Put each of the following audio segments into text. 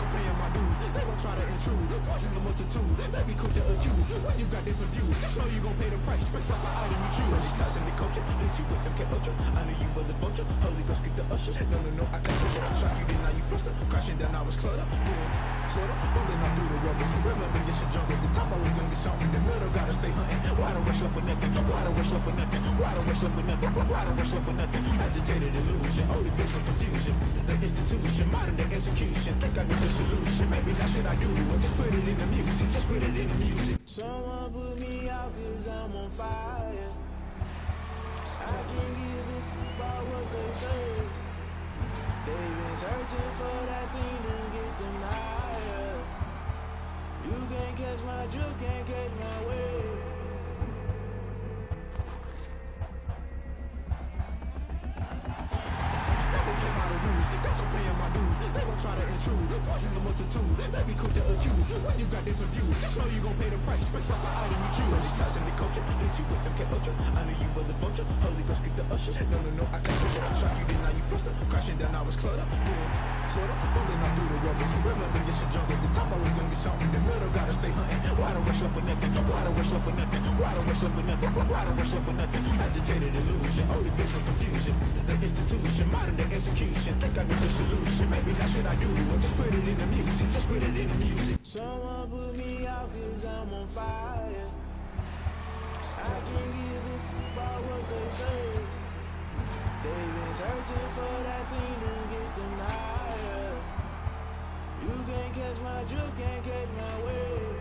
I'm paying my dues. They gon' try to intrude, causing the multitude. They be quick to accuse when you got different views. Just know you gon' pay the price based off the item you choose. Ties in the culture, hit you with MK Ultra. I knew you was a vulture. Holy Ghost get the usher. No, no, no, I can't touch you. Shock you, then now you fluster. Crashing down, I was clutter. Boom, sorta. Rolling out through the rubber. Remember, it's a jungle. The top, I was young, get something. The middle, gotta stay hunting. Why don't rush up for nothing? Why don't rush up for nothing? Why don't rush up for nothing? Why don't rush up for nothing? Agitated illusion, only been for confusion. The institution, modern day execution. Think I know the solution. Maybe that's what I do. Or just put it in the music. Just put it in the music. Someone put me out cause I'm on fire. I can't give fuck about what they say. They've been searching for that thing to get them higher. You can't catch my drift, can't catch my wave. Rules. Guess I'm paying my dues. They gon' try to intrude, Poison the multitude. They be quick to accuse when you got different views. Just know you gon' pay the price based off the item you choose. Ties in the culture, hit you with MK Ultra. I knew you was a vulture. Holy Ghost get the usher. No, no, no, I can't touch you. Shock you, then now you fluster. Crashing down, I was clutter. Boom, sorta. Rolling out through the rubber. Remember, it's a jungle. The top, I was young, get something. The middle, gotta stay hunting. Why don't rush up for nothing? Why don't rush up for nothing? Why don't rush up for nothing? Why don't rush up for nothing? Agitated illusion, only been for confusion. The institution, modern day execution. Think I know the solution. Maybe that's what I do. Or just put it in the music. Just put it in the music. Someone put me out cause I'm on fire. I can't give fuck about what they say. They've been searching for that thing to get them higher. You can't catch my drift, can't catch my wave.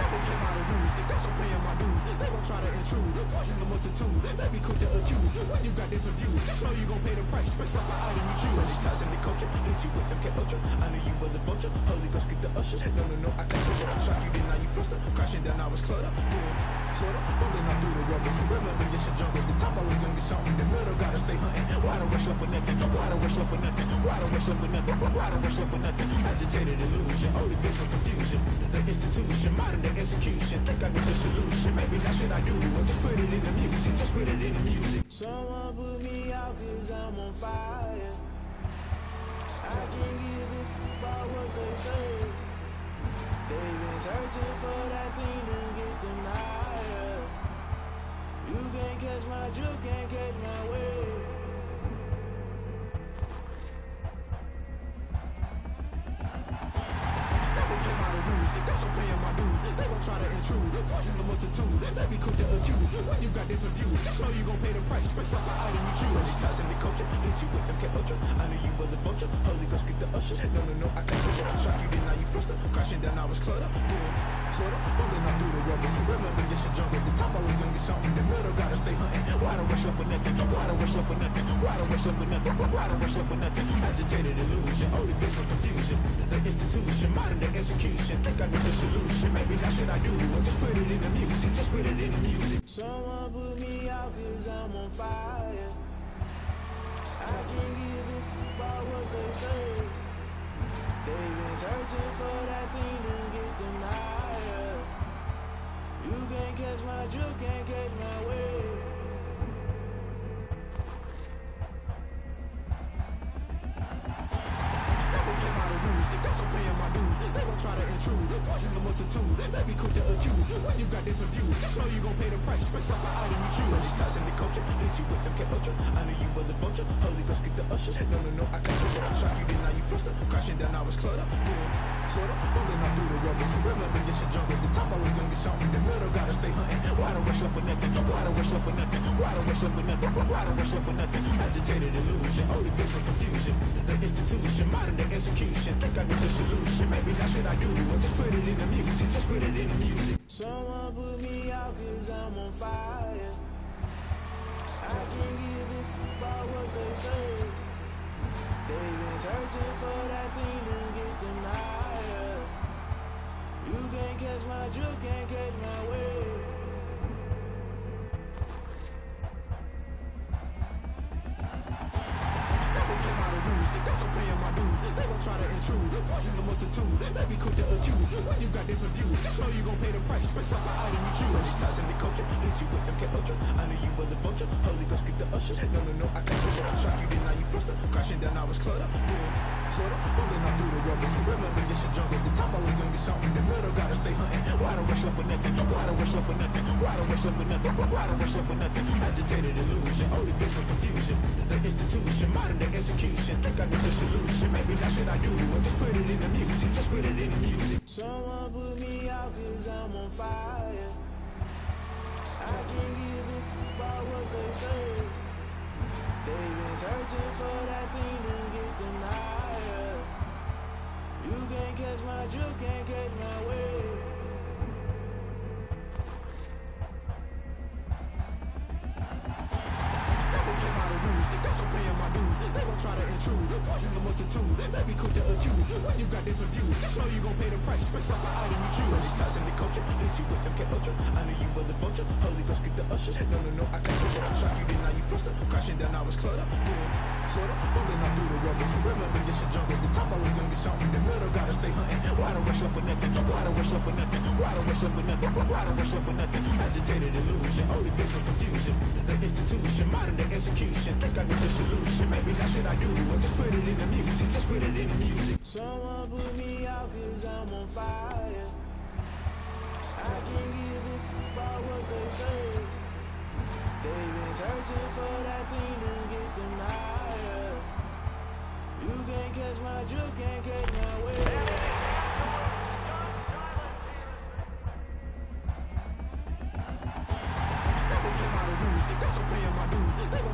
Never play by the rules. Guess I'm my dues. They gon' try to intrude, causing the multitude. They be quick to accuse when you got different views. Just know you gon' pay the price based up the item you choose. Ties in the culture, hit you with MK Ultra. I knew you was a vulture. Holy Ghost get the usher. No, no, no, I can't touch you. Shock you, then now you fluster. Crashing down, I was clutter. Boom, sorta. Rolling out through the rubber. Remember, it's a jungle. The top, I was young, get something. The middle, gotta stay hunting. Why don't rush up for nothing? Why don't rush up for nothing? Why don't rush up for nothing? Why don't rush up for nothing? Agitated illusion, only for confusion. The institution, modern day execution. Think I know the solution. Maybe that's what I do. Or just put it in the music. Just put it in the music. Someone put me out cause I'm on fire. I can't give a fuck about what they say. They've been searching for that thing to get them higher. You can't catch my drift, can't catch my wave. The rules. Guess I'm paying my dues. They gon' try to intrude, causing the multitude. They be quick to accuse when you got different views. Just know you gon' pay the price based off the item you choose. Ties in the culture, hit you with MK Ultra. I knew you was a vulture. Holy Ghost get the usher. No, no, no, I can't touch you. Shock you, then now you fluster. Crashing down, I was cluttered. Boom, sorta. Rolling out through the rubber. Remember, it's a jungle. The top, I was young, get something. The middle, gotta stay hunting. Why don't rush up for nothing? Why don't rush up for nothing? Why don't rush up for nothing? Why don't rush up for nothing? Agitated illusion, only been for confusion. The institution, modern day execution. I know the solution. Maybe that's what I do. Just put it in the music. Just put it in the music. Someone put me out cause I'm on fire. I can't give a fuck about what they say. They've been searching for that thing to get them higher. You can't catch my drift, can't catch my wave. By the rules. Paying my dues. They gon' try to intrude, causing the multitude. They be quick to accuse when you got different views. Just know you gon' pay the price based off the item you choose. Ties in the culture, hit you with them MK Ultra. I knew you was a vulture. Holy Ghost get the usher. No, no, no, I touch you. Shock you, then now you fluster. Crashing down, I was clutter. Boom, sorta. Rolling out through the rubber. Remember, it's a jungle. The top, I was young, get something. The middle, gotta stay hunting. Why don't rush up for nothing? Why don't rush up for nothing? Why don't rush up for nothing? Why don't rush up for nothing? Agitated illusion, only been for confusion. The institution, modern day execution. Think I need the solution. Maybe that's what I do. Just put it in the music. Just put it in the music. Someone put me out cause I'm on fire. I can't give a fuck about what they say. They've been searching for that thing to get them higher. You can't catch my drift, can't catch my wave. Never play by the rules. Guess I'm paying my dues. They gon' try to intrude, causing the multitude. They be quick to accuse when you got different views. Just know you gon' pay the price based off the item you choose. Monetizing the culture, hit you with MK Ultra. I knew you was a vulture. Holy Ghost get the ushers. No, no, no, I can't push it. Shock you, now you fluster. Crashing down, I was clutter. Boom, sorta. Falling out through the rubber. Remember, this a jungle. The top, I was gonna get something. The middle, gotta stay hunting. Why the rush love for nothing? Why the rush love for nothing? Why the rush love for nothing? Why the rush love for nothing? Agitated illusion, only for confusion. The institution, modern day execution. Think I need the solution. Maybe that's what I do. Just put it in the music. Just put it in the music. Someone put me out cause I'm on fire. I can't give a shit about what they say. They've been searching for that thing to get higher. They gon' try to intrude, poison the multitude. They be quick to accuse when you got different views. Just know you gon' pay the price based off the item you choose. Monetizing the culture, hit you with MK Ultra. I knew you was a vulture. Holy Ghost get the ushers. No, no, no, I can't push it. Shock you, now you fluster. Crashing down, I was clutter. Boom, sorta. Falling through the rubber. Remember, this a jungle. The top, I was gonna get something. The middle, gotta stay hunting. Why the rush love for nothing? Why the rush love for nothing? Why the rush love for nothing? Why the rush love for nothing? Agitated illusion, only been for confusion. The institution, modern day execution. Think I need the solution. Maybe that's what I do. Just put it in the music. Just put it in the music. Someone put me out cause I'm on fire. I can't give a shit about what they say. They've been searching for that thing to get them higher.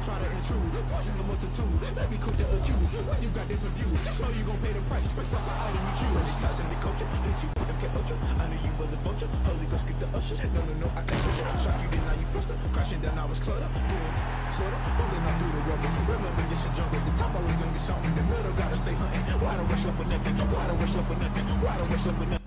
Try to intrude. Poison the multitude. They be quick to accuse when you got different views. Just know you gon' pay the price based off the item you choose. Monetizing the culture, hit you with MK Ultra. I knew you was a vulture. Holy Ghost get the ushers. No, no, no, I can't push it. Shock you, then now you fluster. Crashing down, I was clutter. Boom, sorta. Falling out through the rubber. Remember, this a jungle. The top, I was gonna get something. in The middle, gotta stay hunting. Why the rush love for nothing? Why the rush love for nothing? Why the rush love for nothing?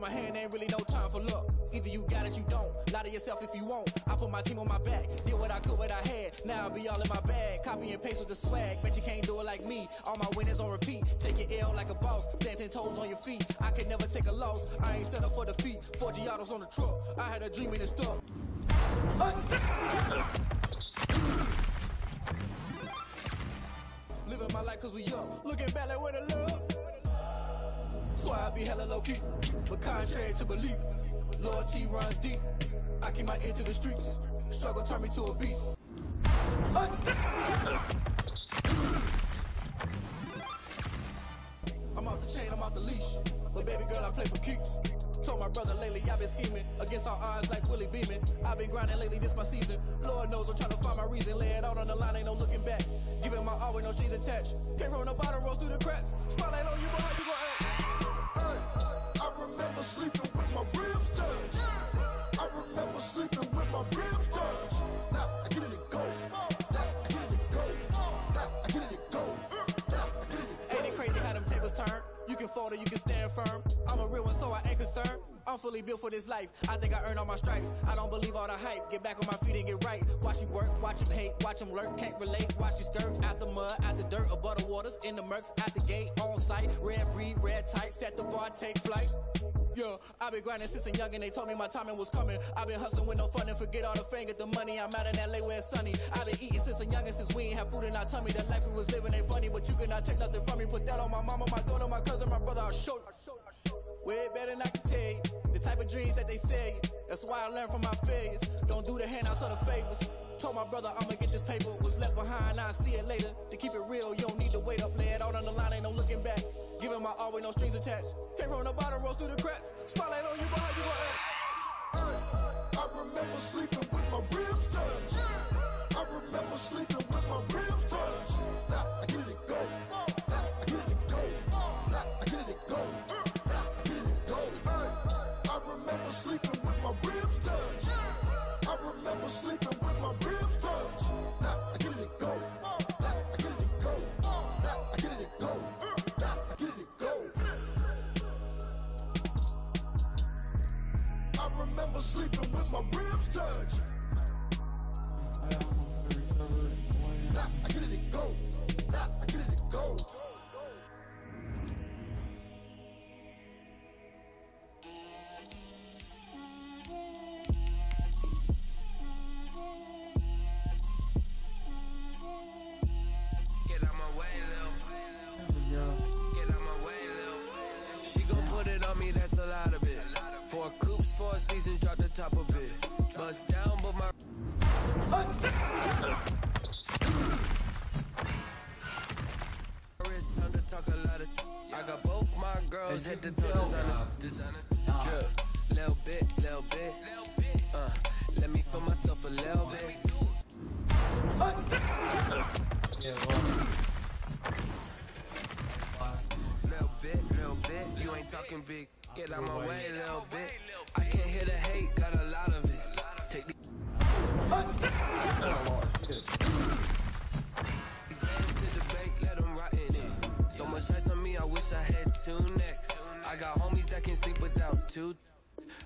My hand, ain't really no time for luck. Either you got it, you don't. Lie to yourself if you won't. I put my team on my back, did what I could, what I had. Now I'll be all in my bag. Copy and paste with the swag. Bet you can't do it like me. All my winners on repeat. Take your L like a boss. Stand ten toes on your feet. I can never take a loss. I ain't set up for defeat. Four Giottos on the truck. I had a dream and it stuck. Living my life cause we young. Looking back like where the love. So I be hella low key. But contrary to belief, loyalty runs deep. I keep my ear to the streets. Struggle turn me to a beast. I'm off the chain, I'm off the leash. But baby girl, I play for keeps. Told my brother lately, I've been scheming against all odds like Willie Beamen. I've been grinding lately, this my season. Lord knows I'm trying to find my reason. Lay it out on the line, ain't no looking back. Giving my all with no strings attached. Came from the bottom, rose through the cracks. Spotlight on you, but you remember sleeping with my ribs touched. I remember sleeping with my ribs touched. Now I get it and go. Now I get it and go. Now I get it and go. Now I get it and go. Ain't it crazy how them tables turn? You can fold or you can stand firm. I'm a real one, so I ain't concerned. I'm fully built for this life. I think I earned all my stripes. I don't believe all the hype. Get back on my feet and get right. Watch you work, watch him hate, watch him lurk. Can't relate, watch you skirt. Out the mud, out the dirt, above the waters, in the murks, at the gate, on site. Red breed, red tight, set the bar, take flight. Yeah, i been grinding since a young and they told me my timing was coming. i been hustling with no fun and forget all the fame, get the money. I'm out in LA where it's sunny. i been eating since a young and since we ain't have food in our tummy. The life we was living ain't funny, but you cannot take nothing from me. Put that on my mama, my daughter, my cousin, my brother. I'll show you. Way better than I can tell you. The type of dreams that they sell you. That's why I learned from my failures. Don't do the handouts or the favors. Told my brother I'ma get this paper. Was left behind, I'll see it later. To keep it real, you don't need to wait up. Lay it out on the line, ain't no looking back. Giving my all with no strings attached. Came from the bottom, rose through the cracks. Spotlight on you, but how you gon' act? I remember sleeping with my ribs touched. I remember sleeping with my ribs touched. My head to toe designer, designer. Drip, little bit, little bit. Uh, let me feel myself a little bit. Yeah. Little bit, little bit, you ain't talking big. Get out my way, little bit. I can't hear the hate, got a lot of it. Take the to the bank, let them rot in it. So much ice on me, I wish I had two got homies that can sleep without two.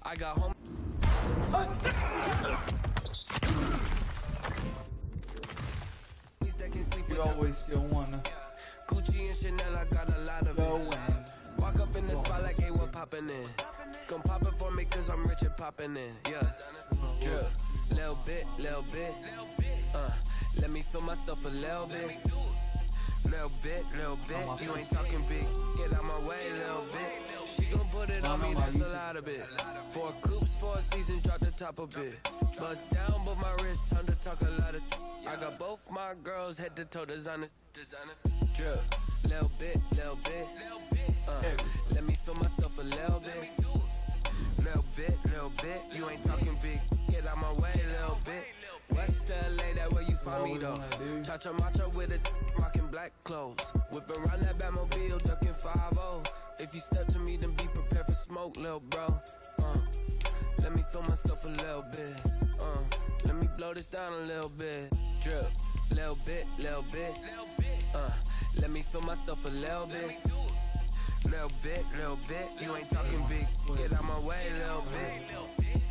I got homies. that can sleep You always still wanna Gucci and Chanel, I got a lot of go it. Walk up in the spot like A1 popping in. Come pop it for me, cause I'm rich and popping in. Yeah. Drip. Little bit, little bit. Uh, let me feel myself a little bit. Little bit, little bit. You ain't talking big. Get out my way, little bit. She gon' put it on me, that's a lot of it. Four coops, four seasons, drop the top a bit. Bust down, but my wrist, time to talk a lot of. I got both my girls head to toe designer. Designer. Drip. Little bit, little bit. Uh, let me feel myself a little bit. Little bit, little bit. You ain't talking big. Get out my way, little bit. West LA, that where you find me though. Cha cha macha with a rockin' black clothes. Whip around that Batmobile, ducking 5 If you step to me, then be prepared for smoke, little bro. Uh, let me feel myself a little bit. Uh, let me blow this down a little bit. Drip, little bit, little bit. Uh, let me feel myself a little bit. little bit, little bit. You ain't talking big. Get out my way, little bit.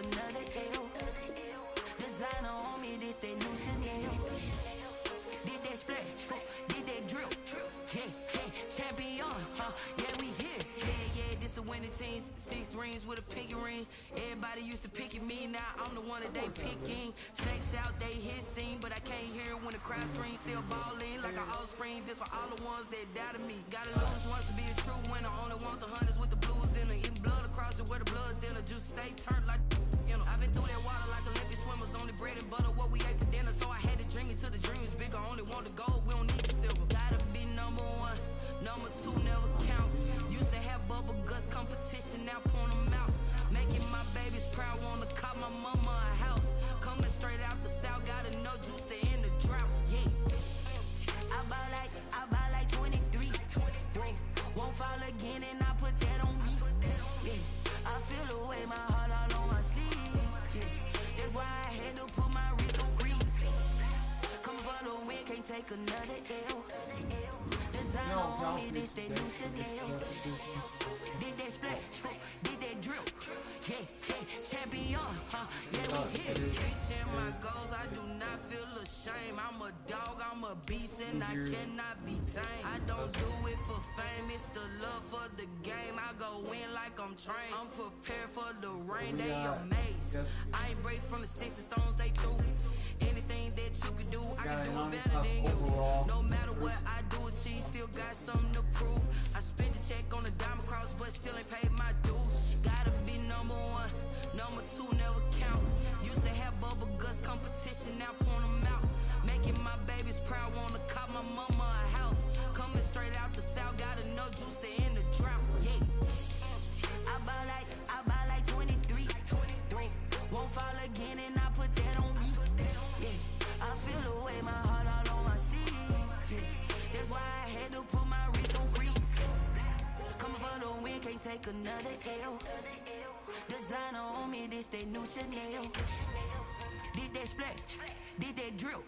Another L. Designer on me, this that new Chanel. Did that splash, did that drill. Yeah, yeah, champion, huh? Yeah, we here. Yeah, yeah, this the winning teams. Six rings with a pinky ring. Everybody used to picking me, now I'm the one that they picking. Snakes out, they hit scene, but I can't hear when the crowd screams. Still balling like an offspring. This for all the ones that doubted me. Gotta lose once to be a true winner. Only want the hunters with the blues in it. Eating blood across it where the blood dinner. Just stay turned like you know. I've been through that water like Olympic swimmers. Only bread and butter, what we ate for dinner. So I had to dream it till the dream is bigger. Only want the gold, we don't need the silver. Gotta be number one, number two never count. Used to have bubble guts competition, now point 'em out. Making my babies proud, wanna cop my mama a house. Coming straight out the south, gotta know juice take another L. Designer No, on me, this that new Chanel. Did that splash, did that drill. Yeah, yeah, champion, huh? Yeah, we here. Reaching my goals, I do not feel ashamed. I'm a dog, I'm a beast, and I cannot be tamed. I don't do it for fame, it's the love for the game. I go in like I'm trained. I'm prepared for the rain, they amazed. I ain't break from the sticks and stones they threw. Anything that you can do, I can do it better than you. overall. No matter what I do, achieve, still got something to prove. I spent the check on the diamond cross, but still ain't paid my dues. Gotta be number one, number two never count. Used to have bubble guts competition, now point 'em out. Making my babies proud, wanna cop my mama a house. Coming straight out the south, gotta know juice to can't take another L. Designer on me, this that new Chanel. Did they splash, did they drill.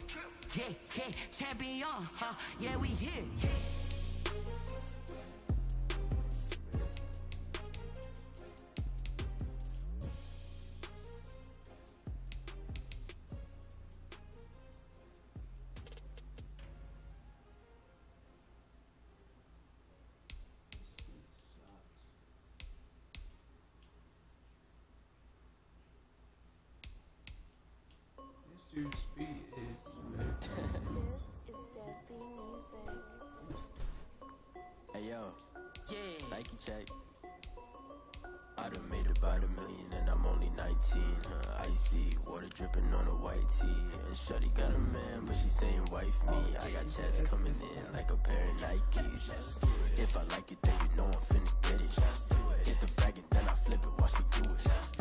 Yeah, yeah, champion, huh? Yeah, we here. This dude's speed is. This is Deathly Music. Hey yo, Yeah. Nike check. I done made about a million and I'm only 19. Huh? Icy water dripping on a white tee. And Shorty got a man, but she saying wife me. I got checks coming in like a pair of Nikes. If I like it, then you know I'm finna get it. Get the bag and then I flip it, watch me do it.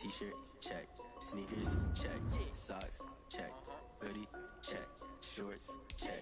T-shirt check, sneakers check, socks check, hoodie check, shorts check.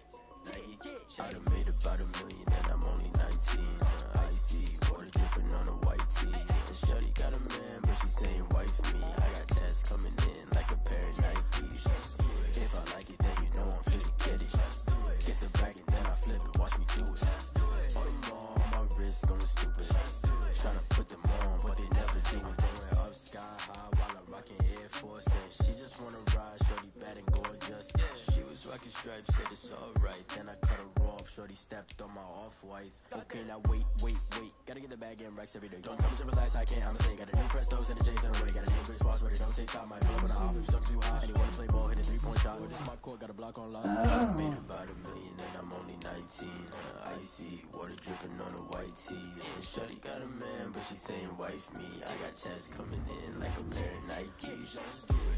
stepped on my off whites. Okay, now wait, wait, wait. Gotta get the bag and racks every day. Don't tell me to relax, I can't. I'm a snake. Got a new press those and a Jason away. Got a new Chris Foss ready. Don't take time. My pull up on the office. Jump too high. Anyone to play ball, hit a three point shot. Well, this my court. Got a block on lock. Oh. Made about a million and I'm only 19. Uh, icy water dripping on a white tee. And Shuddy got a man, but she's saying wife me. I got checks coming in like a pair of Nike.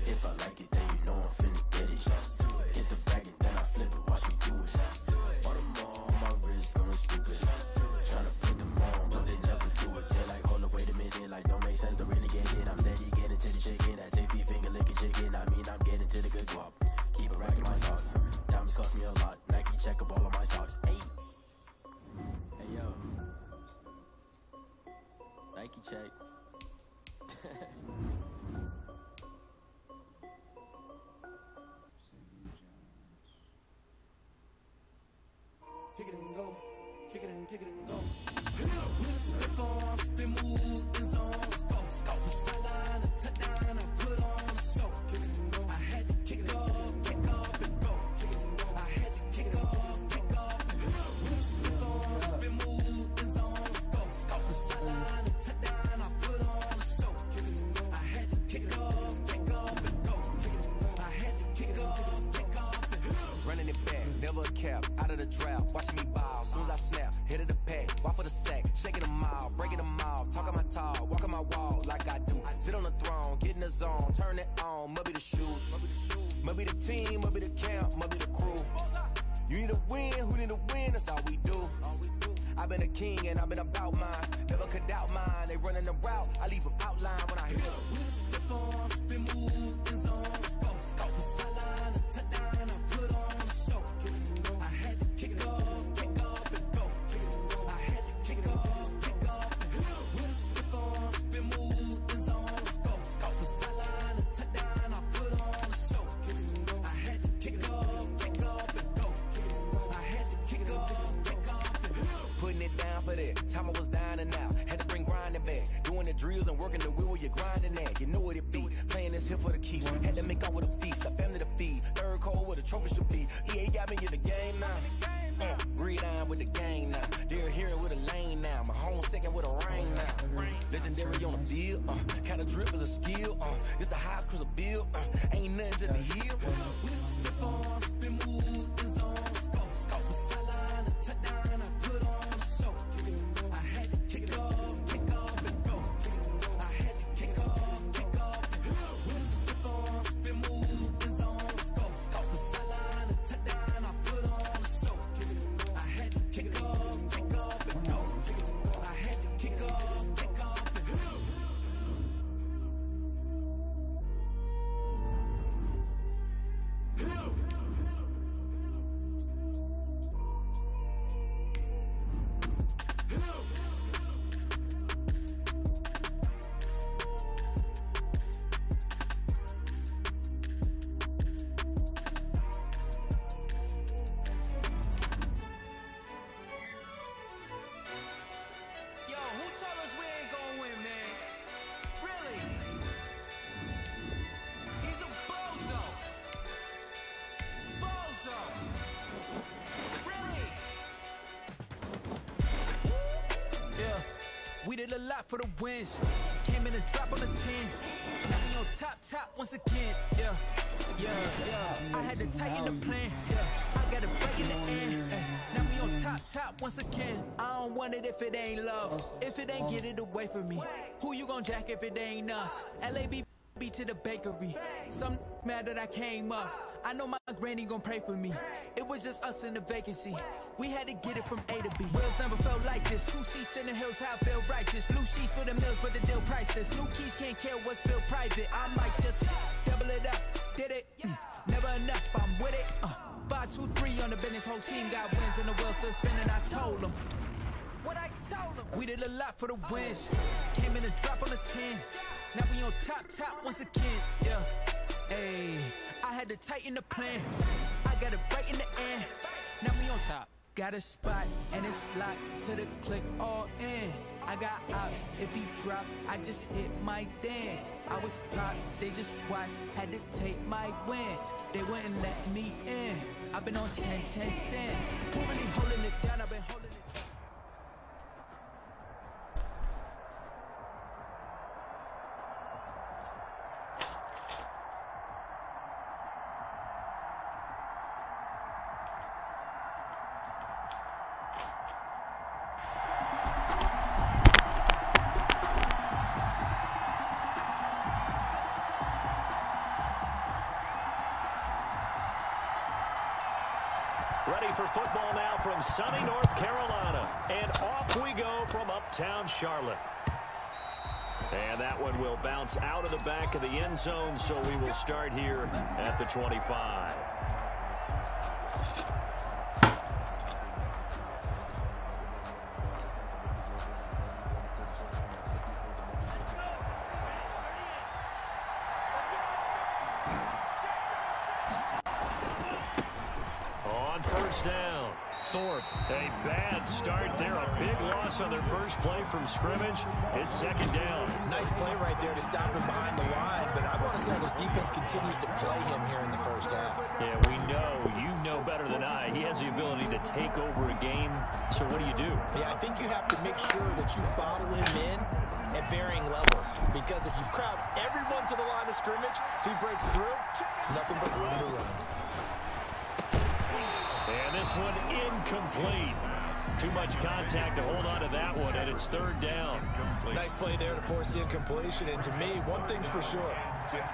If I like it, then you waited a lot for the wins. Came in a drop on a 10. Now we on top, top once again. Yeah, yeah, yeah. I had to tighten the plan. Yeah, I got a break in the end. Now we on top, top once again. I don't want it if it ain't love. If it ain't get it away from me. Who you gon' jack if it ain't us? LAB to the bakery. Some mad that I came up. I know my granny gon' pray for me was just us in the vacancy. We had to get it from A to B. Wheels never felt like this. Two seats in the hills, how I feel righteous. Blue sheets for the mills, but the deal priceless. New keys can't care what's built private. I might just double it up. Did it? Mm. Never enough, I'm with it. Uh. Five, two, three on the business. Whole team got wins in the world suspended. I told them. What I told them. We did a lot for the wins. Came in a drop on the 10. Now we on top, top once again. Yeah. Hey, I had to tighten the plan got it right in the end. Now we on top. Got a spot and it's locked to the click all in. I got ops, if he drop, I just hit my dance. I was top, they just watched, had to take my wins. They wouldn't let me in. I've been on 10, 10 cents. Who really holding it down? Will bounce out of the back of the end zone, so we will start here at the 25. Scrimmage. It's second down. Nice play right there to stop him behind the line, but I want to see how this defense continues to play him here in the first half. Yeah, we know. You know better than I. He has the ability to take over a game. So what do you do? Yeah, I think you have to make sure that you bottle him in at varying levels because if you crowd everyone to the line of scrimmage, if he breaks through, it's nothing but room to run. And this one incomplete. Too much contact to hold on to that one, and it's third down. Nice play there to force the incompletion. And to me, one thing's for sure.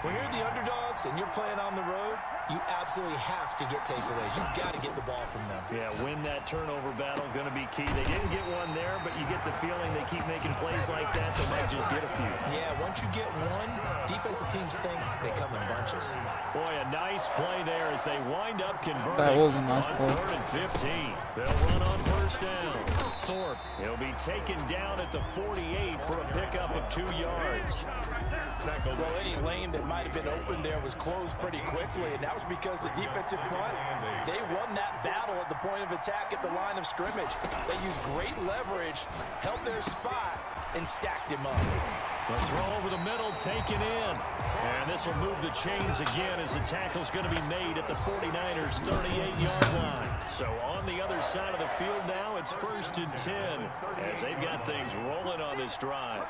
When you're the underdogs and you're playing on the road, you absolutely have to get takeaways. You've got to get the ball from them. Yeah, win that turnover battle, going to be key. They didn't get one there, but you get the feeling they keep making plays like that, they might just get a few. Yeah, once you get one, defensive teams think they come in bunches. Boy, a nice play there as they wind up converting. That was a nice on play. third and 15. They'll run on first down. Thorpe, he'll be taken down at the 48 for a pickup of two yards. Well, any lane that might have been open there was closed pretty quickly, and that was because the defensive front, they won that battle at the point of attack at the line of scrimmage. They used great leverage, held their spot, and stacked him up. The throw over the middle taken in. And this will move the chains again as the tackle's going to be made at the 49ers 38-yard line. So on the other side of the field now, it's first and 10 as they've got things rolling on this drive.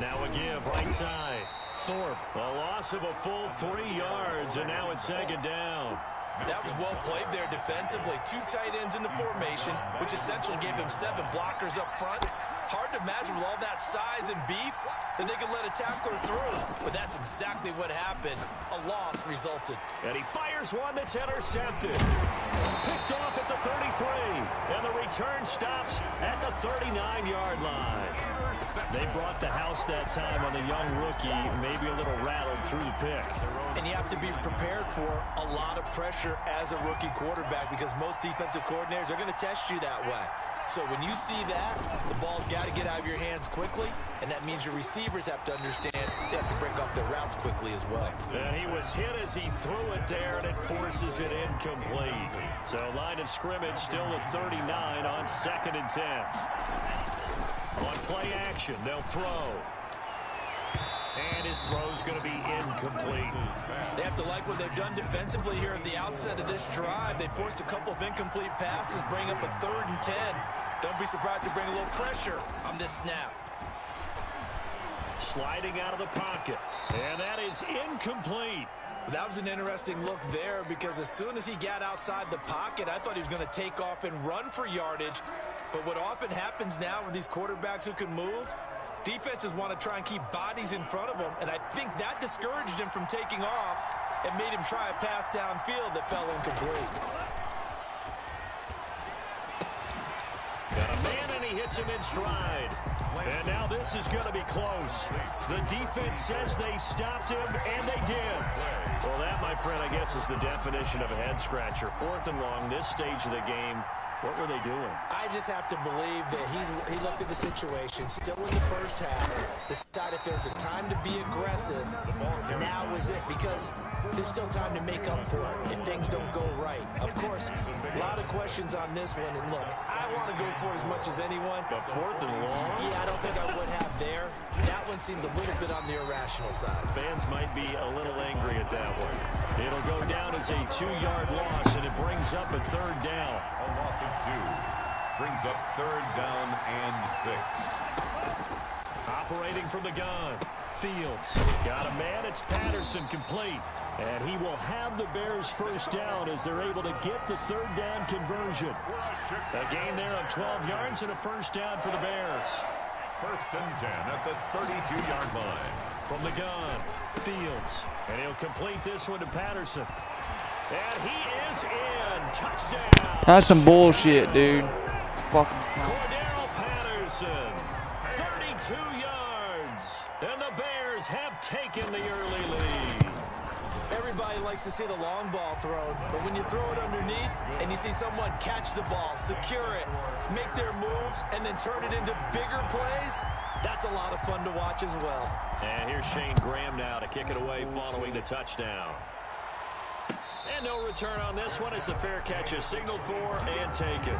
Now a give right side. Thorpe, a loss of a full three yards, and now it's second down. That was well played there defensively. Two tight ends in the formation, which essentially gave them seven blockers up front. Hard to imagine with all that size and beef that they could let a tackler through. But that's exactly what happened. A loss resulted. And he fires one that's intercepted. Picked off at the 33. And the return stops at the 39-yard line. They brought the house that time on the young rookie, maybe a little rattled through the pick. And you have to be prepared for a lot of pressure as a rookie quarterback because most defensive coordinators are going to test you that way. So when you see that, the ball's got to get out of your hands quickly, and that means your receivers have to understand they have to break off their routes quickly as well. And he was hit as he threw it there, and it forces it incomplete. So line of scrimmage still at 39 on second and 10. On play action, they'll throw. And his throw's going to be incomplete. They have to like what they've done defensively here at the outset of this drive. They forced a couple of incomplete passes, bring up a third and 10. Don't be surprised to bring a little pressure on this snap. Sliding out of the pocket. And that is incomplete. That was an interesting look there because as soon as he got outside the pocket, I thought he was going to take off and run for yardage. But what often happens now with these quarterbacks who can move, defenses want to try and keep bodies in front of them. And I think that discouraged him from taking off and made him try a pass downfield that fell incomplete. Got a man and he hits him in stride. And now this is going to be close. The defense says they stopped him, and they did. Well, that, my friend, I guess is the definition of a head scratcher. Fourth and long, this stage of the game. What were they doing? I just have to believe that he he looked at the situation, still in the first half. decided if was a time to be aggressive, now is it because there's still time to make up for it if things don't go right. Of course, a lot of questions on this one, and look, I want to go for it as much as anyone. But fourth and long? Yeah, I don't think I would have there. That one seemed a little bit on the irrational side. Fans might be a little angry at that one. It'll go down as a two-yard loss, and it brings up a third down. Loss of two. Brings up third down and six. Operating from the gun. Fields. Got a man. It's Patterson complete. And he will have the Bears first down as they're able to get the third down conversion. A gain there of 12 yards and a first down for the Bears. First and 10 at the 32-yard line. From the gun, Fields. And he'll complete this one to Patterson. That's some bullshit, dude. Fucking. Cordarrelle Patterson. 32 yards. And the Bears have taken the early lead. Everybody likes to see the long ball thrown, but when you throw it underneath and you see someone catch the ball, secure it, make their moves, and then turn it into bigger plays, that's a lot of fun to watch as well. And here's Shayne Graham now to kick it away following the touchdown. And no return on this one as the fair catch is signaled for and taken.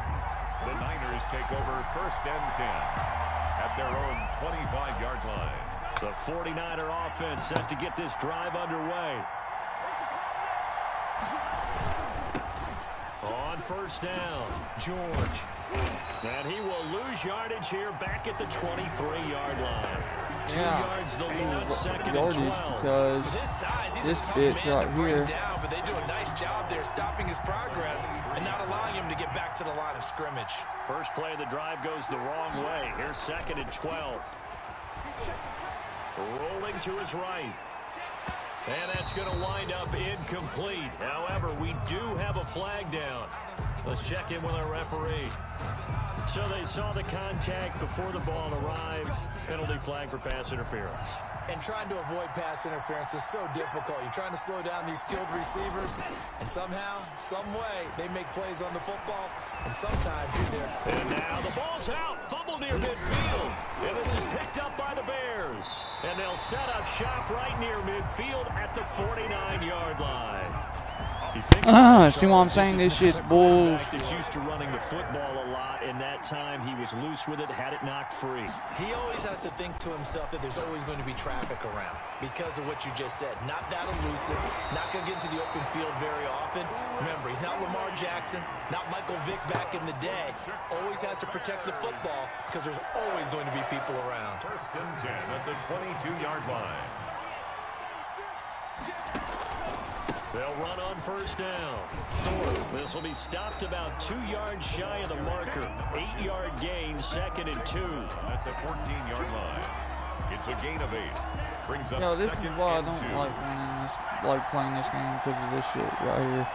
The Niners take over first and 10 at their own 25-yard line. The 49er offense set to get this drive underway. On first down, George. And he will lose yardage here back at the 23-yard line. Two Yeah. yards the loss, second and Yardage 12. because This size, he's this a tough bitch man right to break here. down, but they do a nice job there stopping his progress and not allowing him to get back to the line of scrimmage. First play of the drive goes the wrong way. Here's second and 12. Rolling to his right. And that's going to wind up incomplete. However, we do have a flag down. Let's check in with our referee. So they saw the contact before the ball arrived. Penalty flag for pass interference. And trying to avoid pass interference is so difficult. You're trying to slow down these skilled receivers, and somehow, some way, they make plays on the football, and sometimes you're there. And now the ball's out. Fumble near midfield. And this is picked up by the Bears. And they'll set up shop right near midfield at the 49-yard line. You think Ah, see what I'm saying? This shit's quarterback bullshit. that's used to running the football a lot, and that time he was loose with it, had it knocked free. He always has to think to himself that there's always going to be traffic around because of what you just said. Not that elusive, not going to get into the open field very often. Remember, he's not Lamar Jackson, not Michael Vick back in the day. Always has to protect the football because there's always going to be people around. First and 10 at the 22-yard line. They'll run on first down. Thorpe. This will be stopped about two yards shy of the marker. Eight-yard gain, second and two. At the 14-yard line. It's a gain of eight. Brings up Yo, this is second why I don't two. like winning this, like playing this game because of this shit right here.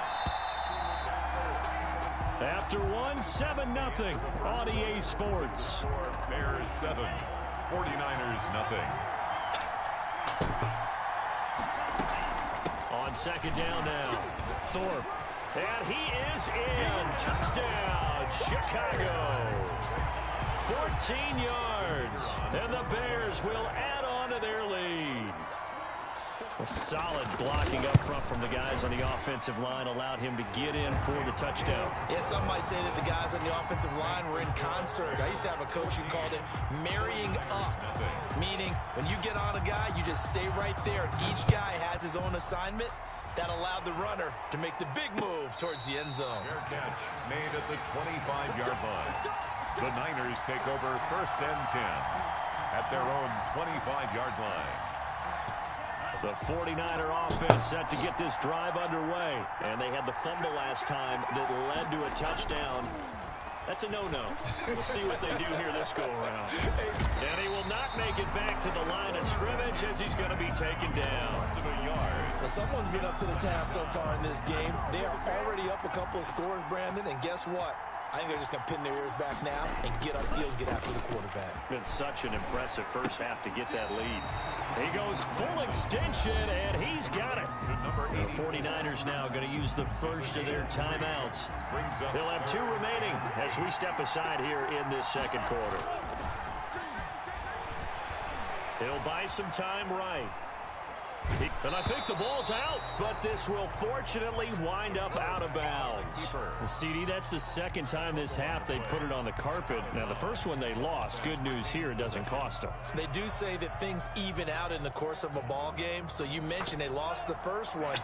After one, 7 nothing on EA Sports. Bears seven. 49ers nothing. On second down now, Thorpe. And he is in. Touchdown, Chicago. 14 yards. And the Bears will add on. A solid blocking up front from the guys on the offensive line allowed him to get in for the touchdown. Yeah, some might say that the guys on the offensive line were in concert. I used to have a coach who called it marrying up, meaning when you get on a guy, you just stay right there. Each guy has his own assignment that allowed the runner to make the big move towards the end zone. Fair catch made at the 25-yard line. The Niners take over first and 10 at their own 25-yard line. The 49er offense set to get this drive underway. And they had the fumble last time that led to a touchdown. That's a no-no. We'll see what they do here this go-around. And he will not make it back to the line of scrimmage as he's going to be taken down. Well, someone's been up to the task so far in this game. They are already up a couple of scores, Brandon, and guess what? I think they're just going to pin their ears back now and get upfield get after the quarterback. Been such an impressive first half to get that lead. He goes full extension, and he's got it. The 49ers now going to use the first of their timeouts. They'll have two remaining as we step aside here in this second quarter. He'll buy some time right. He, and I think the ball's out, but this will fortunately wind up out of bounds. Well, CD, that's the second time this half they put it on the carpet. Now, the first one they lost. Good news here, it doesn't cost them. They do say that things even out in the course of a ball game. So you mentioned they lost the first one.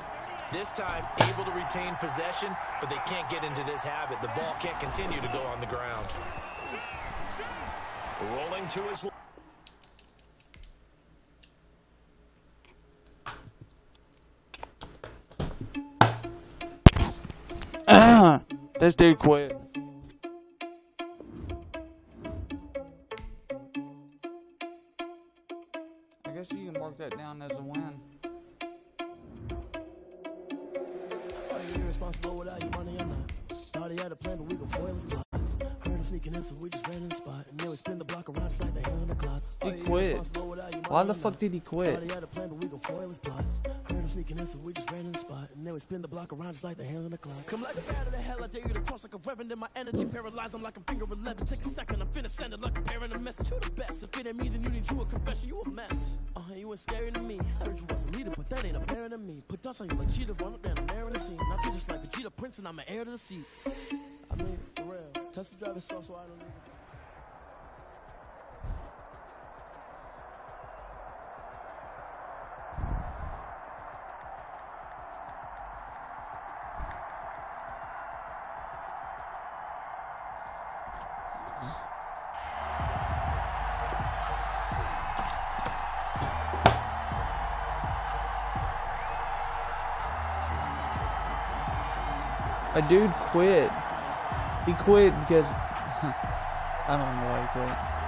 This time, able to retain possession, but they can't get into this habit. The ball can't continue to go on the ground. Rolling to his this dude quit. I guess you can mark that down as a win. Are you irresponsible without your money or not? Thought he had a plan, but we gon' foil his plot. Heard him sneaking in, so we just ran in the spot. And then we spin the block around just like the hand on the clock. He quit. irresponsible without your Why the fuck did he quit? He had a plan, but we gon' foil his plot. Heard him sneaking in, so we just ran in the spot. And then we spin the block around just like the hands on the clock. Come like a bat of the hell, I dare you to cross like a reverend in my energy. Paralyze I'm like I'm finger 11. Take a second, I'm finna send it like a parent a message. You the best. If it ain't me, then you need you a confession. You a mess. Uh, you was scary to me. Heard you was a leader, but that ain't apparent to me. Put dust on you like cheetah, run up down the air in the scene. Not you just like Vegeta Prince, and I'm an heir to the seat. I mean, for real. Test the driver's soft so I don't it. A dude quit. He quit because I don't know why he quit.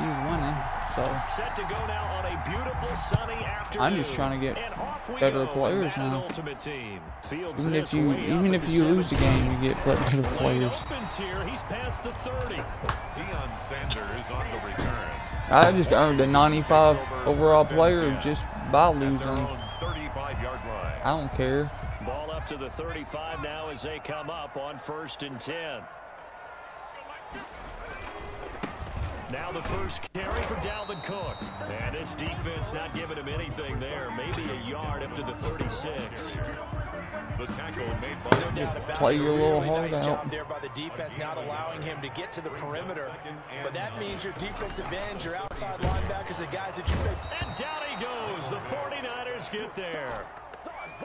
He's winning, so Set to go now on a beautiful sunny afternoon. I'm just trying to get And off we better players now. Team. Even if you even if at you lose the game, you get better players. opens here. He's past the 30. Deion Sanders on the return. I just earned a 95 overall player just by losing. 35-yard line. I don't care. Ball up to the 35 now as they come up on first and 10. Now the first carry for Dalvin Cook. And this defense not giving him anything there. Maybe a yard up to the 36. The tackle made by No doubt about Play your little really nice out. job there by the defense, not allowing him to get to the perimeter. But that means your defensive ends, your outside linebackers, the guys that you pick. And down he goes. The 49ers get there.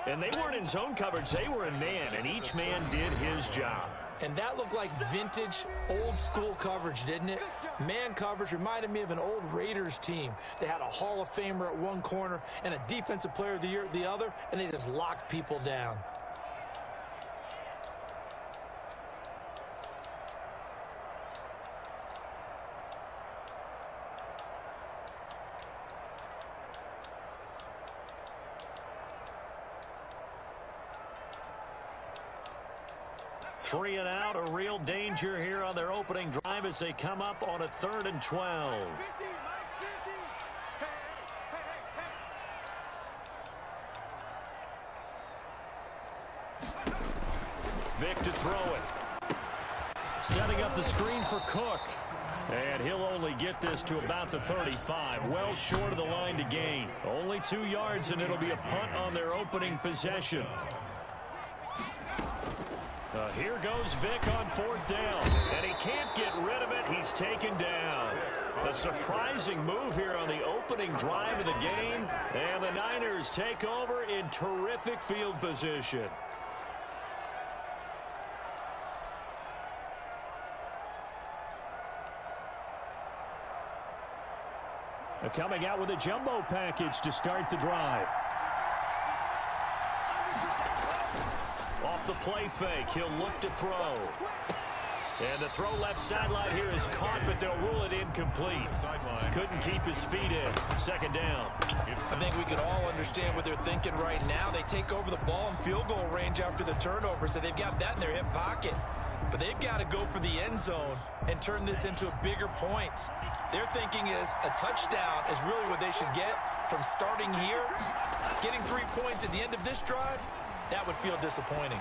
And they weren't in zone coverage. They were in man, and each man did his job. And that looked like vintage, old school coverage, didn't it? Man coverage reminded me of an old Raiders team. They had a Hall of Famer at one corner and a Defensive Player of the Year at the other, and they just locked people down. Three and out, a real danger here on their opening drive as they come up on a third and 12. Vick to throw it. Setting up the screen for Cook. And he'll only get this to about the 35. Well short of the line to gain. Only two yards, and it'll be a punt on their opening possession. Uh, here goes Vick on fourth down. And he can't get rid of it. He's taken down. A surprising move here on the opening drive of the game. And the Niners take over in terrific field position. Coming out with a jumbo package to start the drive. The play fake, he'll look to throw. And the throw left sideline here is caught, but they'll rule it incomplete. Couldn't keep his feet in. Second down. I think we can all understand what they're thinking right now. They take over the ball in field goal range after the turnover, so they've got that in their hip pocket. But they've got to go for the end zone and turn this into a bigger point. Their thinking is a touchdown is really what they should get from starting here. Getting three points at the end of this drive, that would feel disappointing.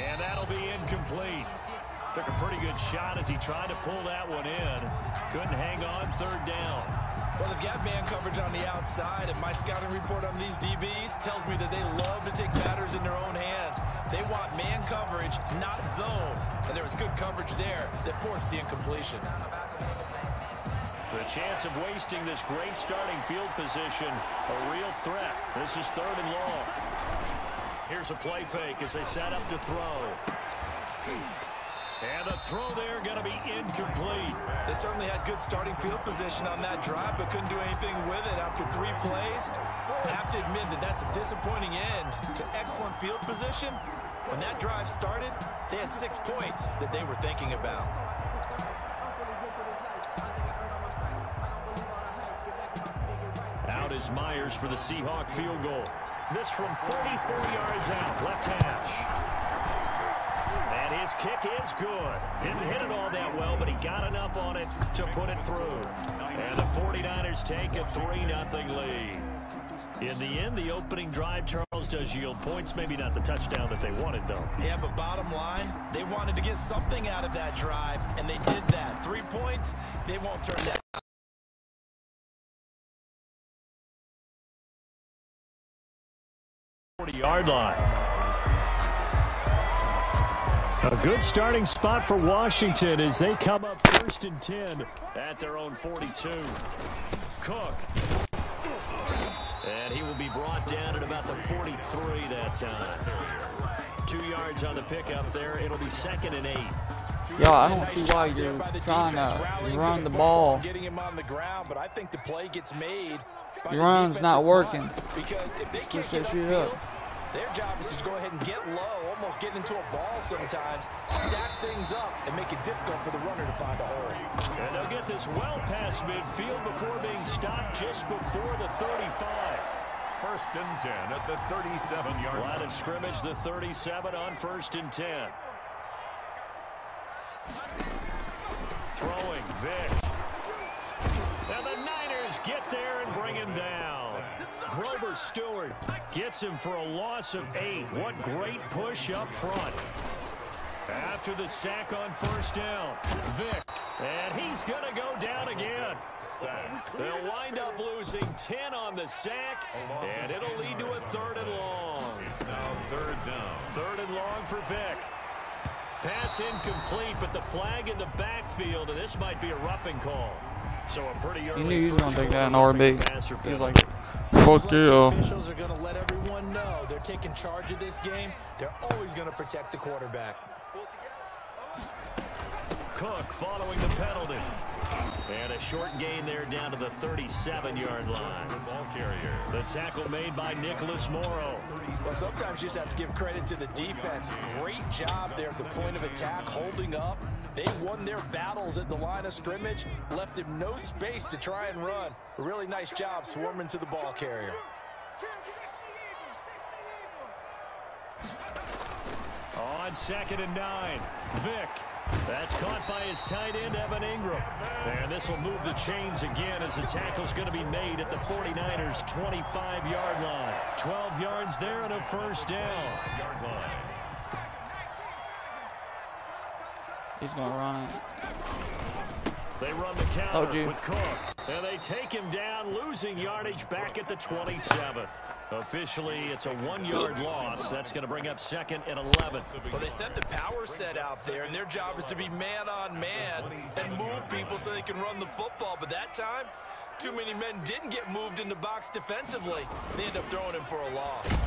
And that'll be incomplete. Took a pretty good shot as he tried to pull that one in. Couldn't hang on third down. Well, they've got man coverage on the outside, and my scouting report on these DBs tells me that they love to take matters in their own hands. They want man coverage, not zone. And there was good coverage there that forced the incompletion. The chance of wasting this great starting field position, a real threat. This is third and long. Here's a play fake as they set up to throw. And the throw there going to be incomplete. They certainly had good starting field position on that drive, but couldn't do anything with it after three plays. Have to admit that that's a disappointing end to excellent field position. When that drive started, they had six points that they were thinking about. Out is Myers for the Seahawk field goal. This from 44 yards out, left hash. And his kick is good. Didn't hit it all that well, but he got enough on it to put it through. And the 49ers take a 3-0 lead. In the end, the opening drive, Charles, does yield points. Maybe not the touchdown that they wanted, though. Yeah, but bottom line, they wanted to get something out of that drive, and they did that. Three points, they won't turn that. Forty-yard line. A good starting spot for Washington as they come up first and 10 at their own 42. Cook. And he will be brought down at about the 43 that time. Two yards on the pickup there. It'll be second and eight. Yeah, I don't see why you're trying to run the ball. Getting him on the ground, but I think the play gets made. By Your run's not working. Because if they Just can't push get shit upfield, up. their job is to go ahead and get low, almost get into a ball sometimes, stack things up, and make it difficult for the runner to find a hole. And they'll get this well past midfield before being stopped just before the 35. First and 10 at the 37-yard Line line. of scrimmage, the 37 on first and 10. Throwing, Vick. And the Niners get there and bring him down. Grover Stewart gets him for a loss of eight. What great push up front. After the sack on first down, Vick. And he's going to go down again. They'll wind up losing 10 on the sack, and it'll lead to a third and long. Now third down. Third and long for Vick. Pass incomplete, but the flag in the backfield, and this might be a roughing call. So a pretty early He knew he was gonna take quarter that in RB. passer He was penalty. like, fuck yeah. officials are going to let everyone know they're taking charge of this game. They're always going to protect the quarterback. Cook following the penalty. And a short gain there down to the 37-yard line. Ball carrier. The tackle made by Nicholas Morrow. Well, sometimes you just have to give credit to the defense. Great job there at the point of attack, holding up. They won their battles at the line of scrimmage, left him no space to try and run. A really nice job swarming to the ball carrier. On second and nine, Vick. That's caught by his tight end, Evan Engram. And this will move the chains again as the tackle's going to be made at the 49ers' 25-yard line. 12 yards there and a first down. He's gonna run it. They run the counter Oh, with Cook. And they take him down, losing yardage back at the 27. Officially, it's a one-yard loss. That's going to bring up second and 11. Well, they sent the power set out there, and their job is to be man on man and move people so they can run the football. But that time, too many men didn't get moved in the box defensively. They end up throwing him for a loss.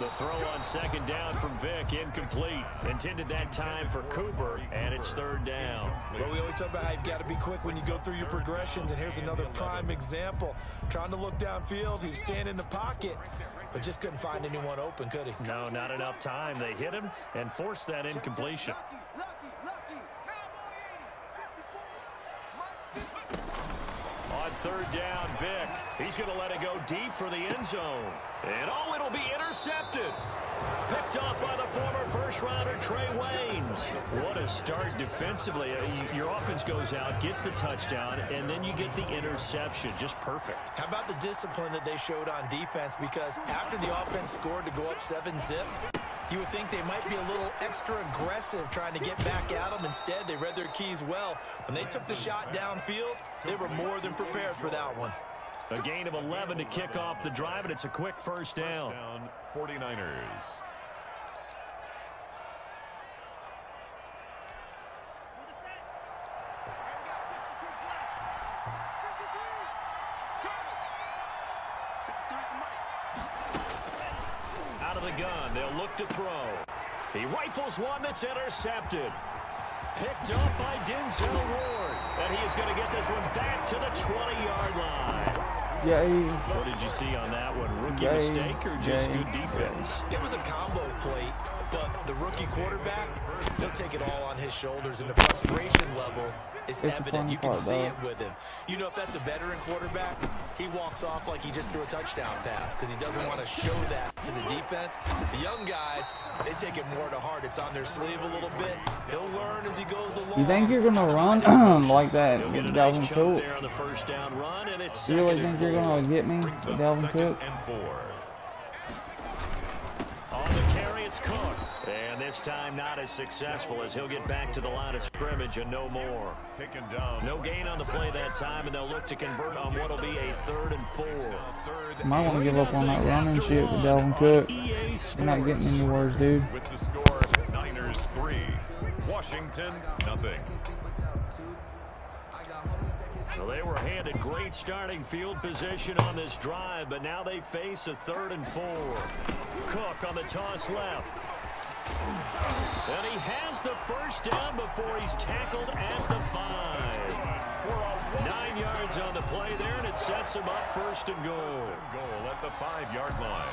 The throw on second down from Vick, incomplete. Intended that time for Cooper, and it's third down. Well, we always talk about how you've got to be quick when you go through your progressions, and here's another prime example. Trying to look downfield, he was standing in the pocket, but just couldn't find anyone open, could he? No, not enough time. They hit him and forced that incompletion. On third down, Vick. He's going to let it go deep for the end zone. And oh, it'll be intercepted. Picked off by the former first-rounder Trae Waynes. What a start defensively. Uh, Your offense goes out, gets the touchdown, and then you get the interception. Just perfect. How about the discipline that they showed on defense? Because after the offense scored to go up seven zip, You would think they might be a little extra aggressive trying to get back at them. Instead, they read their keys well. When they took the shot downfield, they were more than prepared for that one. A gain of 11 to kick off the drive, and it's a quick first down. First down, 49ers. Out of the gun, they'll look to throw. He rifles one that's intercepted. Picked up by Denzel Ward. And he is going to get this one back to the 20-yard line. Yay. What did you see on that one? Rookie Yay. mistake or just Yay. good defense? It was a combo plate, but the rookie quarterback, he'll take it all on his shoulders, and the frustration level is It's evident. You can part, see though. it with him. You know, if that's a veteran quarterback, he walks off like he just threw a touchdown pass because he doesn't want to show that to the defense. The young guys, they take it more to heart. It's on their sleeve a little bit. He'll learn as he goes along. You think you're gonna run like that with get nice Dalvin Cook? the first down run, and it's You really think you're gonna get me with Brings up Dalvin Cook? This time not as successful as he'll get back to the line of scrimmage and no more. Taken down. No gain on the play that time, and they'll look to convert on what'll be a third and four. Third Might want to give up on that running shit with Dalvin Cook. EA You're not getting any worse, dude. with the score, Niners three, Washington nothing. Well, they were handed great starting field position on this drive, but now they face a third and four. Cook on the toss left. And he has the first down before he's tackled at the five. Nine yards on the play there, and it sets him up first and goal. Goal at the five-yard line.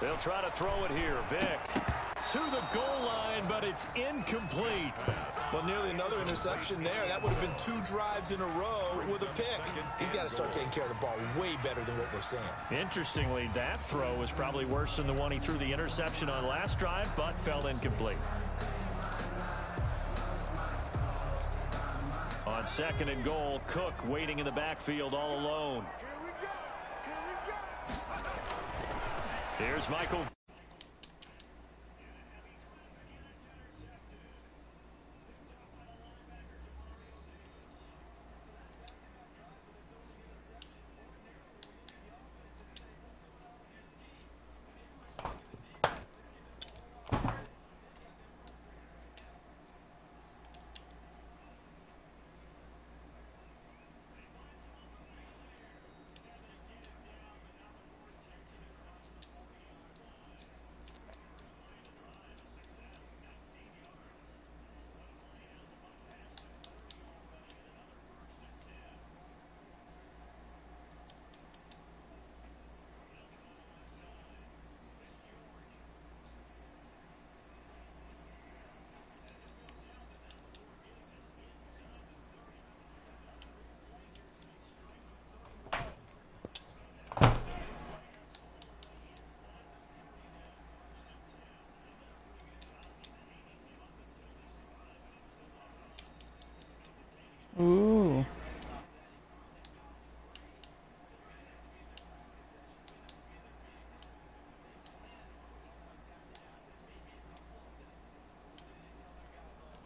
They'll try to throw it here. Vick to the goal line, but it's incomplete. Well, nearly another interception there. That would have been two drives in a row with a pick. He's got to start taking care of the ball way better than what we're seeing. Interestingly, that throw was probably worse than the one he threw the interception on last drive, but fell incomplete. On second and goal, Cook waiting in the backfield all alone. Here we go. Here's Michael.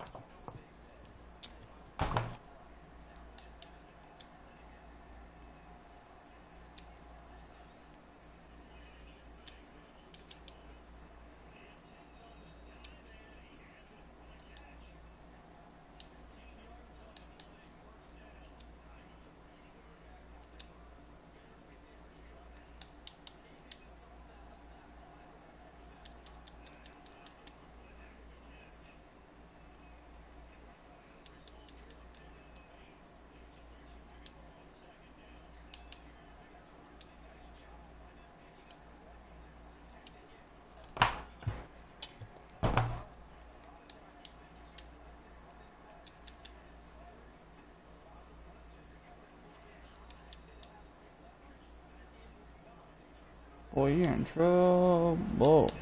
Ooh. Boy, you're in trouble.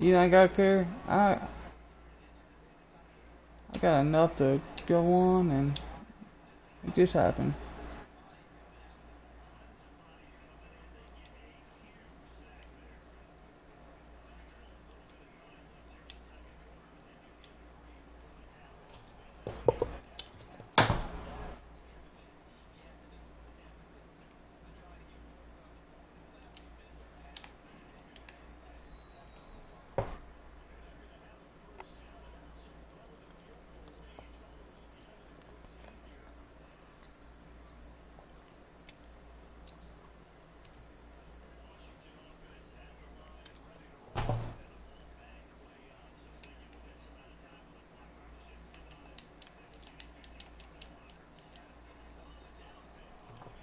You know, I got care. I I got enough to go on, and it just happened.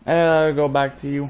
And I'll go back to you.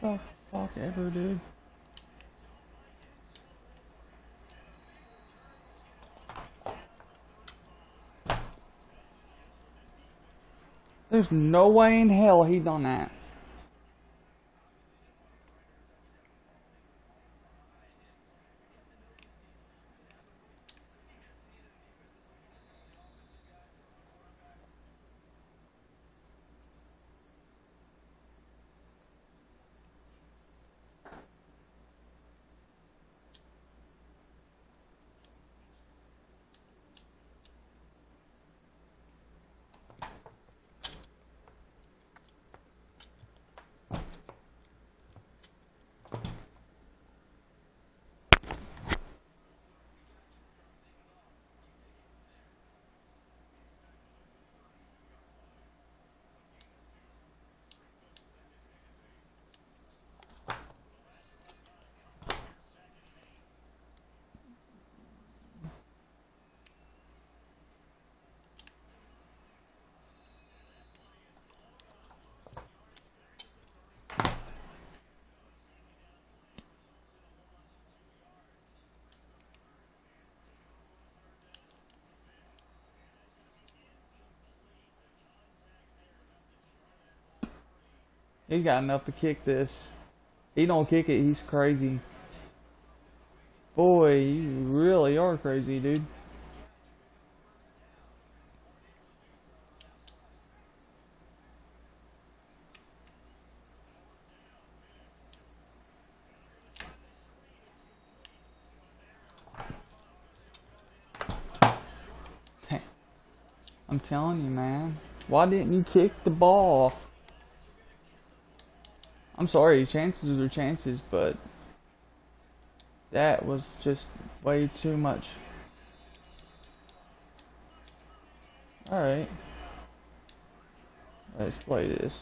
The fuck ever, dude? There's no way in hell he done that. He's got enough to kick this. He don't kick it, he's crazy. Boy, you really are crazy, dude. Dang. I'm telling you, man. Why didn't you kick the ball? I'm sorry, chances are chances, but that was just way too much. Alright. Let's play this.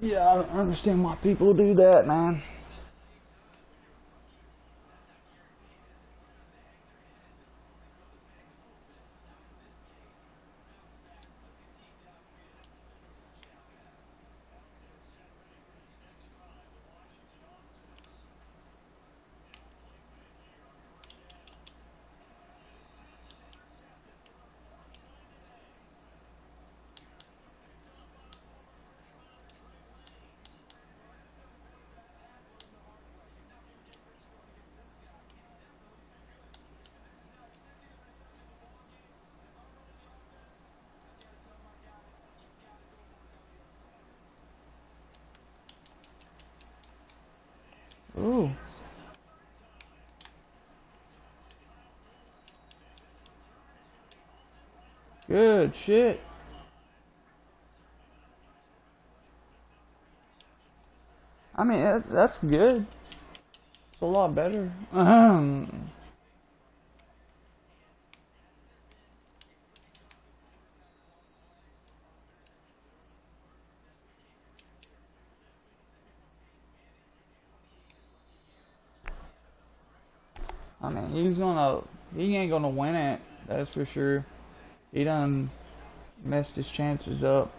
Yeah, I don't understand why people do that, man. Good shit. I mean, that, that's good. It's a lot better. Um. I mean, he's gonna, he ain't gonna win it, that's for sure. He done messed his chances up.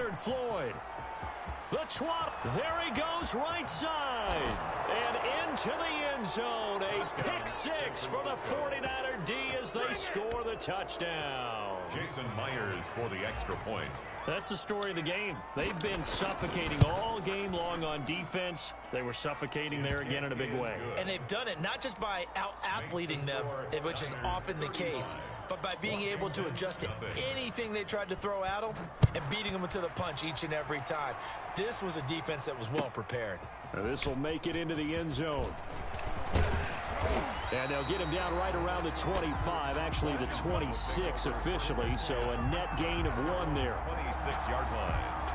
Leonard Floyd. The twat. There he goes right side. And into the end zone. A pick six for the 49er D as they score the touchdown. Jason Myers for the extra point. That's the story of the game. They've been suffocating all game long on defense. They were suffocating there again in a big way. And they've done it not just by out-athleting them, which is often the case, but by being able to adjust to anything they tried to throw at them and beating them to the punch each and every time. This was a defense that was well prepared. This will make it into the end zone. And they'll get him down right around the 25, actually the 26 officially, so a net gain of one there. 26-yard line.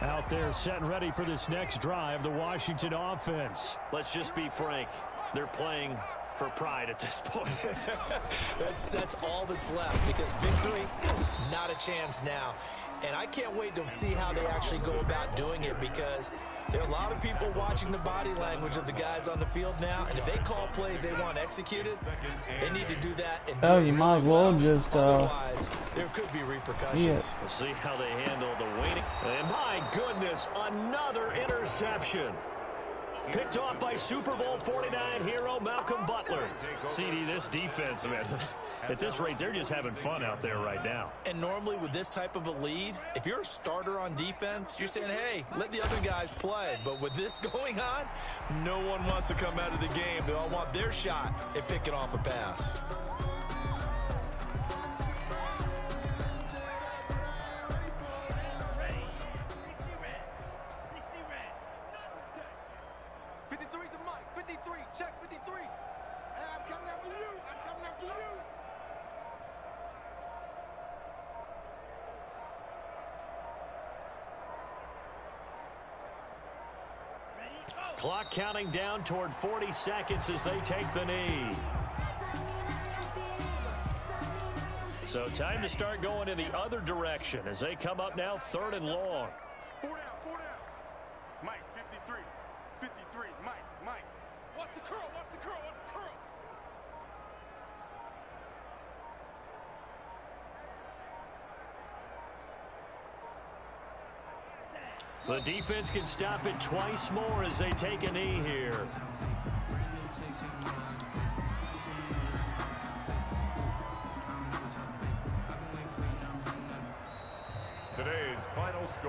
Out there set and ready for this next drive, the Washington offense. Let's just be frank, they're playing for pride at this point. that's that's all that's left because victory, not a chance now. And I can't wait to see how they actually go about doing it because there are a lot of people watching the body language of the guys on the field now, and if they call plays they want executed, they need to do that. And oh, you might as well just. Uh, Otherwise, there could be repercussions. Yeah. We'll see how they handle the waiting. And my goodness, another interception. Picked off by Super Bowl 49 hero Malcolm Butler. CD, this defense, man, at this rate, they're just having fun out there right now. And normally with this type of a lead, if you're a starter on defense, you're saying, hey, let the other guys play. But with this going on, no one wants to come out of the game. They all want their shot at picking off a pass. Clock counting down toward 40 seconds as they take the knee. So time to start going in the other direction as they come up now third and long. Four down, four down. Mike, 53. 53. Mike, Mike. What's the curl? What's the curl? What's the curl? The defense can stop it twice more as they take a knee here.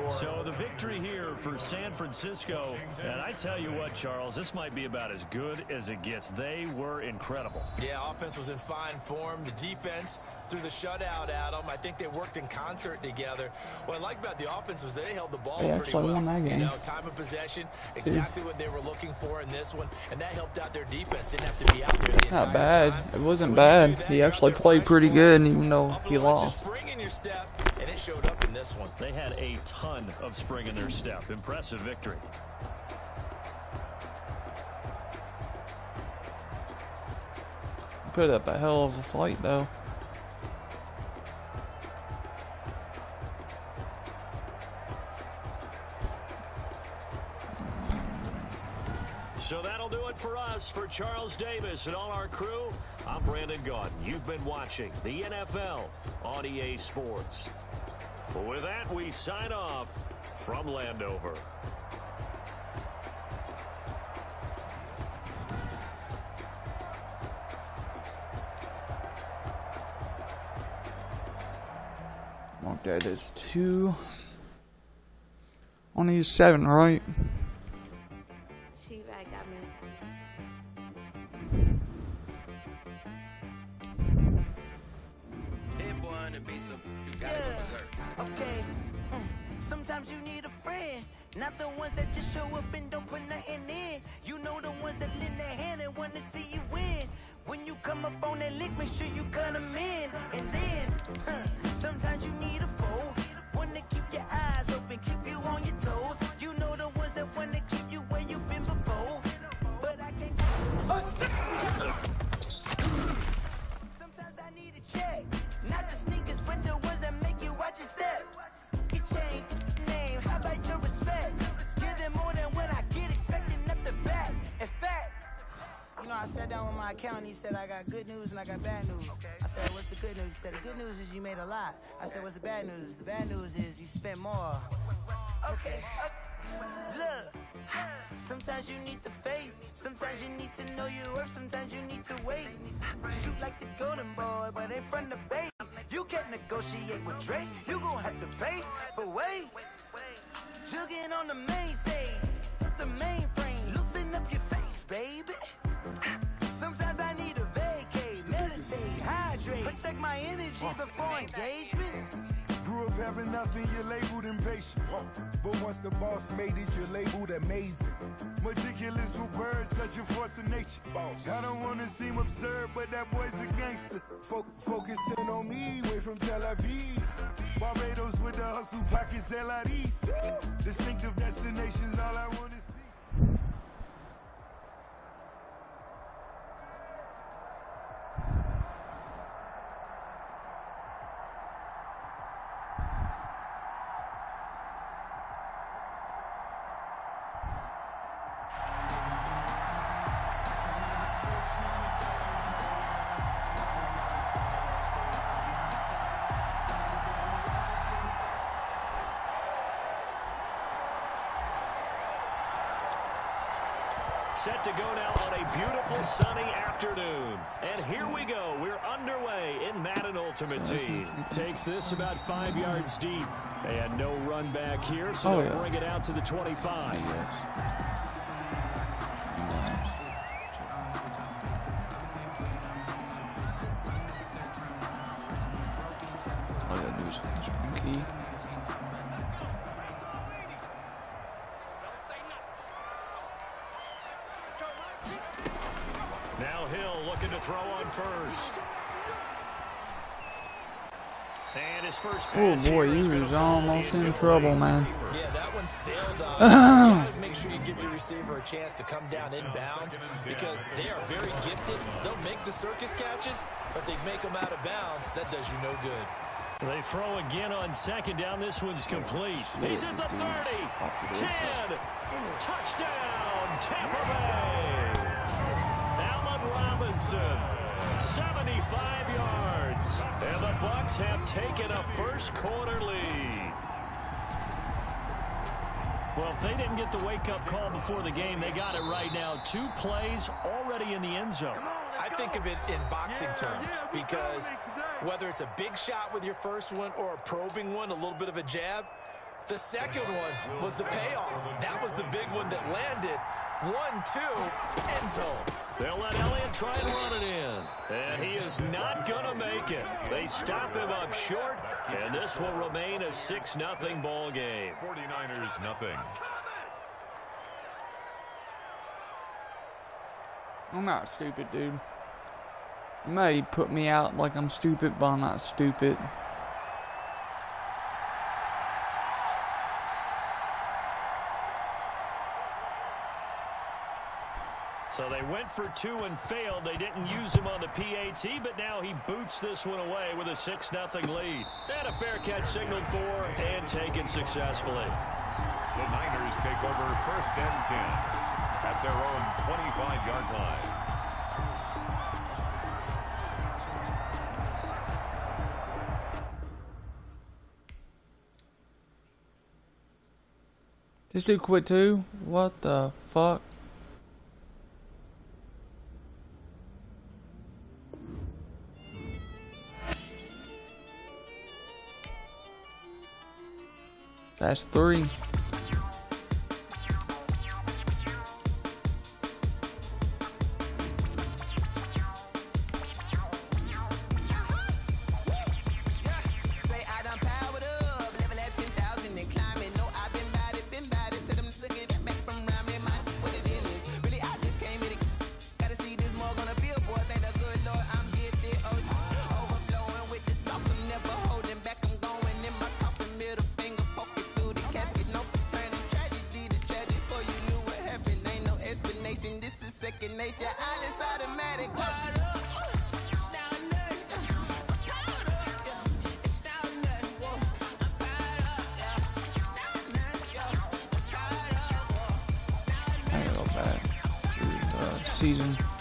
So the victory here for San Francisco. And I tell you what, Charles, this might be about as good as it gets. They were incredible. Yeah, offense was in fine form. The defense threw the shutout at them. I think they worked in concert together. What I like about the offense was they held the ball They pretty actually well. won that game. You know, time of possession, exactly what they were looking for in this one, and that helped out their defense. Didn't have to be out there the Not bad. time. It wasn't So bad. that, He actually played pretty good, even though he a bunch of lost. Spring in your step, and it showed up in this one. They had a ton of spring in their step. Impressive victory. Put up a hell of a fight, though. So that'll do it for us. For Charles Davis and all our crew, I'm Brandon Gaudin. You've been watching the NFL on EA Sports. With that, we sign off from Landover. Okay, there's two. Only seven, right? Hit boy on the beat, so you gotta go berserk. Okay. Mm. Sometimes you need a friend, not the ones that just show up and don't put nothing in. You know the ones that lend their hand and wanna see you win. When you come up on that lick, make sure you cut them in. And then, huh, sometimes you need a foe, one to keep your eyes made a lot. I said, what's the bad news? The bad news is you spend more. Okay. Look, sometimes you need the faith. Sometimes you need to know your worth. Sometimes you need to wait. Shoot like the golden boy, but ain't from the bay. You can't negotiate with Drake. You gon' have to pay. But wait, jugging on the main stage. The mainframe. Loosen up your face, baby. Hydrate. Protect my energy before engagement. Grew up having nothing, you're labeled impatient. But once the boss made it, you're labeled amazing. Meticulous with words, such a force of nature. I don't wanna seem absurd, but that boy's a gangster. Fo- focus in on me, way from Tel Aviv. Barbados with the hustle pockets, LIDs. Distinctive destinations, all I wanna Set to go now on a beautiful sunny afternoon. And here we go. We're underway in Madden Ultimate Team. Takes this about five yards deep. And no run back here, so Oh, yeah. bring it out to the 25. All first. And his first Oh boy, here is you was almost in trouble, man. Yeah, that one sailed on. make sure you give your receiver a chance to come down inbounds because they are very gifted. They'll make the circus catches, but they make them out of bounds. That does you no good. They throw again on second down. This one's complete. He's at the 30, 10, touchdown, Tampa Bay. Allen Robinson, 75 yards. And the Bucks have taken a first quarter lead. Well, if they didn't get the wake-up call before the game, they got it right now. Two plays already in the end zone. I think of it in boxing terms because whether it's a big shot with your first one or a probing one, a little bit of a jab, the second one was the payoff. That was the big one that landed. One, two, end zone. They'll let Elliott try and run it in. And he is not going to make it. They stop him up short, and this will remain a 6-0 ball game. 49ers nothing. I'm not stupid, dude. You may put me out like I'm stupid, but I'm not stupid. So they went for two and failed. They didn't use him on the PAT, but now he boots this one away with a 6-0 lead. And a fair catch signaled for and taken successfully. The Niners take over first and 10 at their own 25-yard line. This dude quit too? What the fuck? Er That's three. Season.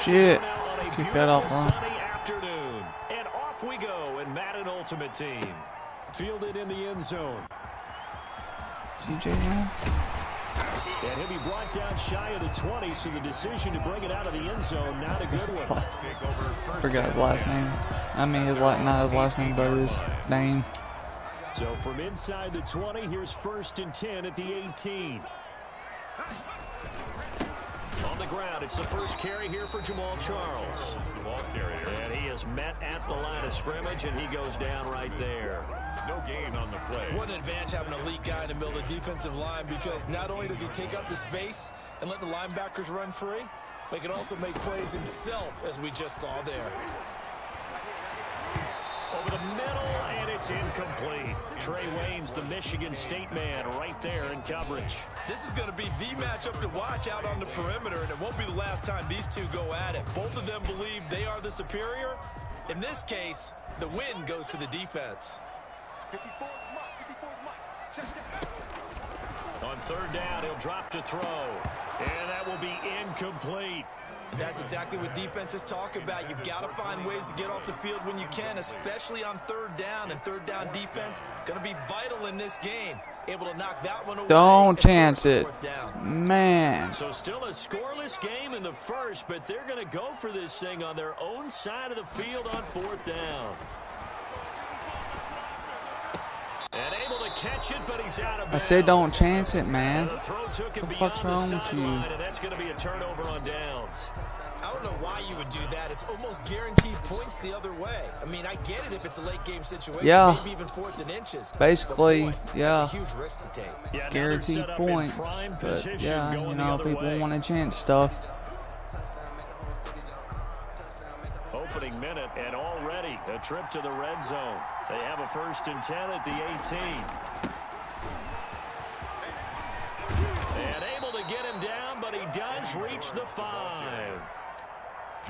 Shit. Kick that off. Sunny afternoon. And off we go in Madden Ultimate Team. Fielded in the end zone. CJ now. And he'll be brought down shy of the 20, so the decision to bring it out of the end zone, not a good one. Forgot his last name. I mean his la not his last name, but his name. So from inside the 20, here's first and 10 at the 18. On ground, it's the first carry here for Jamaal Charles. Ball carrier. And he is met at the line of scrimmage, and he goes down right there. No gain on the play. What an advantage having an elite guy in the middle of the defensive line because not only does he take up the space and let the linebackers run free, but he can also make plays himself, as we just saw there. Over the middle, and it's incomplete. Trae Waynes the Michigan State man right there in coverage. This is going to be the matchup to watch out on the perimeter, and it won't be the last time these two go at it. Both of them believe they are the superior. In this case, the win goes to the defense. On third down, he'll drop to throw. And that will be incomplete. And that's exactly what defenses talk about. You've got to find ways to get off the field when you can, especially on third down. And third down defense going to be vital in this game. Able to knock that one away. Don't chance it. Man. So still a scoreless game in the first, but they're going to go for this thing on their own side of the field on fourth down. And able to catch it, but he's out of I said don't chance it, man. The throw took What the fuck's wrong with you? that's going to be a turnover on downs. I don't know why you would do that. It's almost guaranteed points the other way. I mean, I get it if it's a late game situation, Yeah. maybe even fourth and inches. Basically, boy, yeah. A huge risk to take. Yeah, Guaranteed set up in points. But yeah, you know, people way. want to chance stuff. Opening minute, and already a trip to the red zone. They have a first and 10 at the 18. And able to get him down, but he does reach the five.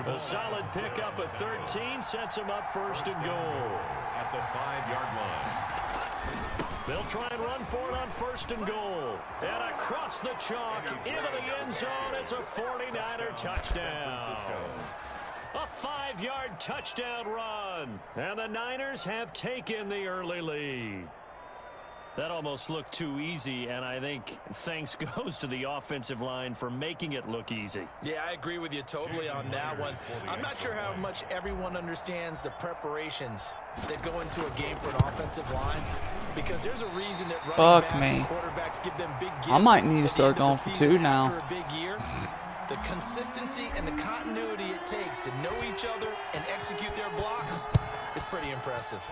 A solid pickup of 13 sets him up first and goal. At the five-yard line. They'll try and run for it on first and goal. And across the chalk, into the end zone, it's a 49er touchdown. A five-yard touchdown run. And the Niners have taken the early lead. That almost looked too easy, and I think thanks goes to the offensive line for making it look easy. Yeah, I agree with you totally on that one. I'm not sure how much everyone understands the preparations that go into a game for an offensive line because there's a reason that running Fuck backs me. and quarterbacks give them big gifts I might need to start end of going the for season two now. After a big year. The consistency and the continuity it takes to know each other and execute their blocks is pretty impressive.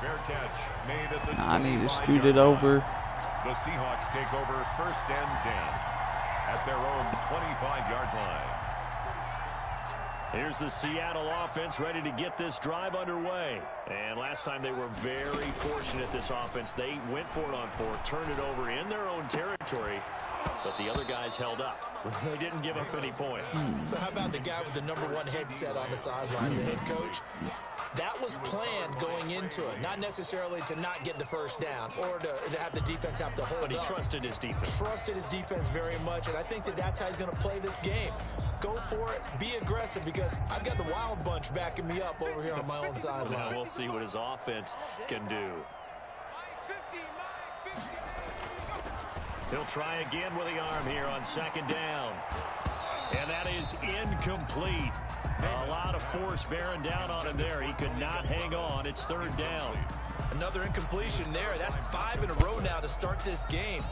Fair catch made at the I need to scoot it over. The Seahawks take over first and 10 at their own 25-yard line. Here's the Seattle offense ready to get this drive underway. And last time they were very fortunate, this offense. They went for it on four, turned it over in their own territory, but the other guys held up. They didn't give up any points. So how about the guy with the number one headset on the sidelines, the head coach? That was planned going into it, not necessarily to not get the first down or to, to have the defense have to hold But he up. trusted his defense. Trusted his defense very much, and I think that that's how he's going to play this game. Go for it, be aggressive, because I've got the wild bunch backing me up over here on my own sideline. we'll see what his offense can do. He'll try again with the arm here on second down. And that is incomplete. A lot of force bearing down on him there. He could not hang on. It's third down. Another incompletion there. That's five in a row now to start this game.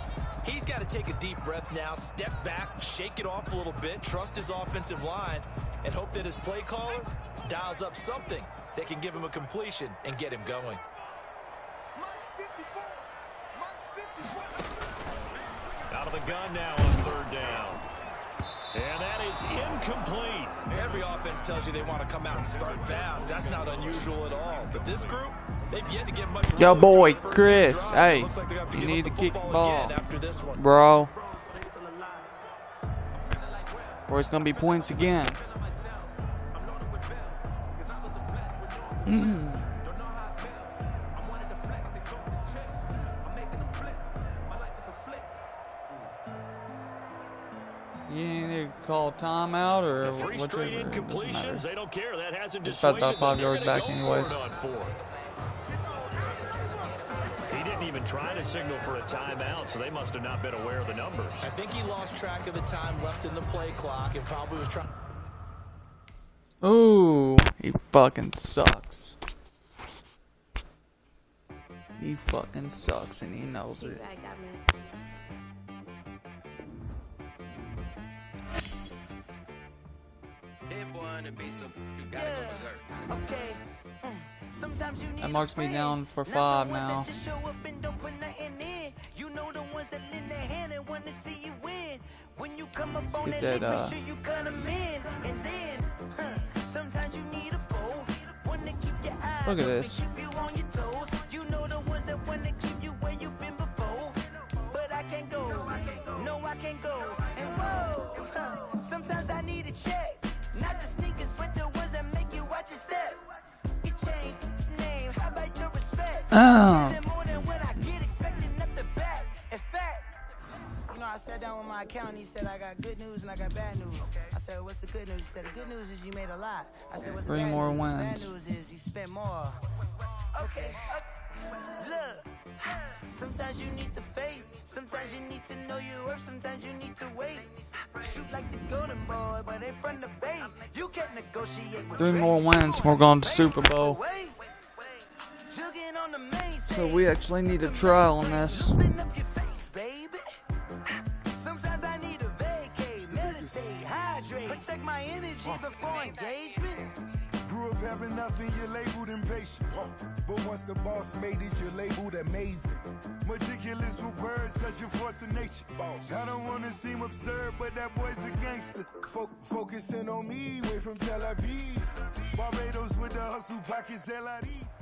He's got to take a deep breath now, step back, shake it off a little bit, trust his offensive line, and hope that his play caller dials up something that can give him a completion and get him going. Out of the gun now on third down. And that is incomplete. Every offense tells you they want to come out and start fast. That's not unusual at all. But this group, they've yet to get much. Yo, boy, Chris. Hey, you need to kick the ball, bro. Or it's gonna be points again. Mm-hmm. Call timeout or Three whatever. straight It doesn't incompletions. They don't care. That hasn't It's about dissuaded five yards back anyways. for it on fourth. He didn't even try to signal for a timeout, so they must have not been aware of the numbers. I think he lost track of the time left in the play clock and probably was trying. Ooh, he fucking sucks. He fucking sucks and he knows it. Hit-Boy on the beat, so you gotta go berserk. Okay. Mm. Sometimes you need That marks me down for not the five ones now. that just show up and don't put nothing in. You know the ones that lend their hand and want to see you win. When you come up Let's on get that, that, uh, sure you cut 'em in. And then, huh, sometimes you need a foe. One to keep your eyes Look at this. keep you on your toes. You know the ones that want to keep you where you've been before. But I can't go. No, I can't go. And whoa, huh, sometimes I need a check. Not the sneakers, but the ones that make you watch your step. You changed the name, how about your respect? Oh. Getting more than what I get, expecting up the back. In fact, you know, I sat down with my accountant. He said, I got good news and I got bad news. I said, What's the good news? He said, The good news is you made a lot. I said, What's Three the bad more news? wins. The bad news is you spent more. Okay. uh, Look, sometimes you need the faith. Sometimes you need to know your worth. Sometimes you need to wait. Shoot like the golden boy, but in front of bait. You can't negotiate with Three more wins, we're going to Super Bowl. Wait. Jugging on the main So we actually need a trial on this. Loosen up your face, baby. Sometimes I need a vacate, meditate, hydrate, protect my energy before engagement. Grew up having nothing, you're labeled impatient. But once the boss made it, you're labeled amazing. Meticulous with words, such a force of nature. I don't wanna seem absurd, but that boy's a gangster. Fo- focusing on me, way from Tel Aviv. Barbados with the hustle pockets, LIDs.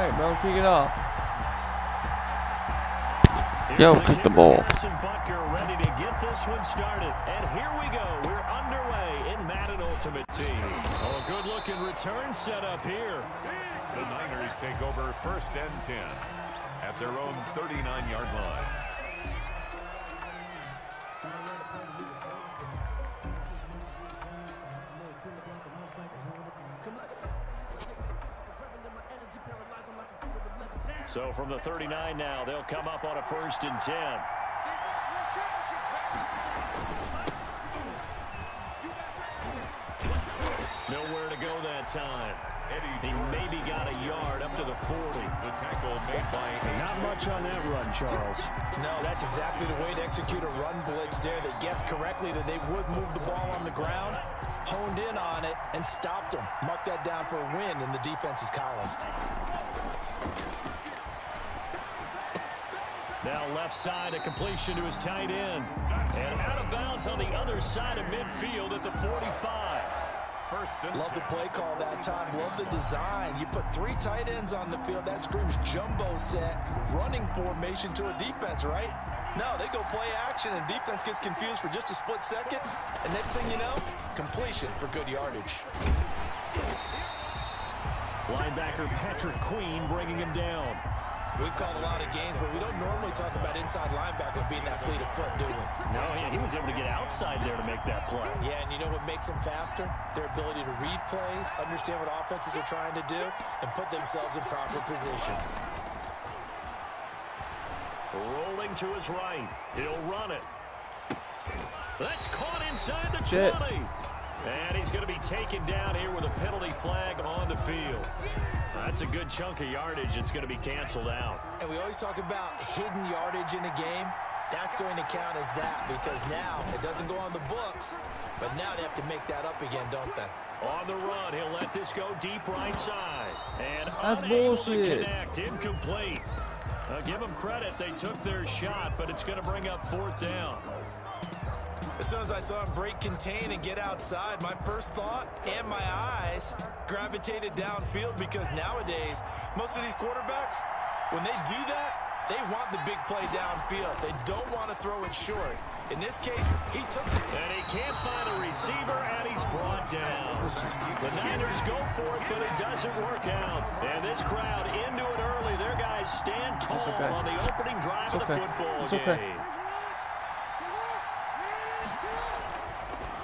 Alright, bro, kick it off. Here's Yo, the kick the ball. Ready to get this one started. And here we go. We're underway in Madden Ultimate Team. Oh, good looking return set up here. The Niners take over first and 10 at their own 39-yard line. So from the 39 now, they'll come up on a first and 10. Nowhere to go that time. He maybe got a yard up to the 40. The tackle made by Not much on that run, Charles. No, that's exactly the way to execute a run blitz there. They guessed correctly that they would move the ball on the ground, honed in on it, and stopped them. Mark that down for a win in the defense's column. Now left side, a completion to his tight end. And out of bounds on the other side of midfield at the 45. first Love the play call that time. Love the design. You put three tight ends on the field. That screams jumbo set, running formation to a defense, right? No, they go play action, and defense gets confused for just a split second. And next thing you know, completion for good yardage. Linebacker Patrick Queen bringing him down. We've called a lot of games, but we don't normally talk about inside linebacker being that fleet of foot, do we? No, yeah, he was able to get outside there to make that play. Yeah, and you know what makes them faster? Their ability to read plays, understand what offenses are trying to do, and put themselves in proper position. Rolling to his right. He'll run it. That's caught inside the Shit. 20. And he's going to be taken down here with a penalty flag on the field. That's a good chunk of yardage. It's going to be canceled out. And we always talk about hidden yardage in a game. That's going to count as that because now it doesn't go on the books, but now they have to make that up again, don't they? On the run, he'll let this go deep right side. And That's unable to bullshit. connect, incomplete. I'll give them credit. They took their shot, but it's going to bring up fourth down. As soon as I saw him break contain and get outside, my first thought and my eyes gravitated downfield because nowadays, most of these quarterbacks, when they do that, they want the big play downfield. They don't want to throw it short. In this case, he took it. And he can't find a receiver, and he's brought down. The Niners go for it, but it doesn't work out. And this crowd into it early. Their guys stand tall okay. on the opening drive It's of the okay. football It's game. okay.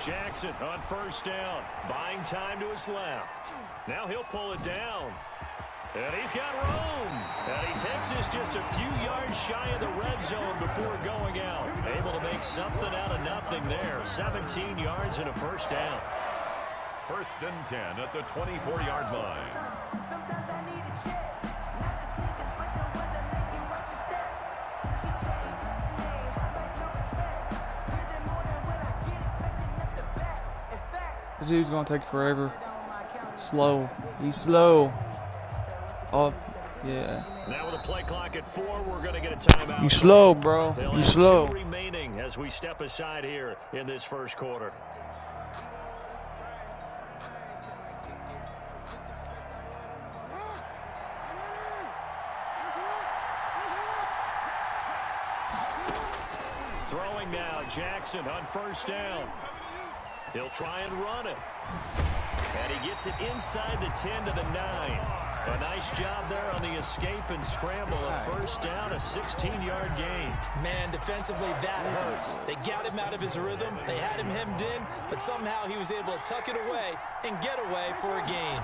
Jackson on first down, buying time to his left. Now he'll pull it down. And he's got room. And he takes this just a few yards shy of the red zone before going out. Able to make something out of nothing there. 17 yards and a first down. First and 10 at the 24-yard line. This dude's gonna take forever. Slow. He's slow. Oh, yeah. Now with a play clock at four, we're going to get a timeout. You slow, bro. They'll You slow. remaining as we step aside here in this first quarter. Throwing now, Jackson on first down. He'll try and run it. And he gets it inside the 10 to the 9. A nice job there on the escape and scramble. A first down, a 16-yard gain. Man, defensively, that hurts. They got him out of his rhythm. They had him hemmed in, but somehow he was able to tuck it away and get away for a gain.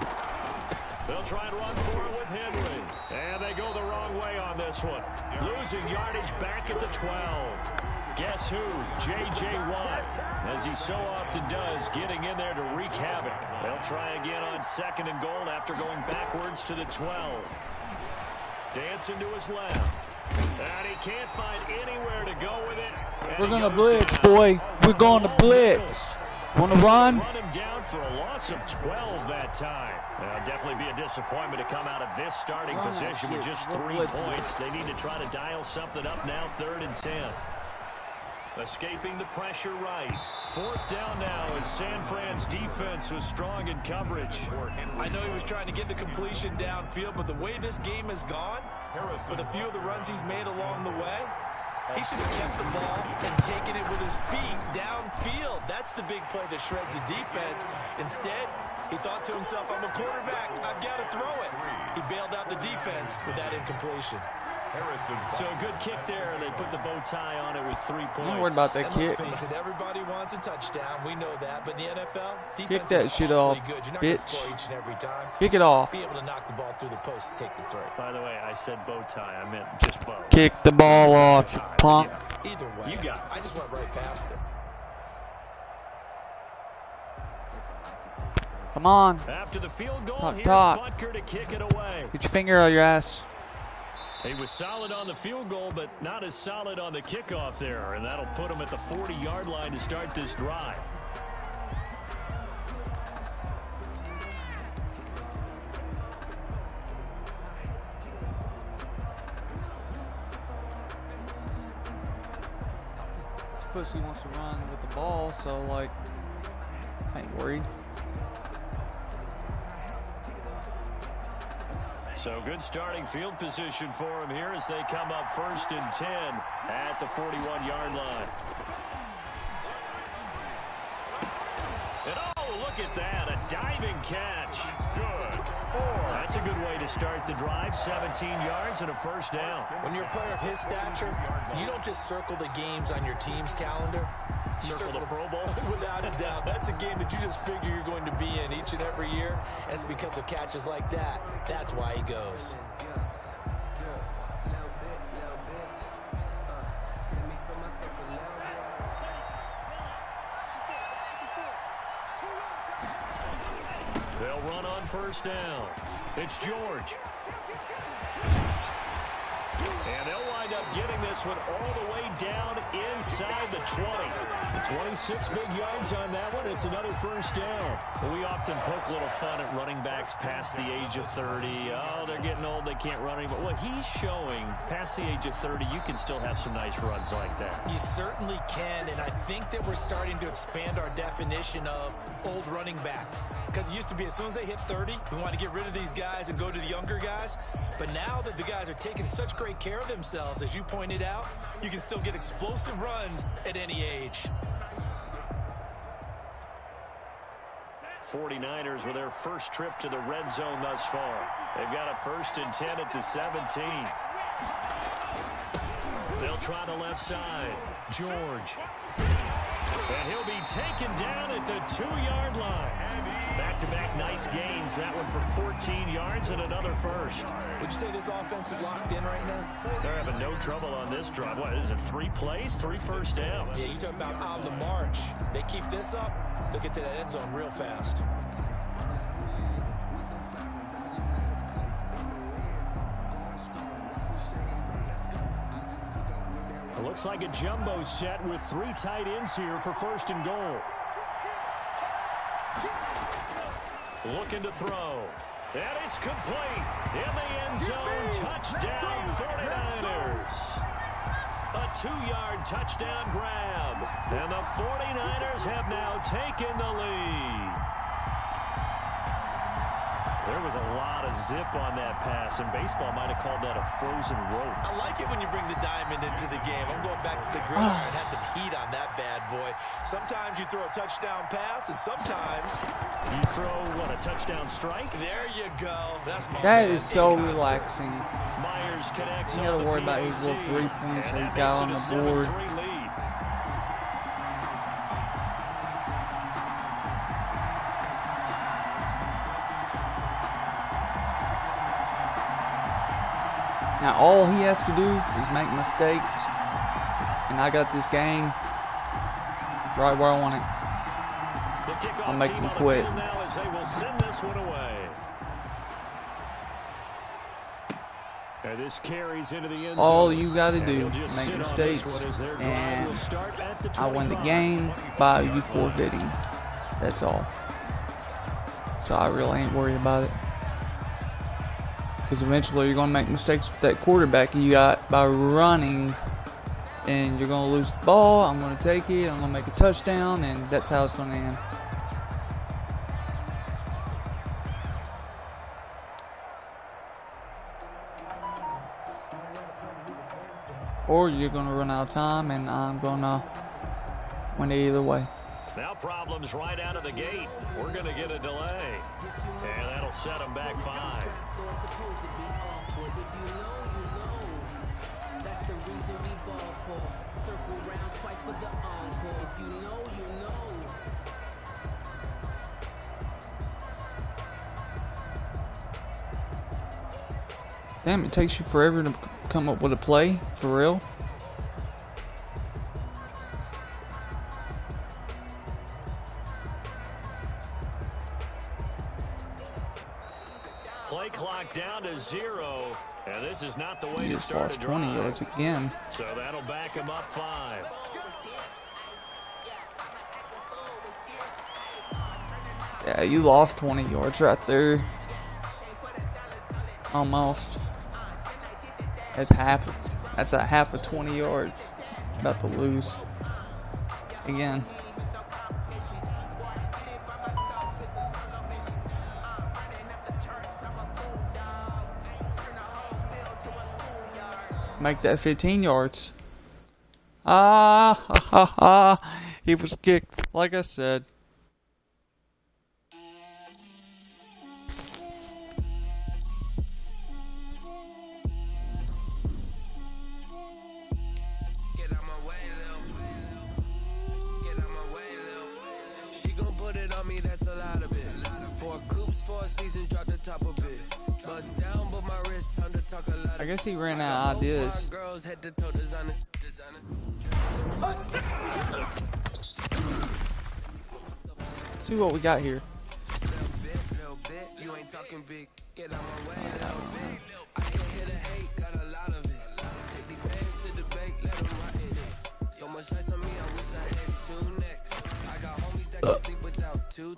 They'll try and run for it with Henry. And they go the wrong way on this one. Losing yardage back at the 12. Guess who? J.J. Watt, as he so often does, getting in there to wreak havoc. They'll try again on second and goal after going backwards to the 12. Dancing to his left. And he can't find anywhere to go with it. We're gonna blitz, down. boy. We're going to blitz. Wanna run? Run him down for a loss of 12 that time. Now, definitely be a disappointment to come out of this starting Run position with just three points. They need to try to dial something up now, third and 10. Escaping the pressure right. Fourth down now as San Fran's defense was strong in coverage. I know he was trying to get the completion downfield, but the way this game has gone, with a few of the runs he's made along the way, he should have kept the ball and taken it with his feet downfield. That's the big play that shreds the defense. Instead, he thought to himself, I'm a quarterback. I've got to throw it. He bailed out the defense with that incompletion. Harrison. So a good kick there. They put the bow tie on it with three points. Don't worry about that and kick. let's face it, everybody wants a touchdown. We know that. But in the NFL, defense Kick that is shit off, good. You're not bitch. Score each and every time. Kick it off. Be able to knock the ball through the post and take the throw. By the way, I said bow tie. I meant just bow. Kick the ball off, you punk. Either way, You got it. I just went right past it. Come on. After the field goal, Talk, talk. Butker to kick it away. Get your finger out of your ass. He was solid on the field goal, but not as solid on the kickoff there, and that'll put him at the 40-yard line to start this drive. Pussy wants to run with the ball, so like, I ain't worried. So good starting field position for him here as they come up first and 10 at the 41-yard line. And oh, look at that, a diving catch. Good. That's a good way to start the drive, 17 yards and a first down. When you're a player of his stature, you don't just circle the games on your team's calendar. You Circle the Pro Bowl? Without a doubt. That's a game that you just figure you're going to be in each and every year. And it's because of catches like that. That's why he goes. First down. It's George. And they'll wind up getting this one all the way down inside the 20. 26 big yards on that one. It's another first down. We often poke a little fun at running backs past the age of 30. Oh, they're getting old. They can't run anymore. What he's showing, past the age of 30, you can still have some nice runs like that. You certainly can, and I think that we're starting to expand our definition of old running back. Because it used to be as soon as they hit 30, we want to get rid of these guys and go to the younger guys. But now that the guys are taking such great care of themselves, as you pointed out, you can still get explosive runs at any age. 49ers with their first trip to the red zone thus far. They've got a first and 10 at the 17. They'll try the left side. George. And he'll be taken down at the two-yard line. Back-to-back nice gains. That one for 14 yards and another first. Would you say this offense is locked in right now? They're having no trouble on this drive. What is it, three plays, three first downs? Yeah, you talk about on the march. They keep this up, they'll get to that end zone real fast. It looks like a jumbo set with three tight ends here for first and goal. Looking to throw. And it's complete. In the end zone. Touchdown 49ers. A two-yard touchdown grab. And the 49ers have now taken the lead. There was a lot of zip on that pass, and baseball might have called that a frozen rope. I like it when you bring the diamond into the game. I'm going back to the gridiron. Ah. Had some heat on that bad boy. Sometimes you throw a touchdown pass, and sometimes you throw what a touchdown strike. There you go. That's my That man, is so Dave relaxing. Myers connects. You gotta worry about his little three points and that he's that got on the board. Now all he has to do is make mistakes, and I got this game right where I want it. I'll make the quit. now as they will send this one away. And this carries into the end All you gotta do he'll make sit on this mistakes, one as their drive and start at the I win the game by you forfeiting. That's all. So I really ain't worried about it. Because eventually you're going to make mistakes with that quarterback you got by running, and you're going to lose the ball. I'm going to take it. I'm going to make a touchdown, and that's how it's going to end. Or you're going to run out of time, and I'm going to win it either way. Now problems right out of the gate. We're going to get a delay. And that'll set them back five. Damn, it takes you forever to come up with a play, for real. Play clock down to zero. And this is not the way You just start lost 20 yards again. So that'll back him up five. Yeah, you lost 20 yards right there. Almost. That's half. That's a half of 20 yards. About to lose again. Make that 15 yards. Ah, ha, ha, ha. He was kicked, like I said. I guess he ran out of ideas. Designer. see what we got here.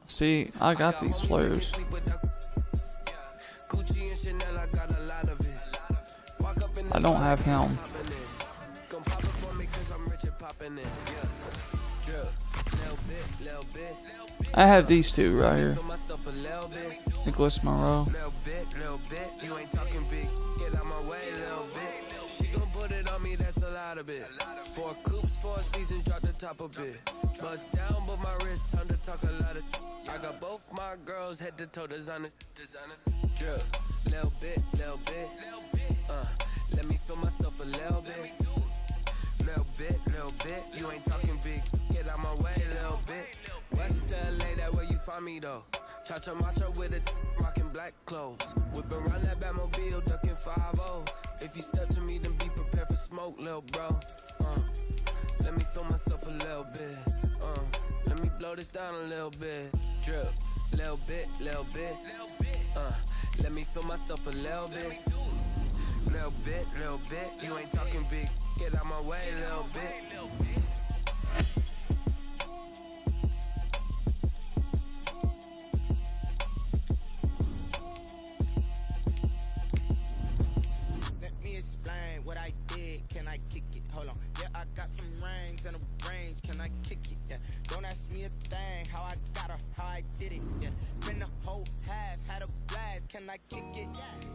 See, I got these players. Little bit, little bit. I have these two right here. Nicholas Monroe. Four coops, four seasons, drop the top. Bust down, but my wrist, time to talk a lot of. I got both my girls head to toe designer, designer. Little bit, little bit. Uh, let me feel myself a little bit. Little bit, little bit. You ain't talking big. Get out my way, little bit. West LA, that where you find me though. Cha cha macha with a rockin' black clothes. Whip around that Batmobile, ducking 5 If you step to me, then be prepared for smoke, little bro. Uh, let me feel myself a little bit. Uh, let me blow this down a little bit. Drip, little bit, little bit. Uh, let me feel myself a little bit. Little bit, little bit. You ain't talking big. Get out my way, little bit. Let me explain what I did. Can I kick it? Hold on. Yeah, I got some rings and a range. Can I kick it? Yeah. Don't ask me a thing. How I got her, how I did it. Yeah. Can I kick it?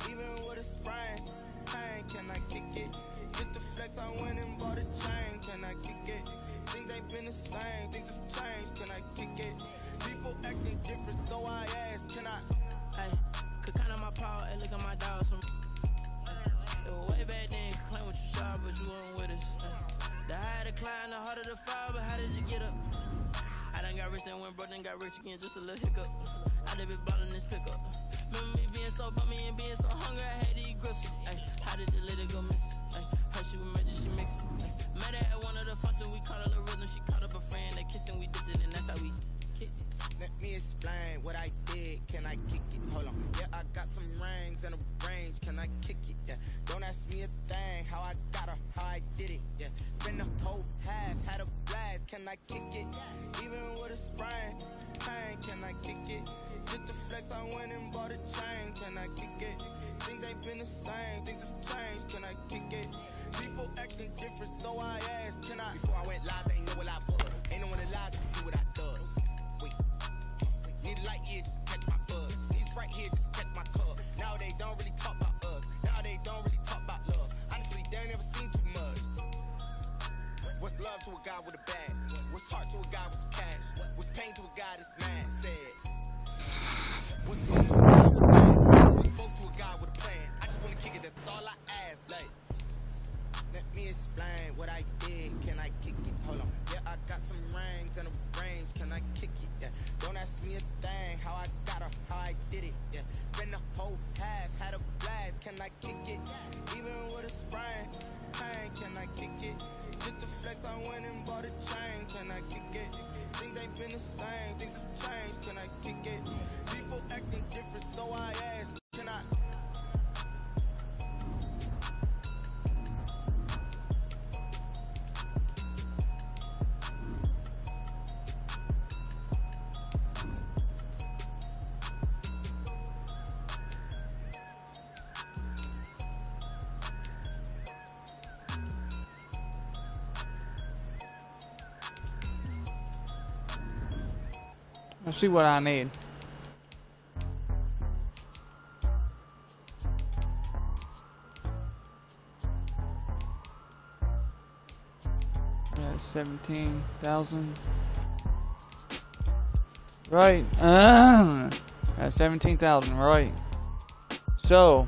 Even with a sprain. Pain, can I kick it? Just the flex, I went and bought a chain. Can I kick it? Things ain't been the same. Things have changed. Can I kick it? People acting different, so I ask. Can I? Hey, could count on my power and look at my dogs from. It was way back then, claim what you saw, but you weren't with us. The higher the climb, the harder the fall, but how did you get up? I done got rich and went broke, then got rich again, just a little hiccup. I done been ballin' this pickup. Remember me being so bummy and being so hungry, I had to eat gristle. Ay, how did the lady go miss? Ay, her she was magic, she mixed. Met her at one of the functions, we caught her the rhythm, she caught up a friend, they kissed and we dipped it, and that's how we. Let me explain what I did. Can I kick it? Hold on. Yeah, I got some rings and a range. Can I kick it? Yeah. Don't ask me a thing. How I got her, how I did it. Yeah. Spend the whole half, had a blast. Can I kick it? Even with a sprain. Pain, can I kick it? Just the flex, I went and bought a chain. Can I kick it? Things ain't been the same. Things have changed. Can I kick it? People acting different, so I asked. Can I? Before I went live, they ain't know what I was. Ain't no one alive to do what I does. A light to catch my buzz. Need Sprite here just catch my cup. Now they don't really talk about us. Now they don't really talk about love. Honestly, they ain't never seen too much. What's love to a guy with a bag? What's heart to a guy with some cash? What's pain to a guy that's mad? Said. What's both to a guy with a plan? What's both to a guy with a plan? I just wanna kick it, that's all I ask. Like, me explain what I did. Can I kick it? Hold on. Yeah, I got some rings and a range. Can I kick it? Yeah. Don't ask me a thing. How I got her, how I did it. Yeah. Spend the whole half, had a blast. Can I kick it? Even with a sprain. Pain, can I kick it? Just the flex, I went and bought a chain. Can I kick it? Things ain't been the same. Things have changed. Can I kick it? People acting different, so I ask. Can I? See what I need. Yeah, 17,000. Right. Uh, 17,000, right. So,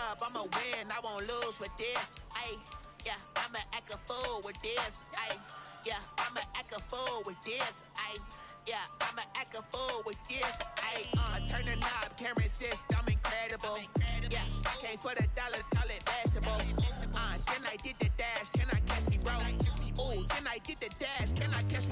dub, I'ma win, I won't lose with this. Ayy, yeah, I'ma act a fool with this. Ayy, yeah, I'ma act a fool with this. Ayy, yeah, I'ma act a fool with this. Ayy, uh, turn the knob, can't resist, I'm incredible. Yeah, came for the dollars, call it vegetable. Uh, then I did the dash, can I catch me roll? Ooh, then I did the dash, can I catch me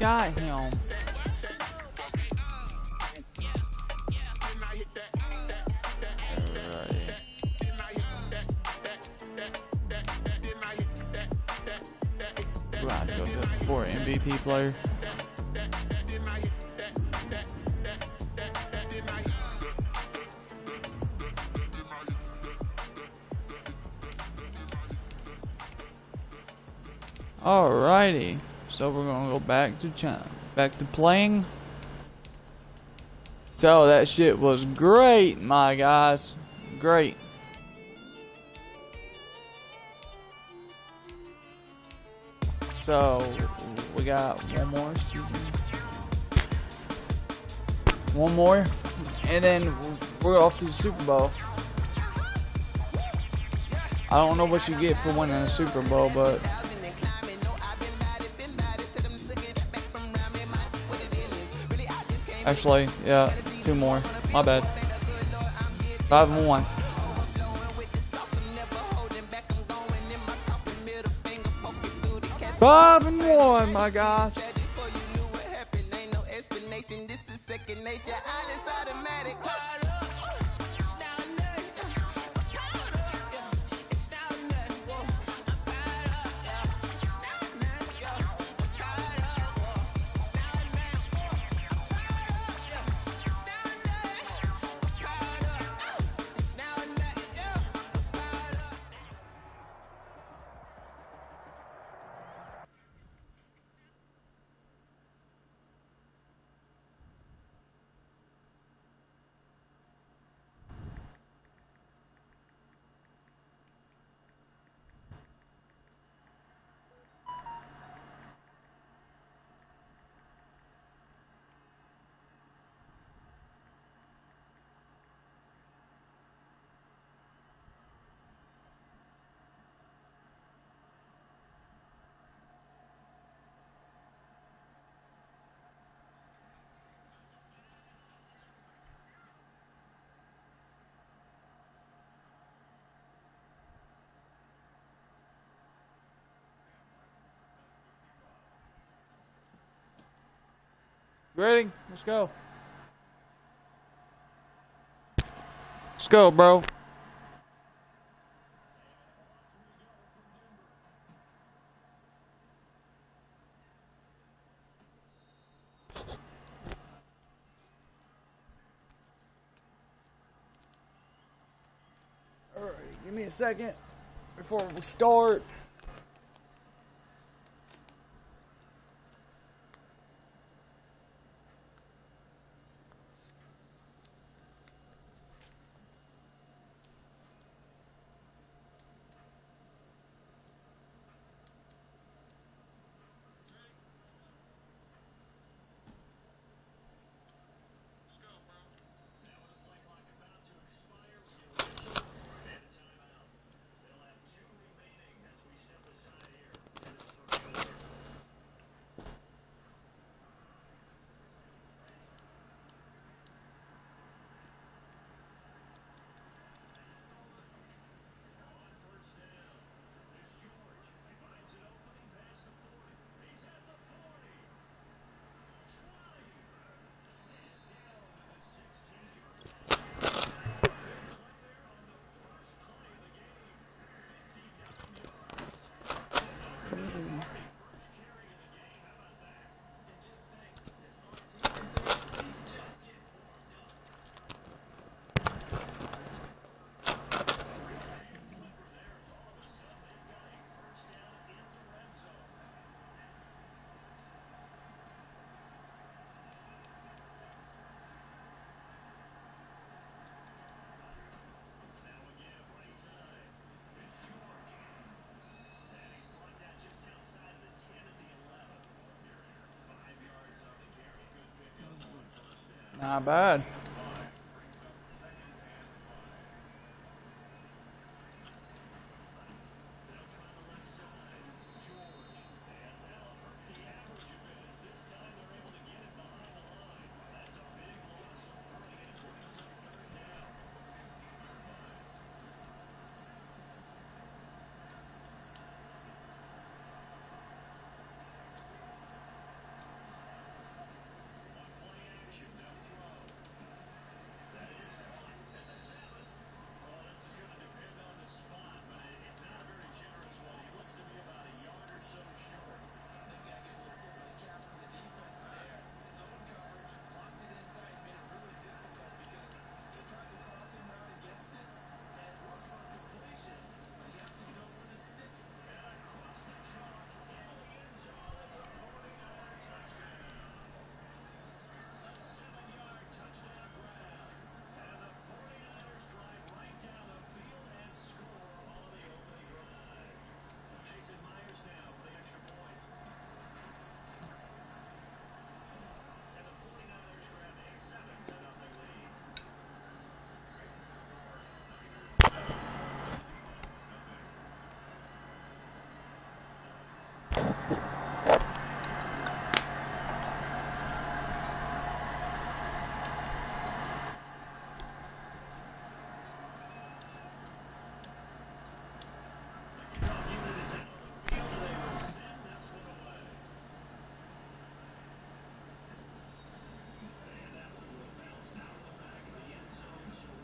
got him. For MVP player. Alrighty, so we're gonna go back to China, back to playing. So that shit was great, my guys, great. So we got one more season, one more, and then we're off to the Super Bowl. I don't know what you get for winning a Super Bowl, but Actually, yeah, two more. My bad. Five and one. Five and one, my guys. Ready? Let's go. Let's go, bro. Alright, give me a second before we start. Not bad.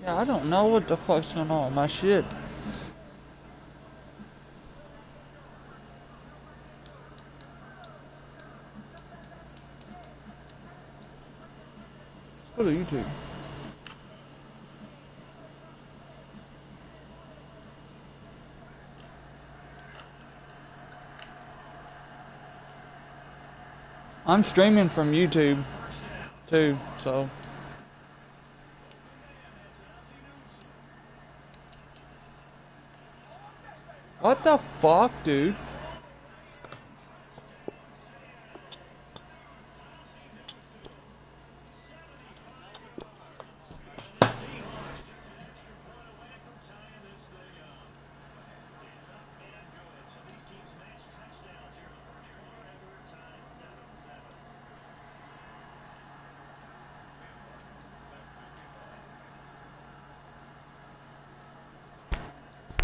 Yeah, I don't know what the fuck's going on with my shit. Let's go to YouTube. I'm streaming from YouTube too, so What the fuck, dude?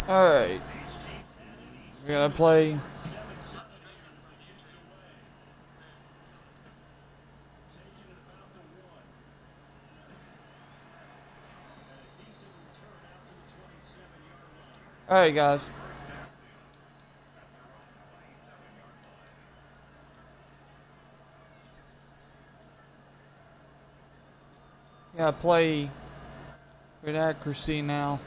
Alright. Play. Alright, guys. Gotta play with accuracy now.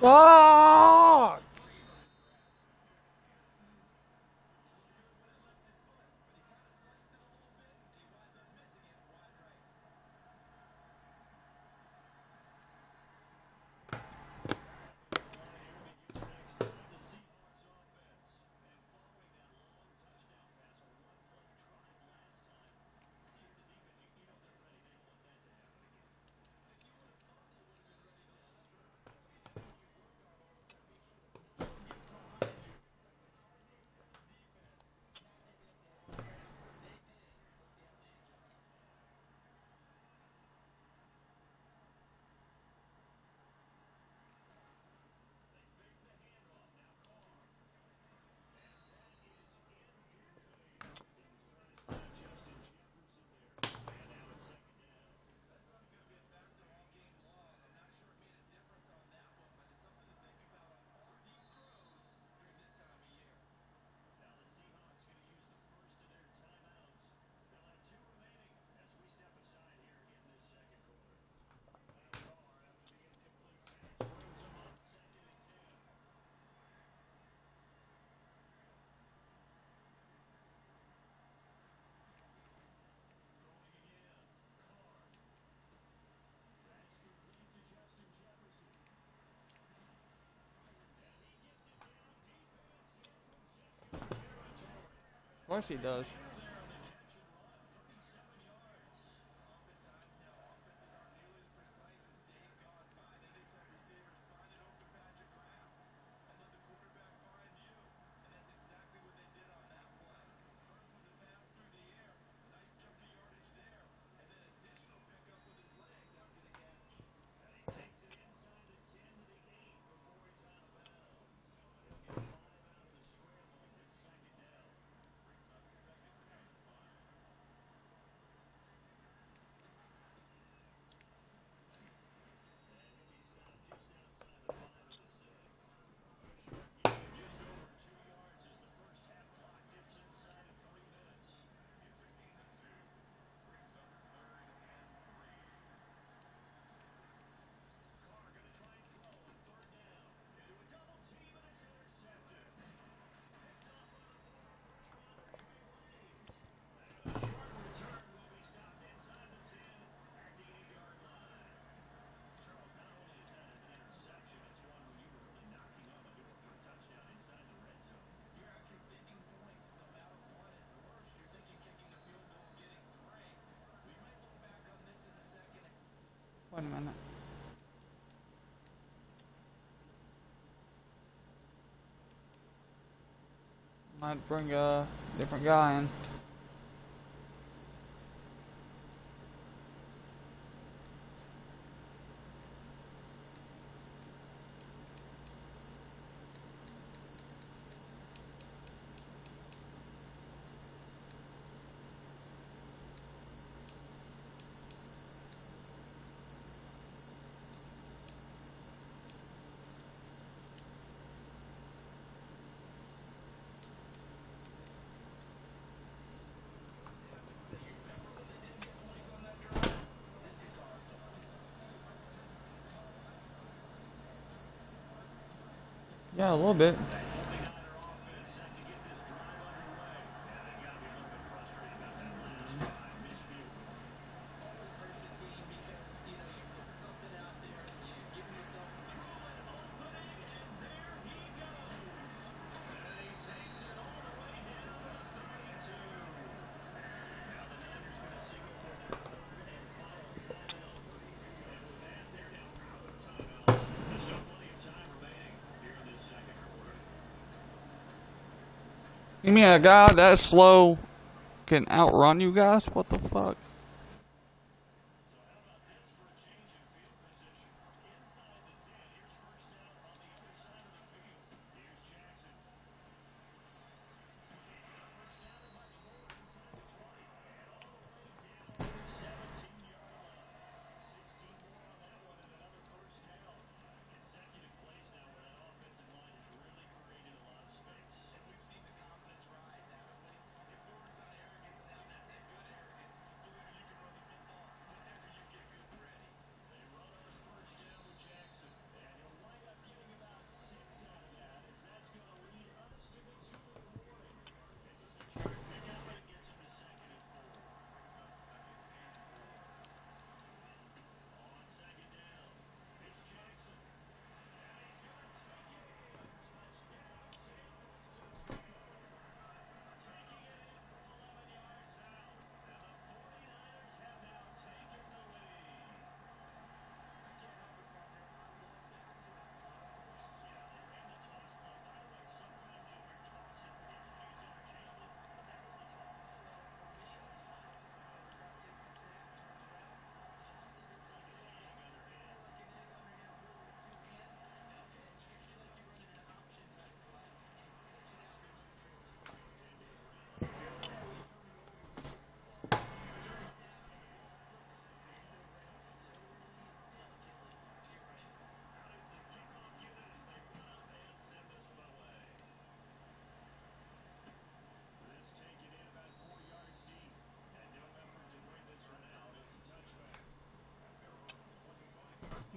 Fuck! Course he does. A minute. Might bring a different guy in. Yeah, a little bit. You mean a guy that slow can outrun you guys? What the fuck?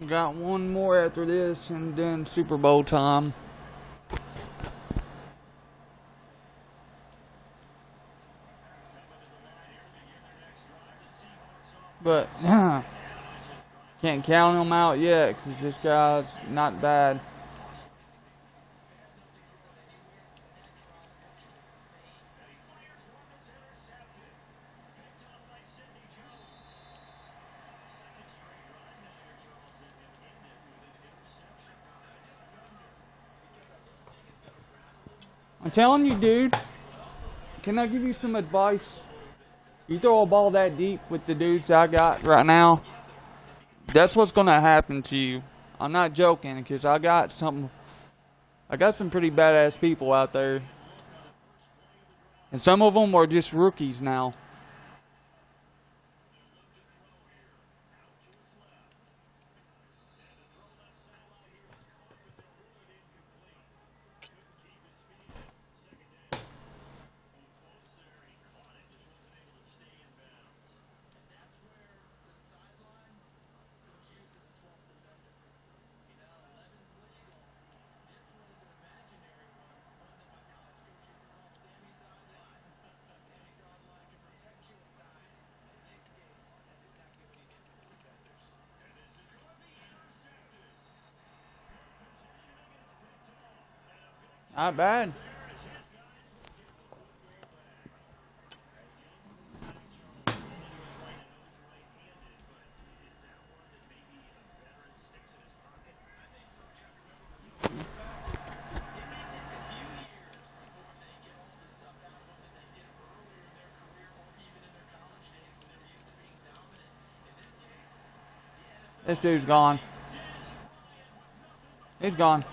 Got one more after this, and then Super Bowl time. But can't count him out yet because this guy's not bad. Telling you, dude. Can I give you some advice? You throw a ball that deep with the dudes I got right now, that's what's going to happen to you. I'm not joking because I got some I got some pretty badass people out there. And some of them are just rookies now. Not bad. This dude's gone. He's gone.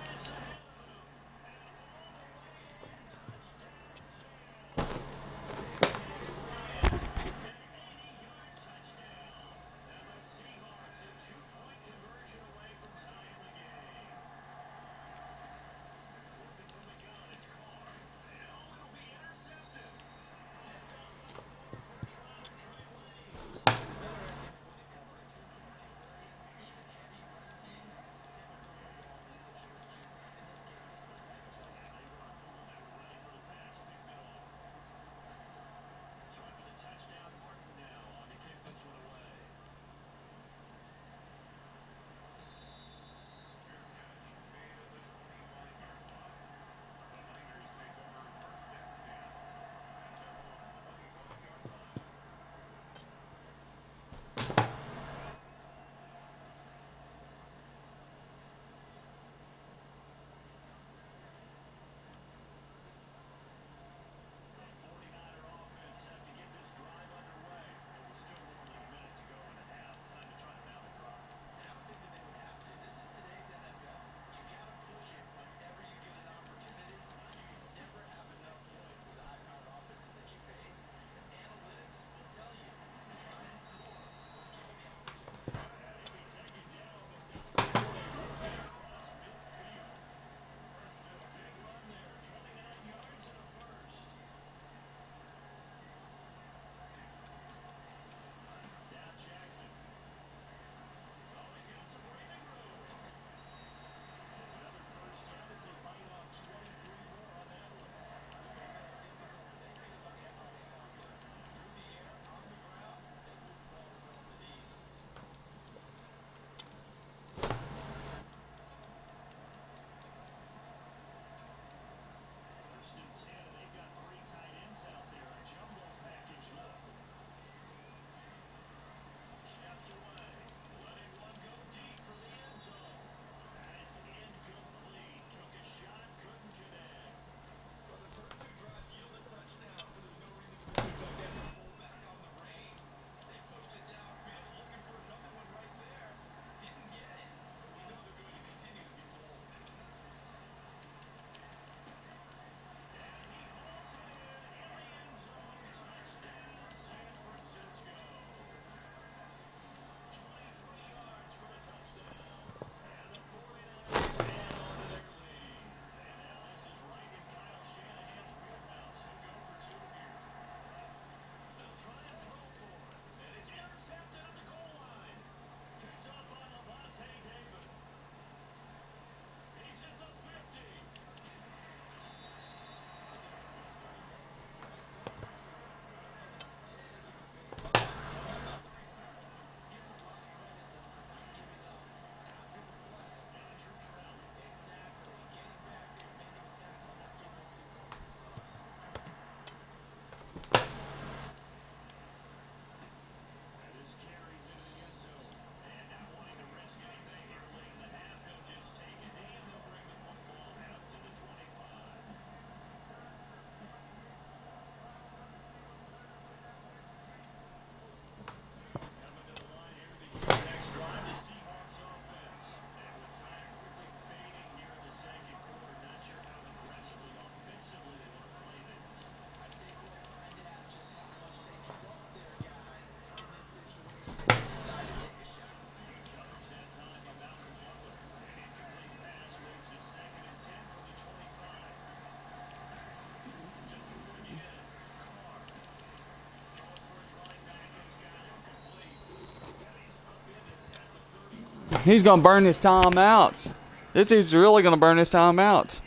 He's gonna burn his time out. This is really gonna burn his time out.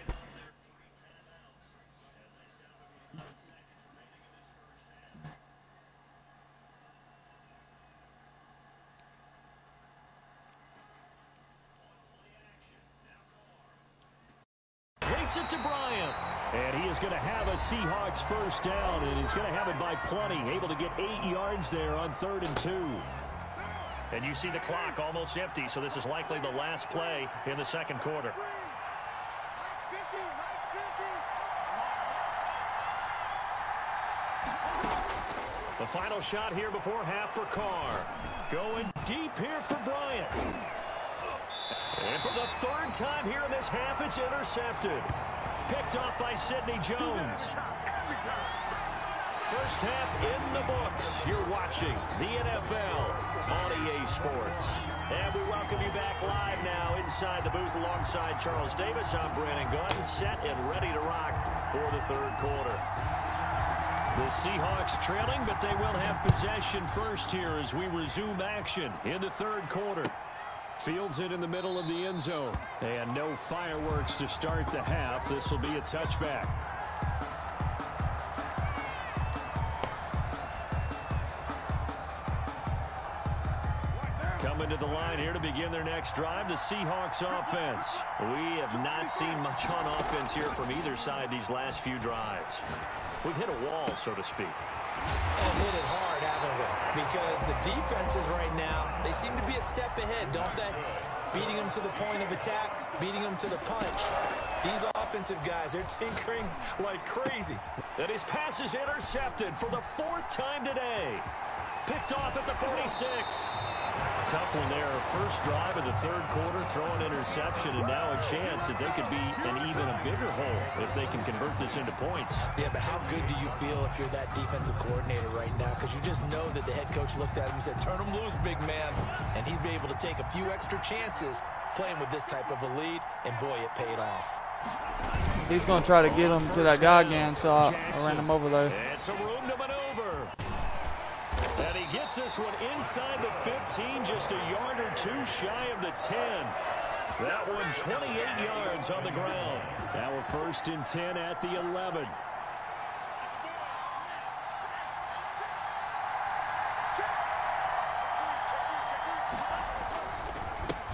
Waits it to Bryant. And he is going to have a Seahawks first down, and he's going to have it by plenty. Able to get eight yards there on third and two. And you see the clock almost empty, so this is likely the last play in the second quarter. The final shot here before half for Carr. Going deep here for Bryant. And for the third time here in this half, it's intercepted. Picked off by Sidney Jones. First half in the books. You're watching the NFL on EA Sports. And we welcome you back live now inside the booth alongside Charles Davis. I'm Brandon Gaudin, set and ready to rock for the third quarter. The Seahawks trailing, but they will have possession first here as we resume action in the third quarter. Fields it in the middle of the end zone. And no fireworks to start the half. This will be a touchback. To the line here to begin their next drive, the Seahawks offense. We have not seen much on offense here from either side these last few drives. We've hit a wall, so to speak. And hit it hard, haven't we? Because the defenses right now, they seem to be a step ahead, don't they? Beating them to the point of attack, beating them to the punch. These offensive guys, they're tinkering like crazy. And his pass is intercepted for the fourth time today. Picked off at the 46. Tough one there. First drive of the third quarter, throw an interception, and now a chance that they could be an even a bigger hole if they can convert this into points. Yeah, but how good do you feel if you're that defensive coordinator right now? Because you just know that the head coach looked at him and said, turn him loose, big man. And he'd be able to take a few extra chances playing with this type of a lead, and boy, it paid off. He's gonna try to get him to that guy again, so I, I ran him over there. And he gets this one inside the 15, just a yard or two shy of the 10. That one 28 yards on the ground. Now we're first and 10 at the 11.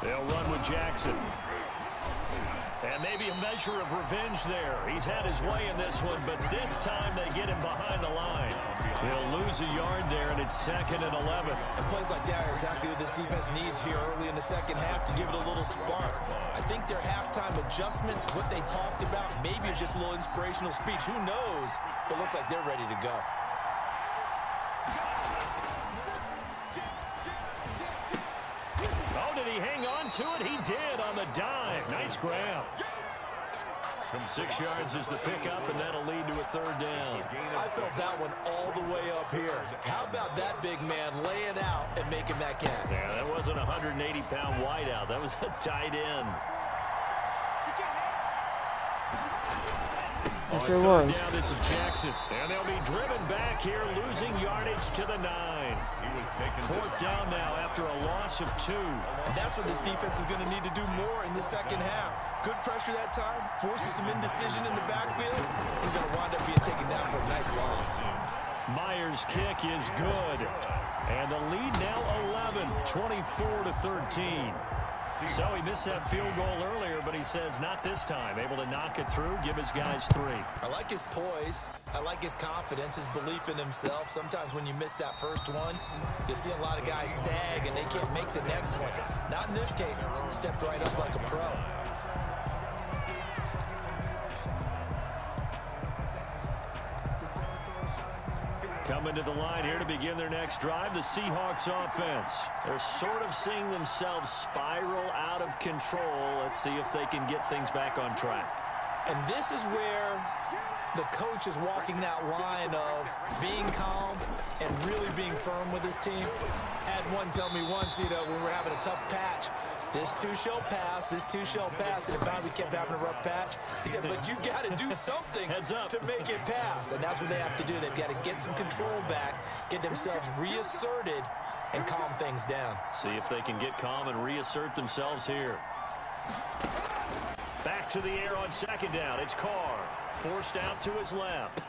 They'll run with Jackson. And maybe a measure of revenge there. He's had his way in this one, but this time they get him behind the line. He'll lose a yard there, and it's second and 11. And plays like that are exactly what this defense needs here early in the second half to give it a little spark. I think their halftime adjustments, what they talked about, maybe it's just a little inspirational speech. Who knows? But looks like they're ready to go. Oh, did he hang on to it? He did on the dive. Nice grab. From six yards is the pickup, and that'll lead to a third down. I felt that one all the way up here. How about that big man laying out and making that catch? Yeah, that wasn't a 180-pound wideout. That was a tight end. It sure was. Down, this is Jackson. And they'll be driven back here, losing yardage to the nine. He was taken Fourth down now after a loss of two. And that's what this defense is going to need to do more in the second half. Good pressure that time, forces some indecision in the backfield. He's going to wind up being taken down for a nice loss. Myers' kick is good. And the lead now 11, 24 to 13. So he missed that field goal earlier, but he says not this time. Able to knock it through, give his guys three. I like his poise. I like his confidence, his belief in himself. Sometimes when you miss that first one, you see a lot of guys sag and they can't make the next one. Not in this case. Stepped right up like a pro. Coming to the line here to begin their next drive, the Seahawks offense. They're sort of seeing themselves spiral out of control. Let's see if they can get things back on track. And this is where the coach is walking that line of being calm and really being firm with his team. Had one tell me once, you know, we were having a tough patch, this too shall pass, this too shall pass, and it finally kept having a rough patch. He said, but you got to do something to make it pass, and that's what they have to do. They've got to get some control back, get themselves reasserted, and calm things down. See if they can get calm and reassert themselves here. Back to the air on second down. It's Carr. Forced out to his left.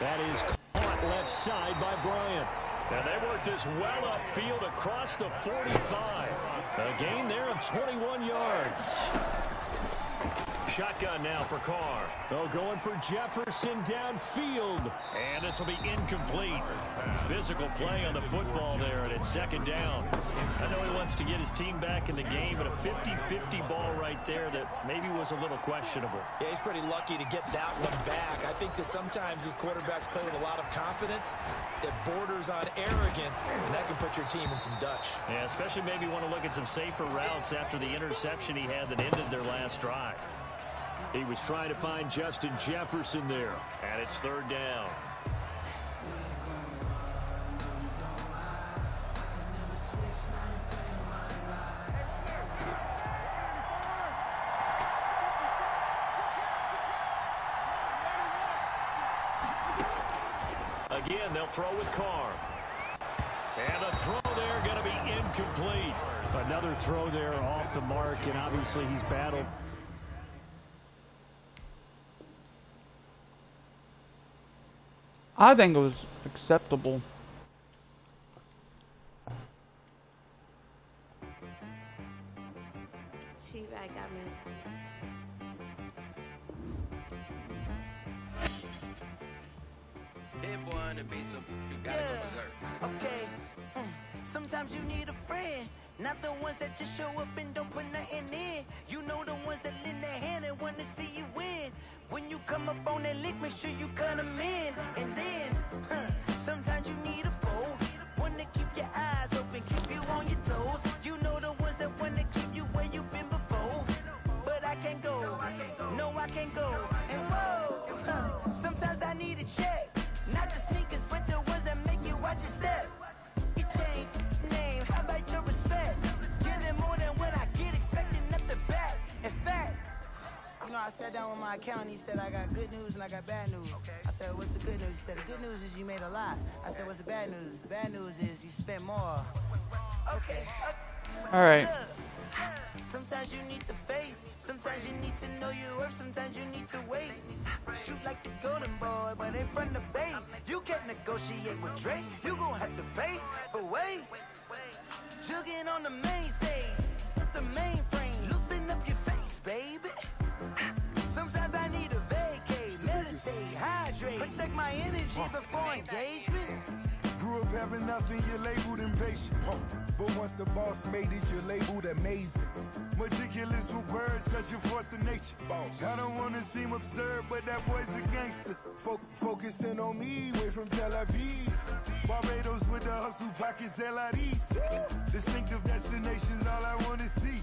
That is caught left side by Bryant. And they work this well upfield across the 45. A gain there of 21 yards. Shotgun now for Carr. Oh, going for Jefferson downfield. And this will be incomplete. Physical play on the football there, and it's second down. I know he wants to get his team back in the game, but a 50-50 ball right there that maybe was a little questionable. Yeah, he's pretty lucky to get that one back. I think that sometimes his quarterbacks play with a lot of confidence that borders on arrogance, and that can put your team in some Dutch. Yeah, especially maybe want to look at some safer routes after the interception he had that ended their last drive. He was trying to find Justin Jefferson there, and it's third down. Again, they'll throw with Carr. And a throw there going to be incomplete. Another throw there off the mark, and obviously he's battled I think it was acceptable. T-Rag got me. Hit-Boy on the beat, so you gotta go berserk. Okay. Mm. Sometimes you need a friend. Not the ones that just show up and don't put nothing in. You know the ones that lend their hand and wanna see you win. When you come up on that lick, make sure you cut 'em in. And then, huh, sometimes you need a foe. One to keep your eyes open, keep you on your toes. You know the ones that wanna keep you where you've been before. But I can't go, no, I can't go. And whoa, huh, sometimes I need a check. Know, I sat down with my accountant. He said, I got good news and I got bad news. I said, What's the good news? He said, The good news is you made a lot. I said, What's the bad news? The bad news is you spent more. Okay. Uh, All right. Sometimes you need the faith. Sometimes you need to know your worth. Sometimes you need to wait. Shoot like the golden boy, but ain't from the bay. You can't negotiate with Drake. You gon' have to pay. But wait, jugging on the main stage. The mainframe, loosen up your face, baby. Protect my energy before engagement. Grew up having nothing, you're labeled impatient. Huh. But once the boss made it, you're labeled amazing. Meticulous with words, such a force of nature. Boss. I don't wanna seem absurd, but that boy's a gangster. Fo- focusing on me, way from Tel Aviv. Barbados with the hustle pockets, LIDs. Distinctive destinations, all I wanna see.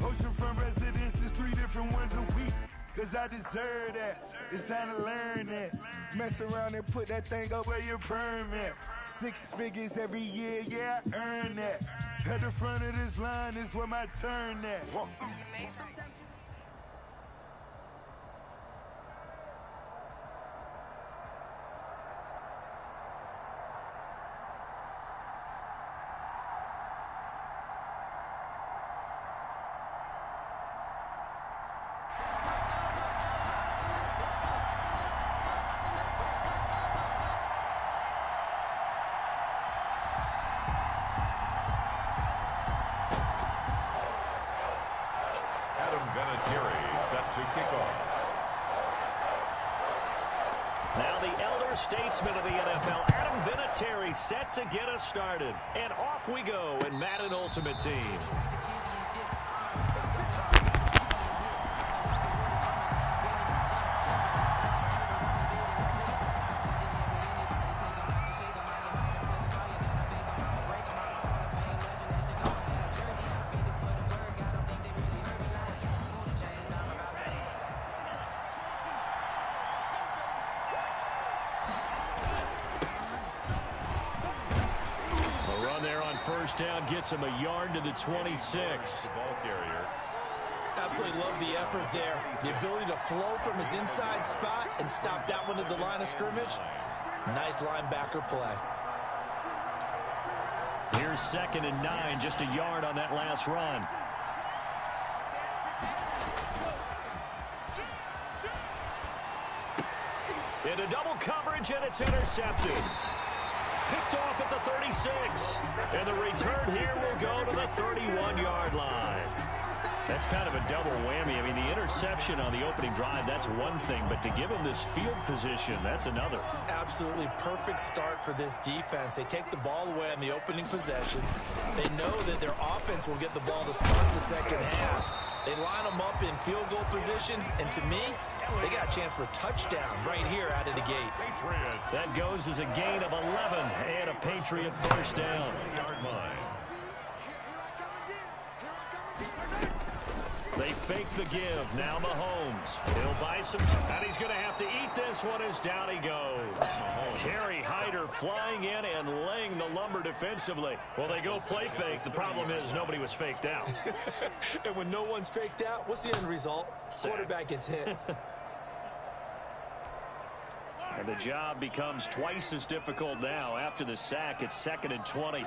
Oceanfront residences, three different ones a week. Cause I deserve that. It's time to learn that. Mess around and put that thing up where your permit. Six figures every year, yeah, I earn that. At the front of this line is where my turn at. Whoa. Statesman of the NFL, Adam Vinatieri, set to get us started. And off we go in Madden Ultimate Team. Him a yard to the 26. Ball carrier. Absolutely love the effort there. The ability to flow from his inside spot and stop that one at the line of scrimmage. Nice linebacker play. Here's second and nine, just a yard on that last run. Into double coverage, and it's intercepted. Picked off at the 36. And the return here will go to the 31-yard line. That's kind of a double whammy. I mean, the interception on the opening drive, that's one thing. But to give them this field position, that's another. Absolutely perfect start for this defense. They take the ball away on the opening possession. They know that their offense will get the ball to start the second half. They line them up in field goal position, and to me, they got a chance for a touchdown right here out of the gate. That goes as a gain of 11 and a Patriot first down. Yard line. They fake the give. Now Mahomes. He'll buy some time. And he's going to have to eat this one as down he goes. Kerry Hyder flying in and laying the lumber defensively. Well, they go play fake. The problem is nobody was faked out. and when no one's faked out, what's the end result? Sack. Quarterback gets hit. And the job becomes twice as difficult now. After the sack, it's second and 20.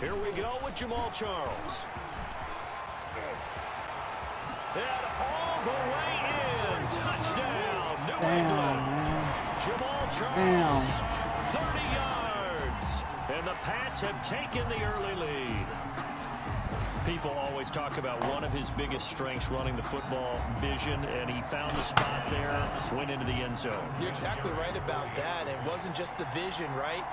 Here we go with Jamaal Charles. And all the way in. Touchdown, New Damn, England. man. Jamaal Damn. Charles, 30 yards. And the Pats have taken the early lead. People always talk about one of his biggest strengths running the football vision, and he found the spot there, went into the end zone. You're exactly right about that. It wasn't just the vision, right?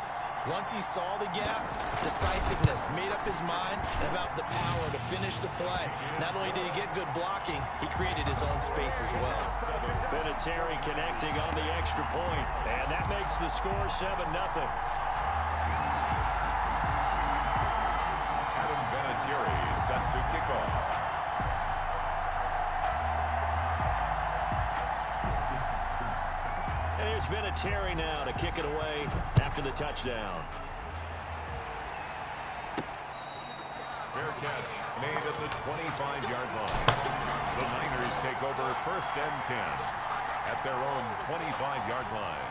Once he saw the gap, decisiveness, made up his mind about the power to finish the play. Not only did he get good blocking, he created his own space as well. Vinatieri connecting on the extra point, and that makes the score 7 Vinatieri now to kick it away after the touchdown. Fair catch made at the 25-yard line. The Niners take over first and 10 at their own 25-yard line.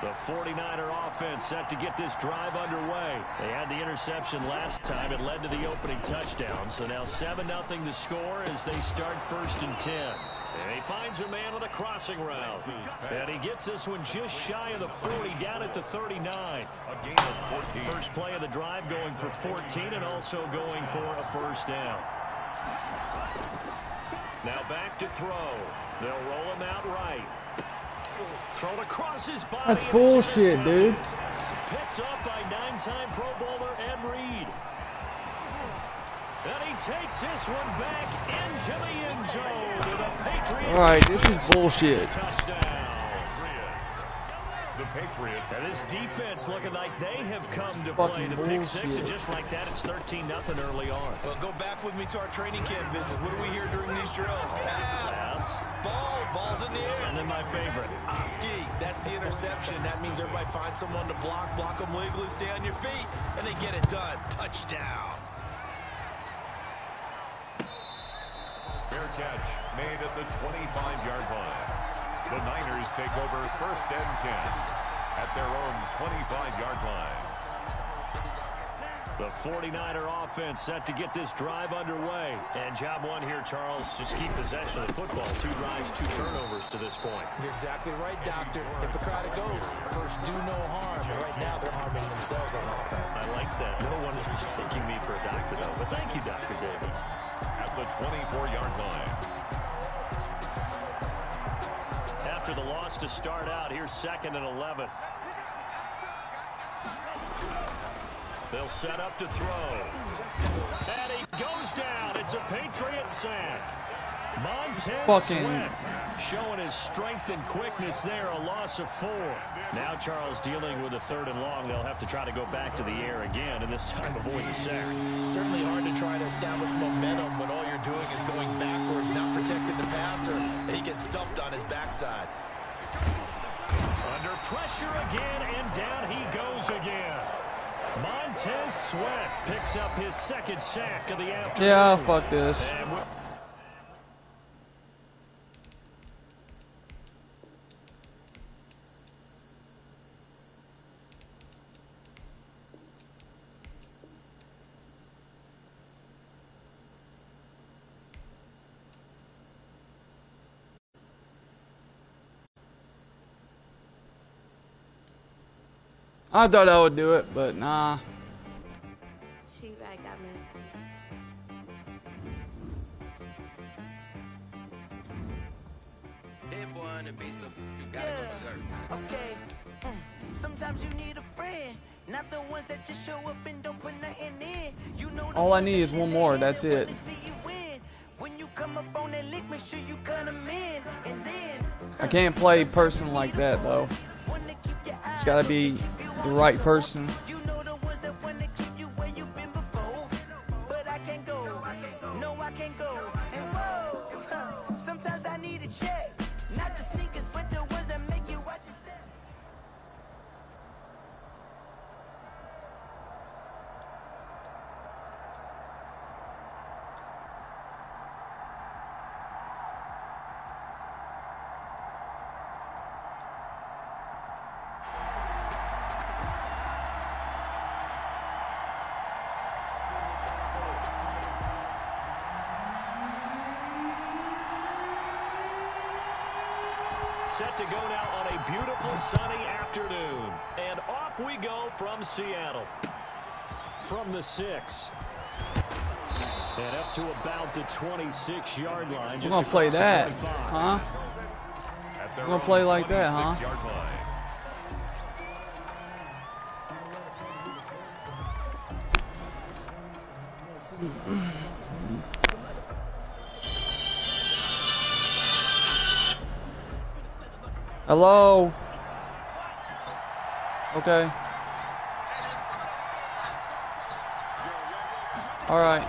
The 49er offense set to get this drive underway. They had the interception last time. It led to the opening touchdown. So now 7-0 to score as they start first and 10. And he finds a man on the crossing route. And he gets this one just shy of the 40, down at the 39. A gain of 14. First play of the drive going for 14 and also going for a first down. Now back to throw. They'll roll him out right. Thrown across his body. That's bullshit, dude. Picked up by nine-time Pro Bowler Ed Reed. And he takes this one back into the end zone. The Patriots. All right, this is bullshit. Touchdown. The Patriots. And this defense looking like they have come to Fucking play the pick six, and just like that, it's 13 nothing early on. Well, go back with me to our training camp visit. What do we hear during these drills? Pass. Pass. Ball. Ball's in the air. And then my favorite. Oski, that's the interception. That means everybody finds someone to block, block them legally, stay on your feet, and they get it done. Touchdown. Fair catch made at the 25-yard line. The Niners take over first and 10 at their own 25-yard line. The 49er offense set to get this drive underway. And job one here, Charles, just keep possession of the football. Two drives, two turnovers to this point. You're exactly right, Doctor. Hippocratic oath. First, do no harm. And right now, they're harming themselves on offense. I like that. No one is mistaking me for a doctor, though. But thank you, Dr. Davis. The 24-yard line. After the loss to start out, here's second and 11. They'll set up to throw. And he goes down. It's a Patriot sack. Montez Fucking- Sweat showing his strength and quickness there, a loss of four. Now Charles dealing with a third and long. They'll have to try to go back to the air again, and this time avoid the sack. Certainly hard to try to establish momentum when all you're doing is going backwards, not protecting the passer, and he gets dumped on his backside. Under pressure again, and down he goes again. Montez Sweat picks up his second sack of the afternoon. Yeah, fuck this. I thought I would do it, but nah. She back got me. That boy on the beat, so you gotta go berserk. Okay. Mm. Sometimes you need a friend, not the ones that just show up and don't put nothing in. You know All I need is one more. That's it. to see you win. When you come up on that lick, make sure you cut 'em in. And then I can't play person like that though. It's gotta be the right person. From Seattle. From the six. And up to about the 26-yard line. We're just gonna play that, huh? We're gonna play like that, huh? Hello. Okay. All right.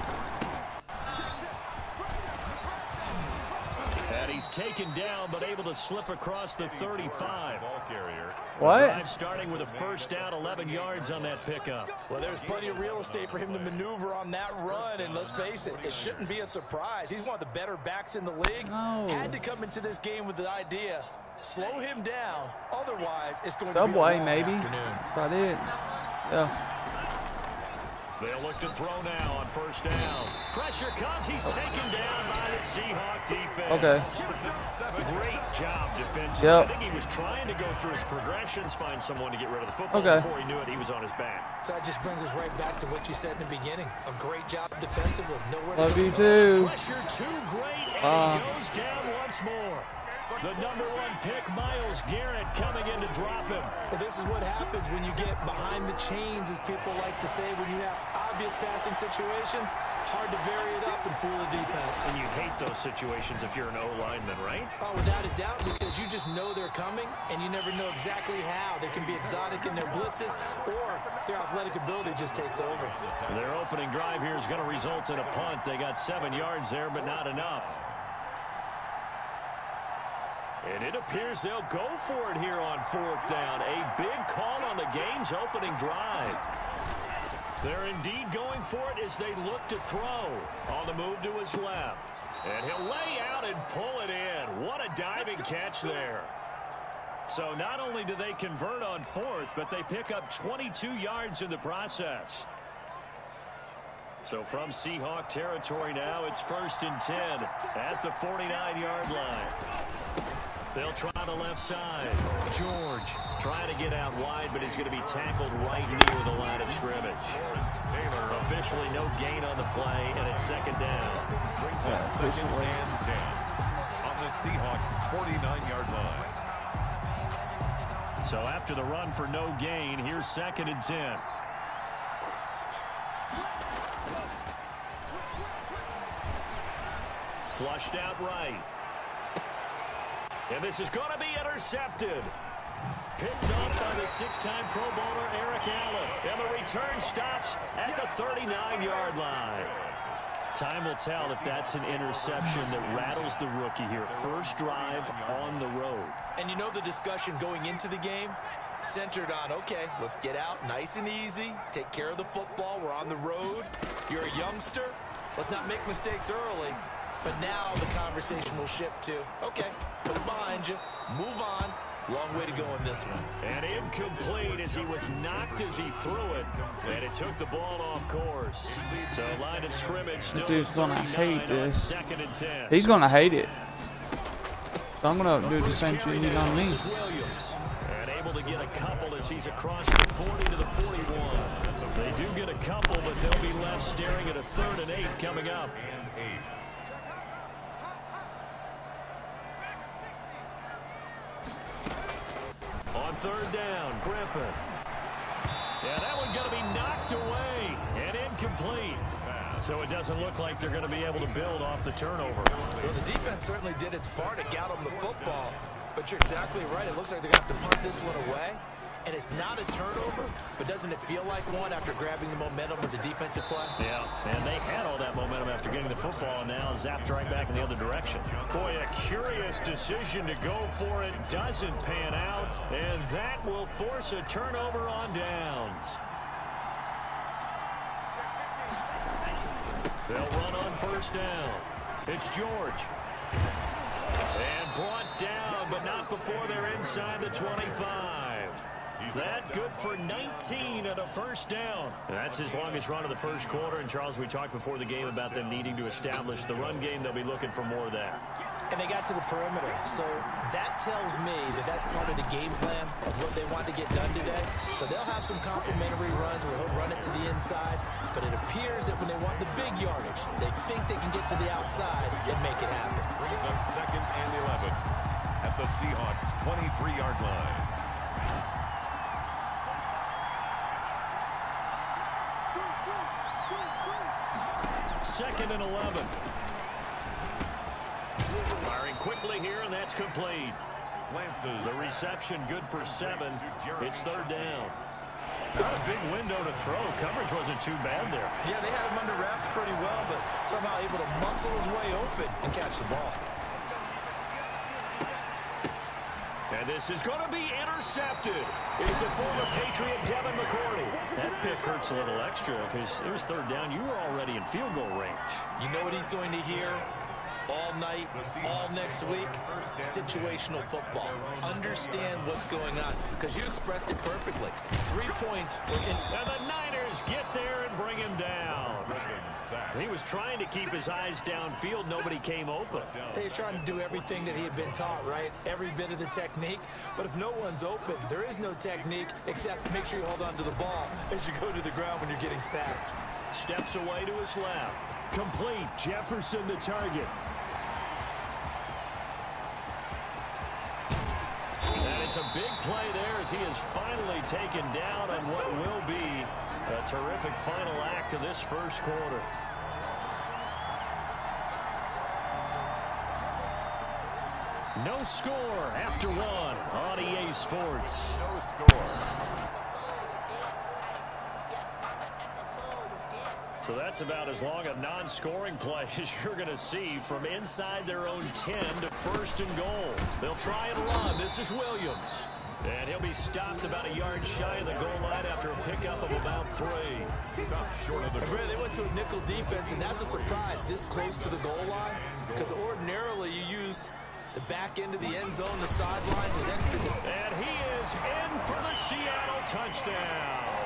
And he's taken down, but able to slip across the 35. Ball carrier. What? Drive starting with a first down, 11 yards on that pickup. Well, there's plenty of real estate for him to maneuver on that run, and let's face it, it shouldn't be a surprise. He's one of the better backs in the league. No. Had to come into this game with the idea, slow him down. Otherwise, it's going Subway, to be a long maybe. afternoon. That's about it. Yeah. They'll look to throw now on first down. Pressure comes. He's taken down by the Seahawk defense. Okay. Great job defensively. Yep. I think he was trying to go through his progressions, find someone to get rid of the football Okay. before he knew it. He was on his back. So that just brings us right back to what you said in the beginning. A great job defensively. Nowhere to Love go. you too. Pressure too great, and Uh. he goes down once more. The number one pick, Myles Garrett, coming in to drop him. Well, this is what happens when you get behind the chains, as people like to say, when you have obvious passing situations, hard to vary it up and fool the defense. And you hate those situations if you're an O-lineman, right? Oh, without a doubt, because you just know they're coming, and you never know exactly how. They can be exotic in their blitzes, or their athletic ability just takes over. Their opening drive here is going to result in a punt. They got seven yards there, but not enough. And it appears they'll go for it here on fourth down. A big call on the game's opening drive. They're indeed going for it as they look to throw. On the move to his left. And he'll lay out and pull it in. What a diving catch there. So not only do they convert on fourth, but they pick up 22 yards in the process. So from Seahawk territory now, it's first and 10 at the 49-yard line. They'll try the left side. George trying to get out wide, but he's going to be tackled right near the line of scrimmage. Taylor Officially no gain on the play, and it's second down. Yeah, second and 10 on the Seahawks 49-yard line. So after the run for no gain, here's second and 10. Flushed out right. And this is going to be intercepted. Picked up by the six-time Pro Bowler Eric Allen. And the return stops at the 39-yard line. Time will tell if that's an interception that rattles the rookie here. First drive on the road. And you know the discussion going into the game? Centered on, okay, let's get out nice and easy, take care of the football, we're on the road, you're a youngster, let's not make mistakes early. But now the conversation will shift to, okay, put it behind you, move on, long way to go in this one. And incomplete as he was knocked as he threw it. And it took the ball off course. So line of scrimmage still dude's gonna hate this. Second and 10. He's gonna hate it. So I'm gonna do the same thing he done me. This is Williams. And able to get a couple as he's across the 40 to the 41. They do get a couple, but they'll be left staring at a third and eight coming up. On third down, Griffin. Yeah, that one going to be knocked away and incomplete. Ah, so it doesn't look like they're going to be able to build off the turnover. Well, the defense certainly did its part to get them the football, but you're exactly right. It looks like they're going to have to punt this one away. And it's not a turnover, but doesn't it feel like one after grabbing the momentum with the defensive play? Yeah, and they had all that momentum after getting the football, and now zapped right back in the other direction. Boy, a curious decision to go for it doesn't pan out, and that will force a turnover on downs. They'll run on first down. It's George. And brought down, but not before they're inside the 25. That good for 19 at a first down. That's his longest run of the first quarter. And, Charles, we talked before the game about them needing to establish the run game. They'll be looking for more of that. And they got to the perimeter. So that tells me that that's part of the game plan of what they want to get done today. So they'll have some complementary runs where he'll run it to the inside. But it appears that when they want the big yardage, they think they can get to the outside and make it happen. Brings up second and 11 at the Seahawks 23-yard line. Second and 11. Firing quickly here, and that's complete. The reception good for seven. It's third down. Not a big window to throw. Coverage wasn't too bad there. Yeah, they had him under wraps pretty well, but somehow able to muscle his way open and catch the ball. And this is going to be intercepted. It's the former Patriot Devin McCourty. That pick hurts a little extra because it was third down. You were already in field goal range. You know what he's going to hear all night, all next week? Situational football. Understand what's going on because you expressed it perfectly. Three points. In and the Niners get there and bring him down. He was trying to keep his eyes downfield. Nobody came open. He's trying to do everything that he had been taught, right? Every bit of the technique. But if no one's open, there is no technique except make sure you hold on to the ball as you go to the ground when you're getting sacked. Steps away to his left. Complete. Jefferson the target. And it's a big play there as he is finally taken down on what will be a terrific final act of this first quarter. No score after one on EA Sports. No score. So that's about as long a non-scoring play as you're going to see from inside their own 10 to first and goal. They'll try and run. This is Williams. And he'll be stopped about a yard shy of the goal line after a pickup of about three. Stopped short of the goal. They went to a nickel defense, and that's a surprise this close to the goal line because ordinarily you use the back end of the end zone, the sidelines is extra. And he is in for the Seattle touchdown.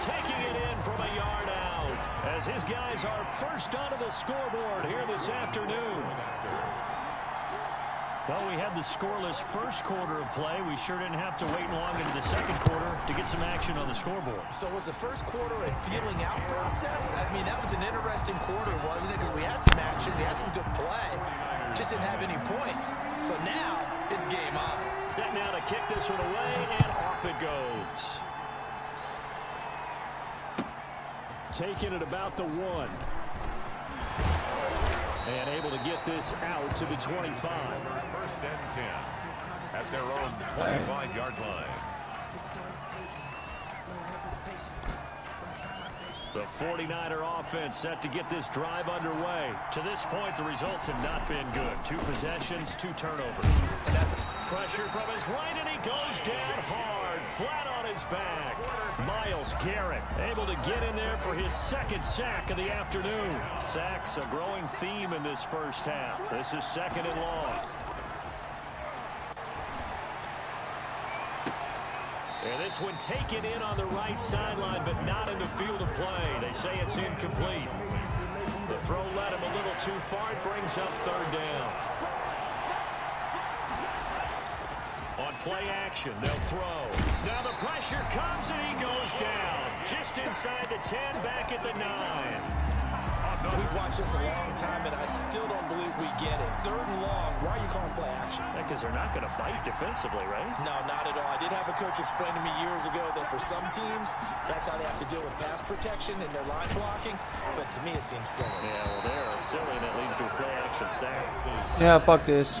Taking it in from a yard out as his guys are first onto the scoreboard here this afternoon. Well, we had the scoreless first quarter of play. We sure didn't have to wait long into the second quarter to get some action on the scoreboard. So was the first quarter a feeling out process? I mean, that was an interesting quarter, wasn't it? Because we had some action, we had some good play. Just didn't have any points. So now it's game on. Set now to kick this one away, and off it goes. Taking it about the one. And able to get this out to the 25. First and 10 at their own 25-yard line. The 49er offense set to get this drive underway. To this point, the results have not been good. Two possessions, two turnovers. And that's pressure from his right, and he goes down hard, flat on his back. Myles Garrett able to get in there for his second sack of the afternoon. Sacks a growing theme in this first half. This is second and long. And this one taken in on the right sideline, but not in the field of play. They say it's incomplete. The throw led him a little too far. It brings up third down. On Play action. They'll throw. Now the pressure comes and he goes down. Just inside the 10, back at the 9. We've watched this a long time, and I still don't believe we get it. Third and long, why are you calling play action? Because they're not going to bite defensively, right? No, not at all. I did have a coach explain to me years ago that for some teams, that's how they have to deal with pass protection and their line blocking. But to me, it seems silly. Yeah, well, they're silly, and that leads to a play action sack. Yeah, fuck this.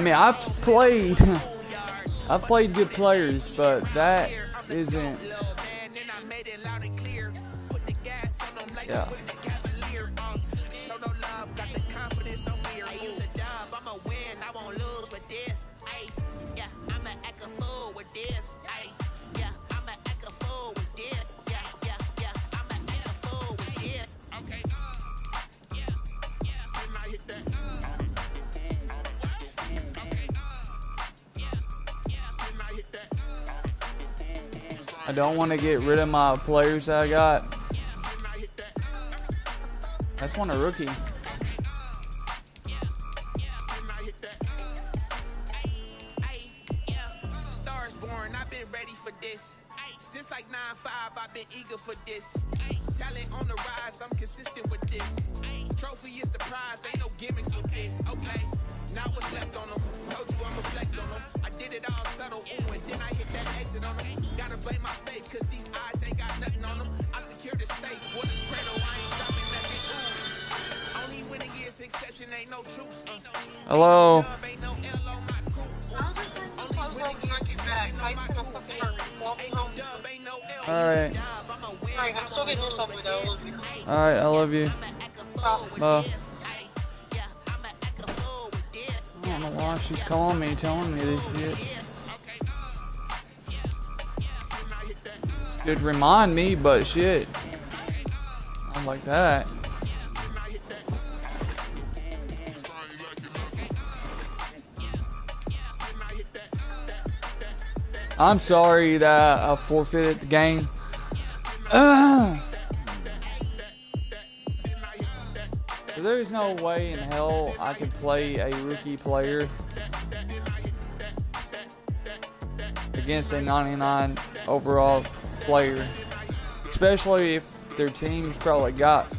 mean, I've played, I've played good players, but that isn't. Yeah. I don't want to get rid of my players that I got. That's one a rookie. Stars born, I've been ready for this. Since like 9-5, I've been eager for this. Talent on the rise, I'm consistent with this. Trophy is the prize, ain't no gimmicks with this. Okay, now what's left on? It all ooh, and then I hit that exit on them. Gotta blame my faith, cause these eyes ain't got nothing on them. I secured the safe with a cradle, I ain't dropping nothing. Ooh. Only winning is exception, ain't no truce. Uh. Ain't no truce. Hello. Ain't no L on my crew. Uh. Uh. Alright. Alright, I'm still getting yourself with though. Alright, I love you. Bye. I don't know why she's calling me, telling me this shit. Could remind me, but shit. Not like that. I'm sorry that I forfeited the game. There's no way in hell I could play a rookie player against a 99 overall player. Especially if their team's probably got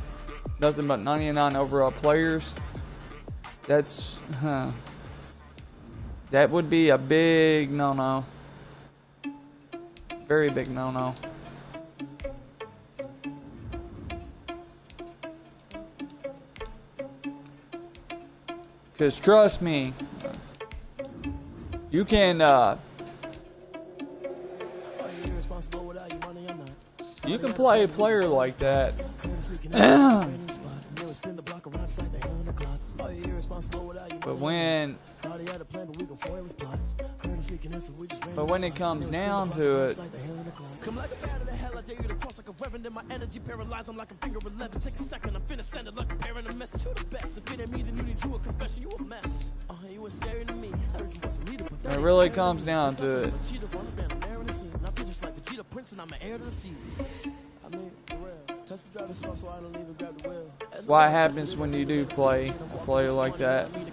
nothing but 99 overall players. That's that would be a big no-no. Very big no-no. Because trust me, you can, uh, you can play a player like that. but when, but when it comes down to it, Come like a bat of the hell, I dare you to cross like a reverend in my energy, paralyze I'm like a finger 11. Take a second, I'm finna send it like a parent a message. The best. If it ain't me, then you need a confession. You a mess. You to me. It really comes down to it. Prince, and I'm an heir to the sea. I mean, for real. Touch the driver's soft, so I don't even grab the wheel. As What happens when you do play a player like that? Think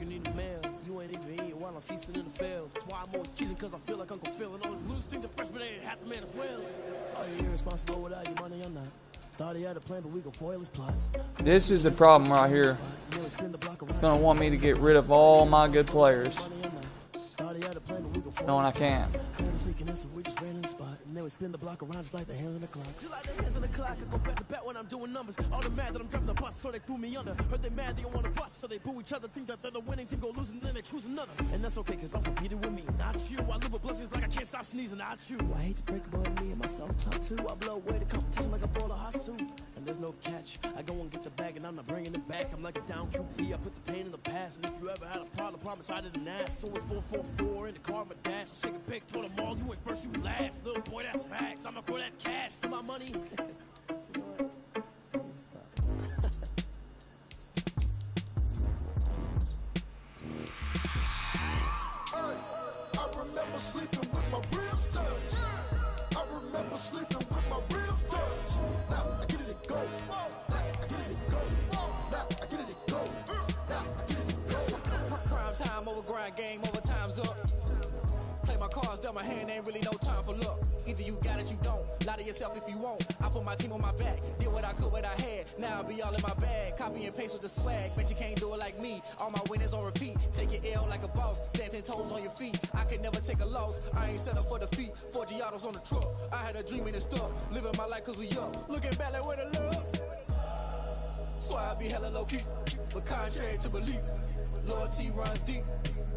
you need a mail. You ain't even eating while I'm feasting in the field. That's why I'm always cheesing, cause I feel like Uncle Phil. And all this loose think the freshman ain't half the man as well. Are you irresponsible without your money or not? Thought he had a plan, but we gon' foil his plot. This is the problem right here. It's gonna want me to get rid of all my good players. Knowing I can't. Heard him sneaking in, so we just ran in the spot. And they was spin the block around just like the hands on the clock. Just like the hands on the clock, I go back to back when I'm doing numbers. All the mad that I'm driving the bus, so they threw me under. Heard they mad, they don't wanna bust, so they boo each other. Think that they're the winning team, go losing, then they choose another. And that's okay, cause I'm competing with me, not you. I live with blessings like I can't stop sneezing, not you. I hate to break it, but me and myself top two. I blow away the competition like a ball of hot soup. There's no catch. I go and get the bag, and I'm not bringing it back. I'm like a down QB. I put the pain in the past. And if you ever had a problem, promise I didn't ask. So it's 444 in the car, my dash. I Shake a big, told them all, you ain't first, you last. Little boy, that's facts. I'ma throw that cash to my money. I remember sleeping with my ribs touched. I remember sleeping game, over time's up. Play my cards, dealt my hand, ain't really no time for luck. Either you got it, you don't. Lie to yourself if you won't. I put my team on my back, did what I could, what I had. Now I be all in my bag. Copy and paste with the swag. Bet you can't do it like me. All my winners on repeat. Take your L like a boss. Ten toes on your feet. I can never take a loss. I ain't set up for defeat. Forgiatos on the truck. I had a dream and it stuck. Living my life cause we up. Looking back like where the love. So I be hella low key. But contrary to belief, loyalty runs deep.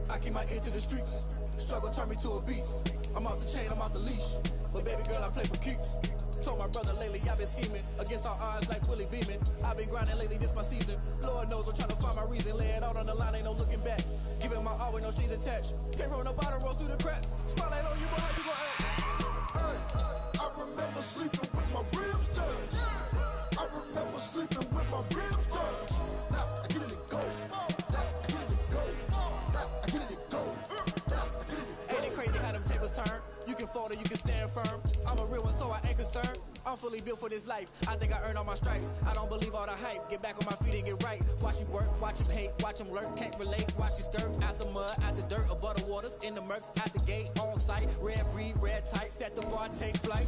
I keep my ear to the streets. Struggle turn me to a beast. I'm off the chain, I'm off the leash. But baby girl, I play for keeps. Told my brother lately I've been scheming against all odds like Willie Beamen. I've been grinding lately, this my season. Lord knows I'm trying to find my reason. Lay it out on the line, ain't no looking back. Giving my all with no strings attached. Came from the bottom, rose through the cracks. Spotlight on you, but how you gon' act? Hey, I remember sleeping with my ribs touched. I remember sleeping with my ribs you can stand firm. I'm a real one, so I ain't concerned. I'm fully built for this life. I think I earned all my stripes. I don't believe all the hype. Get back on my feet and get right. Watch you work, watch him hate, watch him lurk. Can't relate, watch you skirt. Out the mud, out the dirt, above the waters, in the murks, out the gate, on site. Red breed, red tight, set the bar, take flight.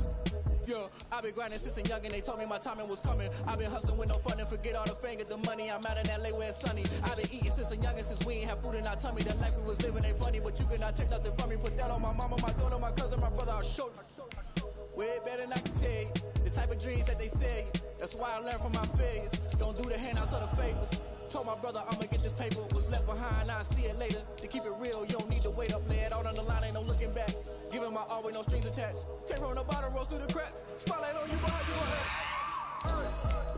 Yeah, i been grinding since a young and they told me my timing was coming. i been hustling with no fun and forget all the fame, get the money. I'm out in LA where it's sunny. i been eating since a young and since we ain't have food in our tummy. The life we was living ain't funny, but you cannot take nothing from me. Put that on my mama, my daughter, my cousin, my brother. I'll show you. Way better than I can tell you. The type of dreams that they sell you. That's why I learned from my failures. Don't do the handouts or the favors. Told my brother I'ma get this paper. Was left behind, I'll see it later. To keep it real, you don't need to wait up. It out on the line, ain't no looking back. Giving my all with no strings attached. Came from the bottom, rose through the cracks. Spotlight on you, but how you?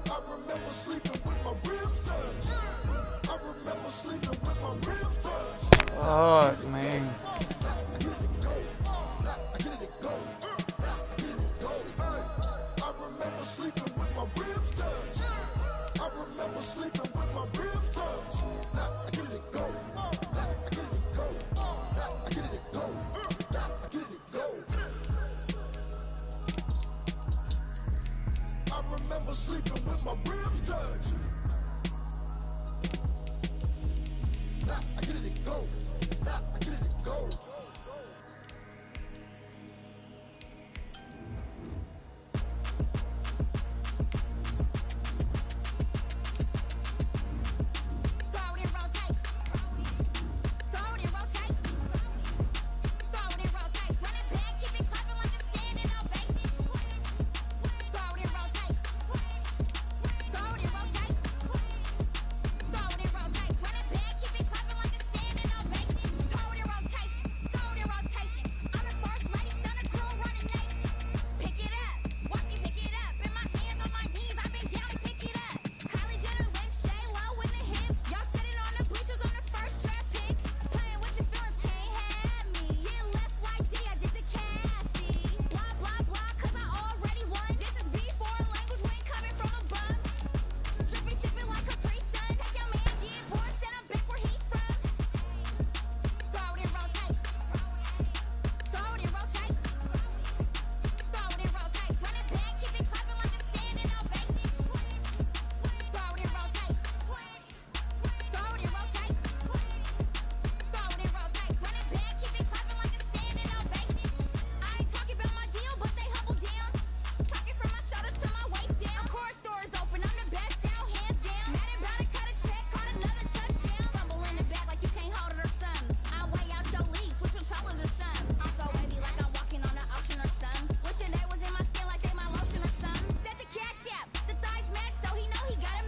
I remember sleeping with my ribs touched. I remember sleeping with my ribs touched. Fuck, man. My ribs touched.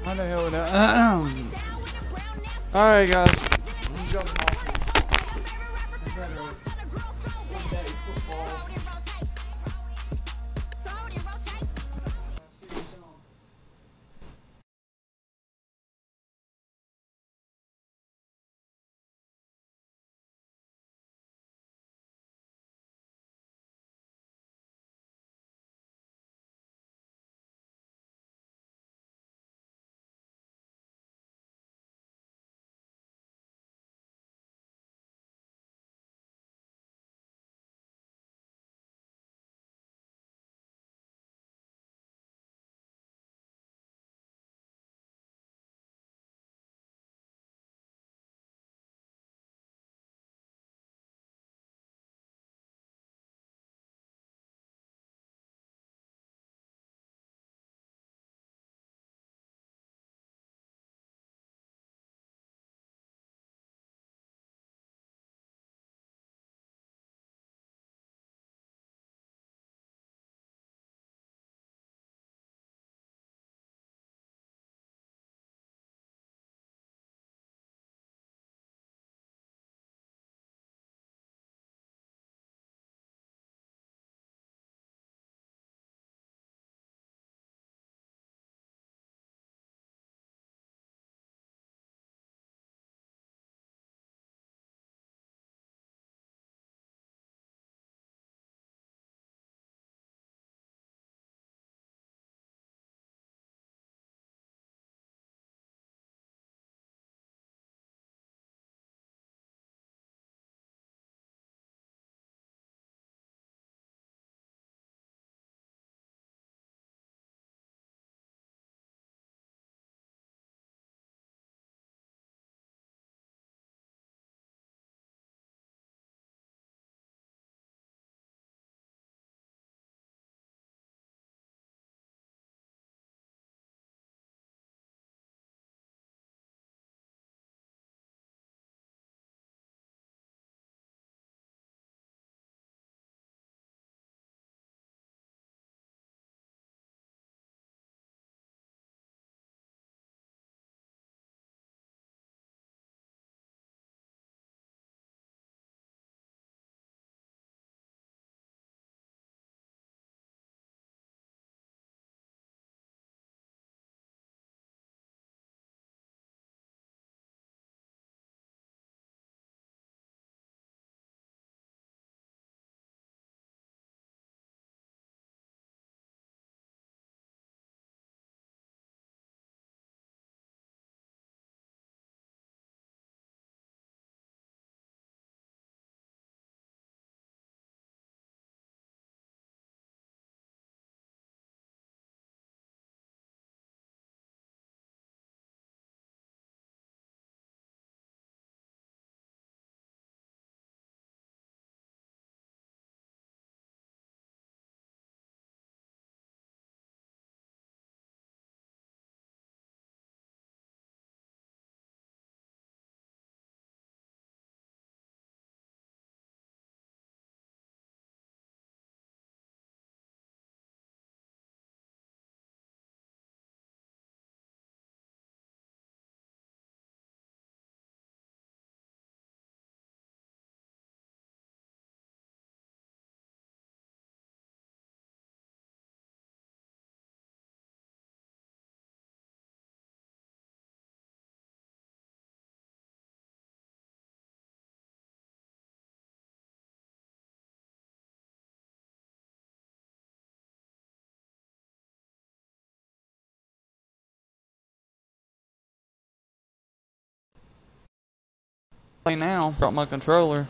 How the hell would I? Alright, guys. Play now. Brought my controller.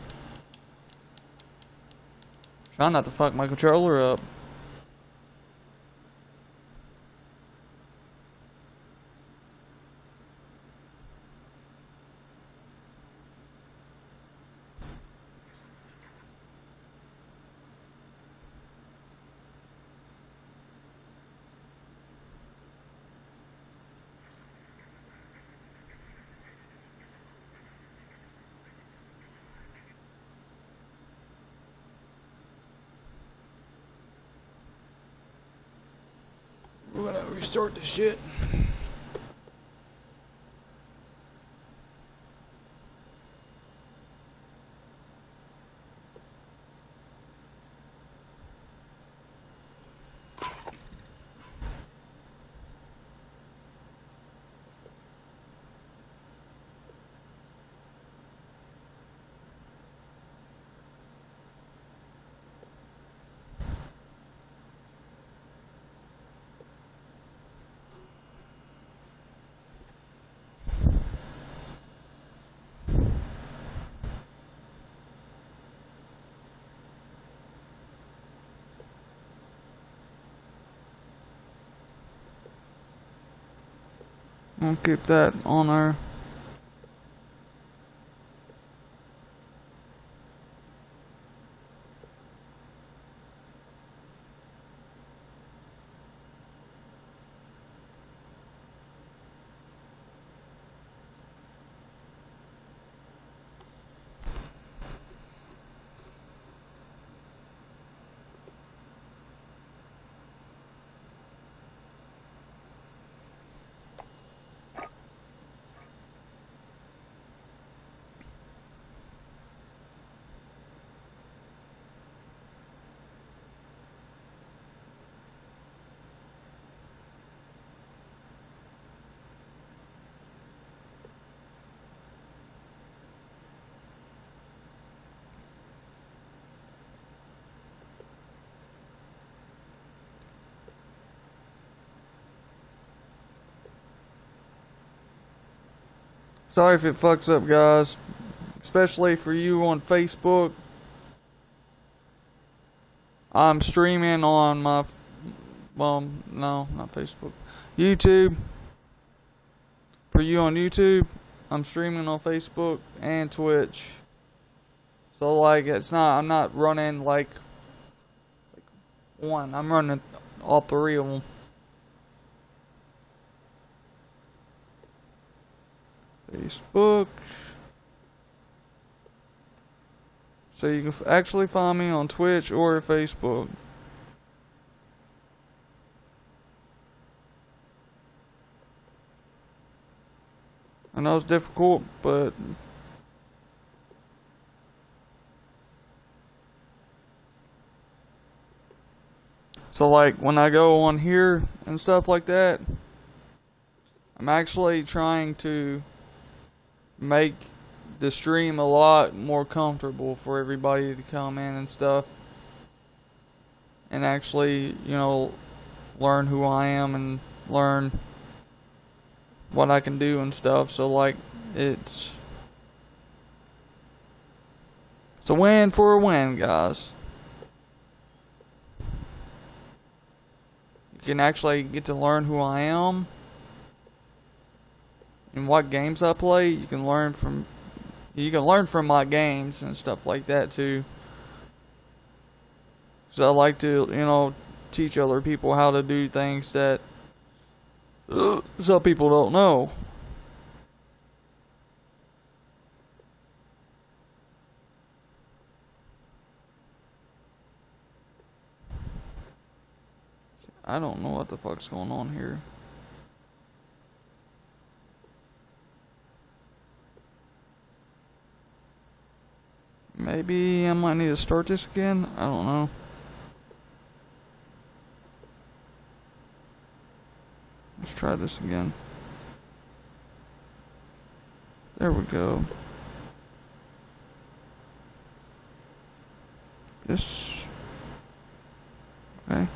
Trying not to fuck my controller up. We're gonna shit. I'll keep that on there. Sorry if it fucks up, guys. Especially for you on Facebook. I'm streaming on my. Well, no, not Facebook. YouTube. For you on YouTube, I'm streaming on Facebook and Twitch. So, like, it's not. I'm not running, like. like one. I'm running all three of them. Facebook. So you can actually find me on Twitch or Facebook. I know it's difficult, but so like when I go on here and stuff like that, I'm actually trying to make the stream a lot more comfortable for everybody to come in and stuff and actually, you know, learn who I am and learn what I can do and stuff. So like it's it's a win for a win, guys. You can actually get to learn who I am and what games I play. You can learn from you can learn from my games and stuff like that too. So I like to, you know, teach other people how to do things that uh, some people don't know. I don't know what the fuck's going on here. Maybe I might need to start this again. I don't know. Let's try this again. There we go. This. Okay.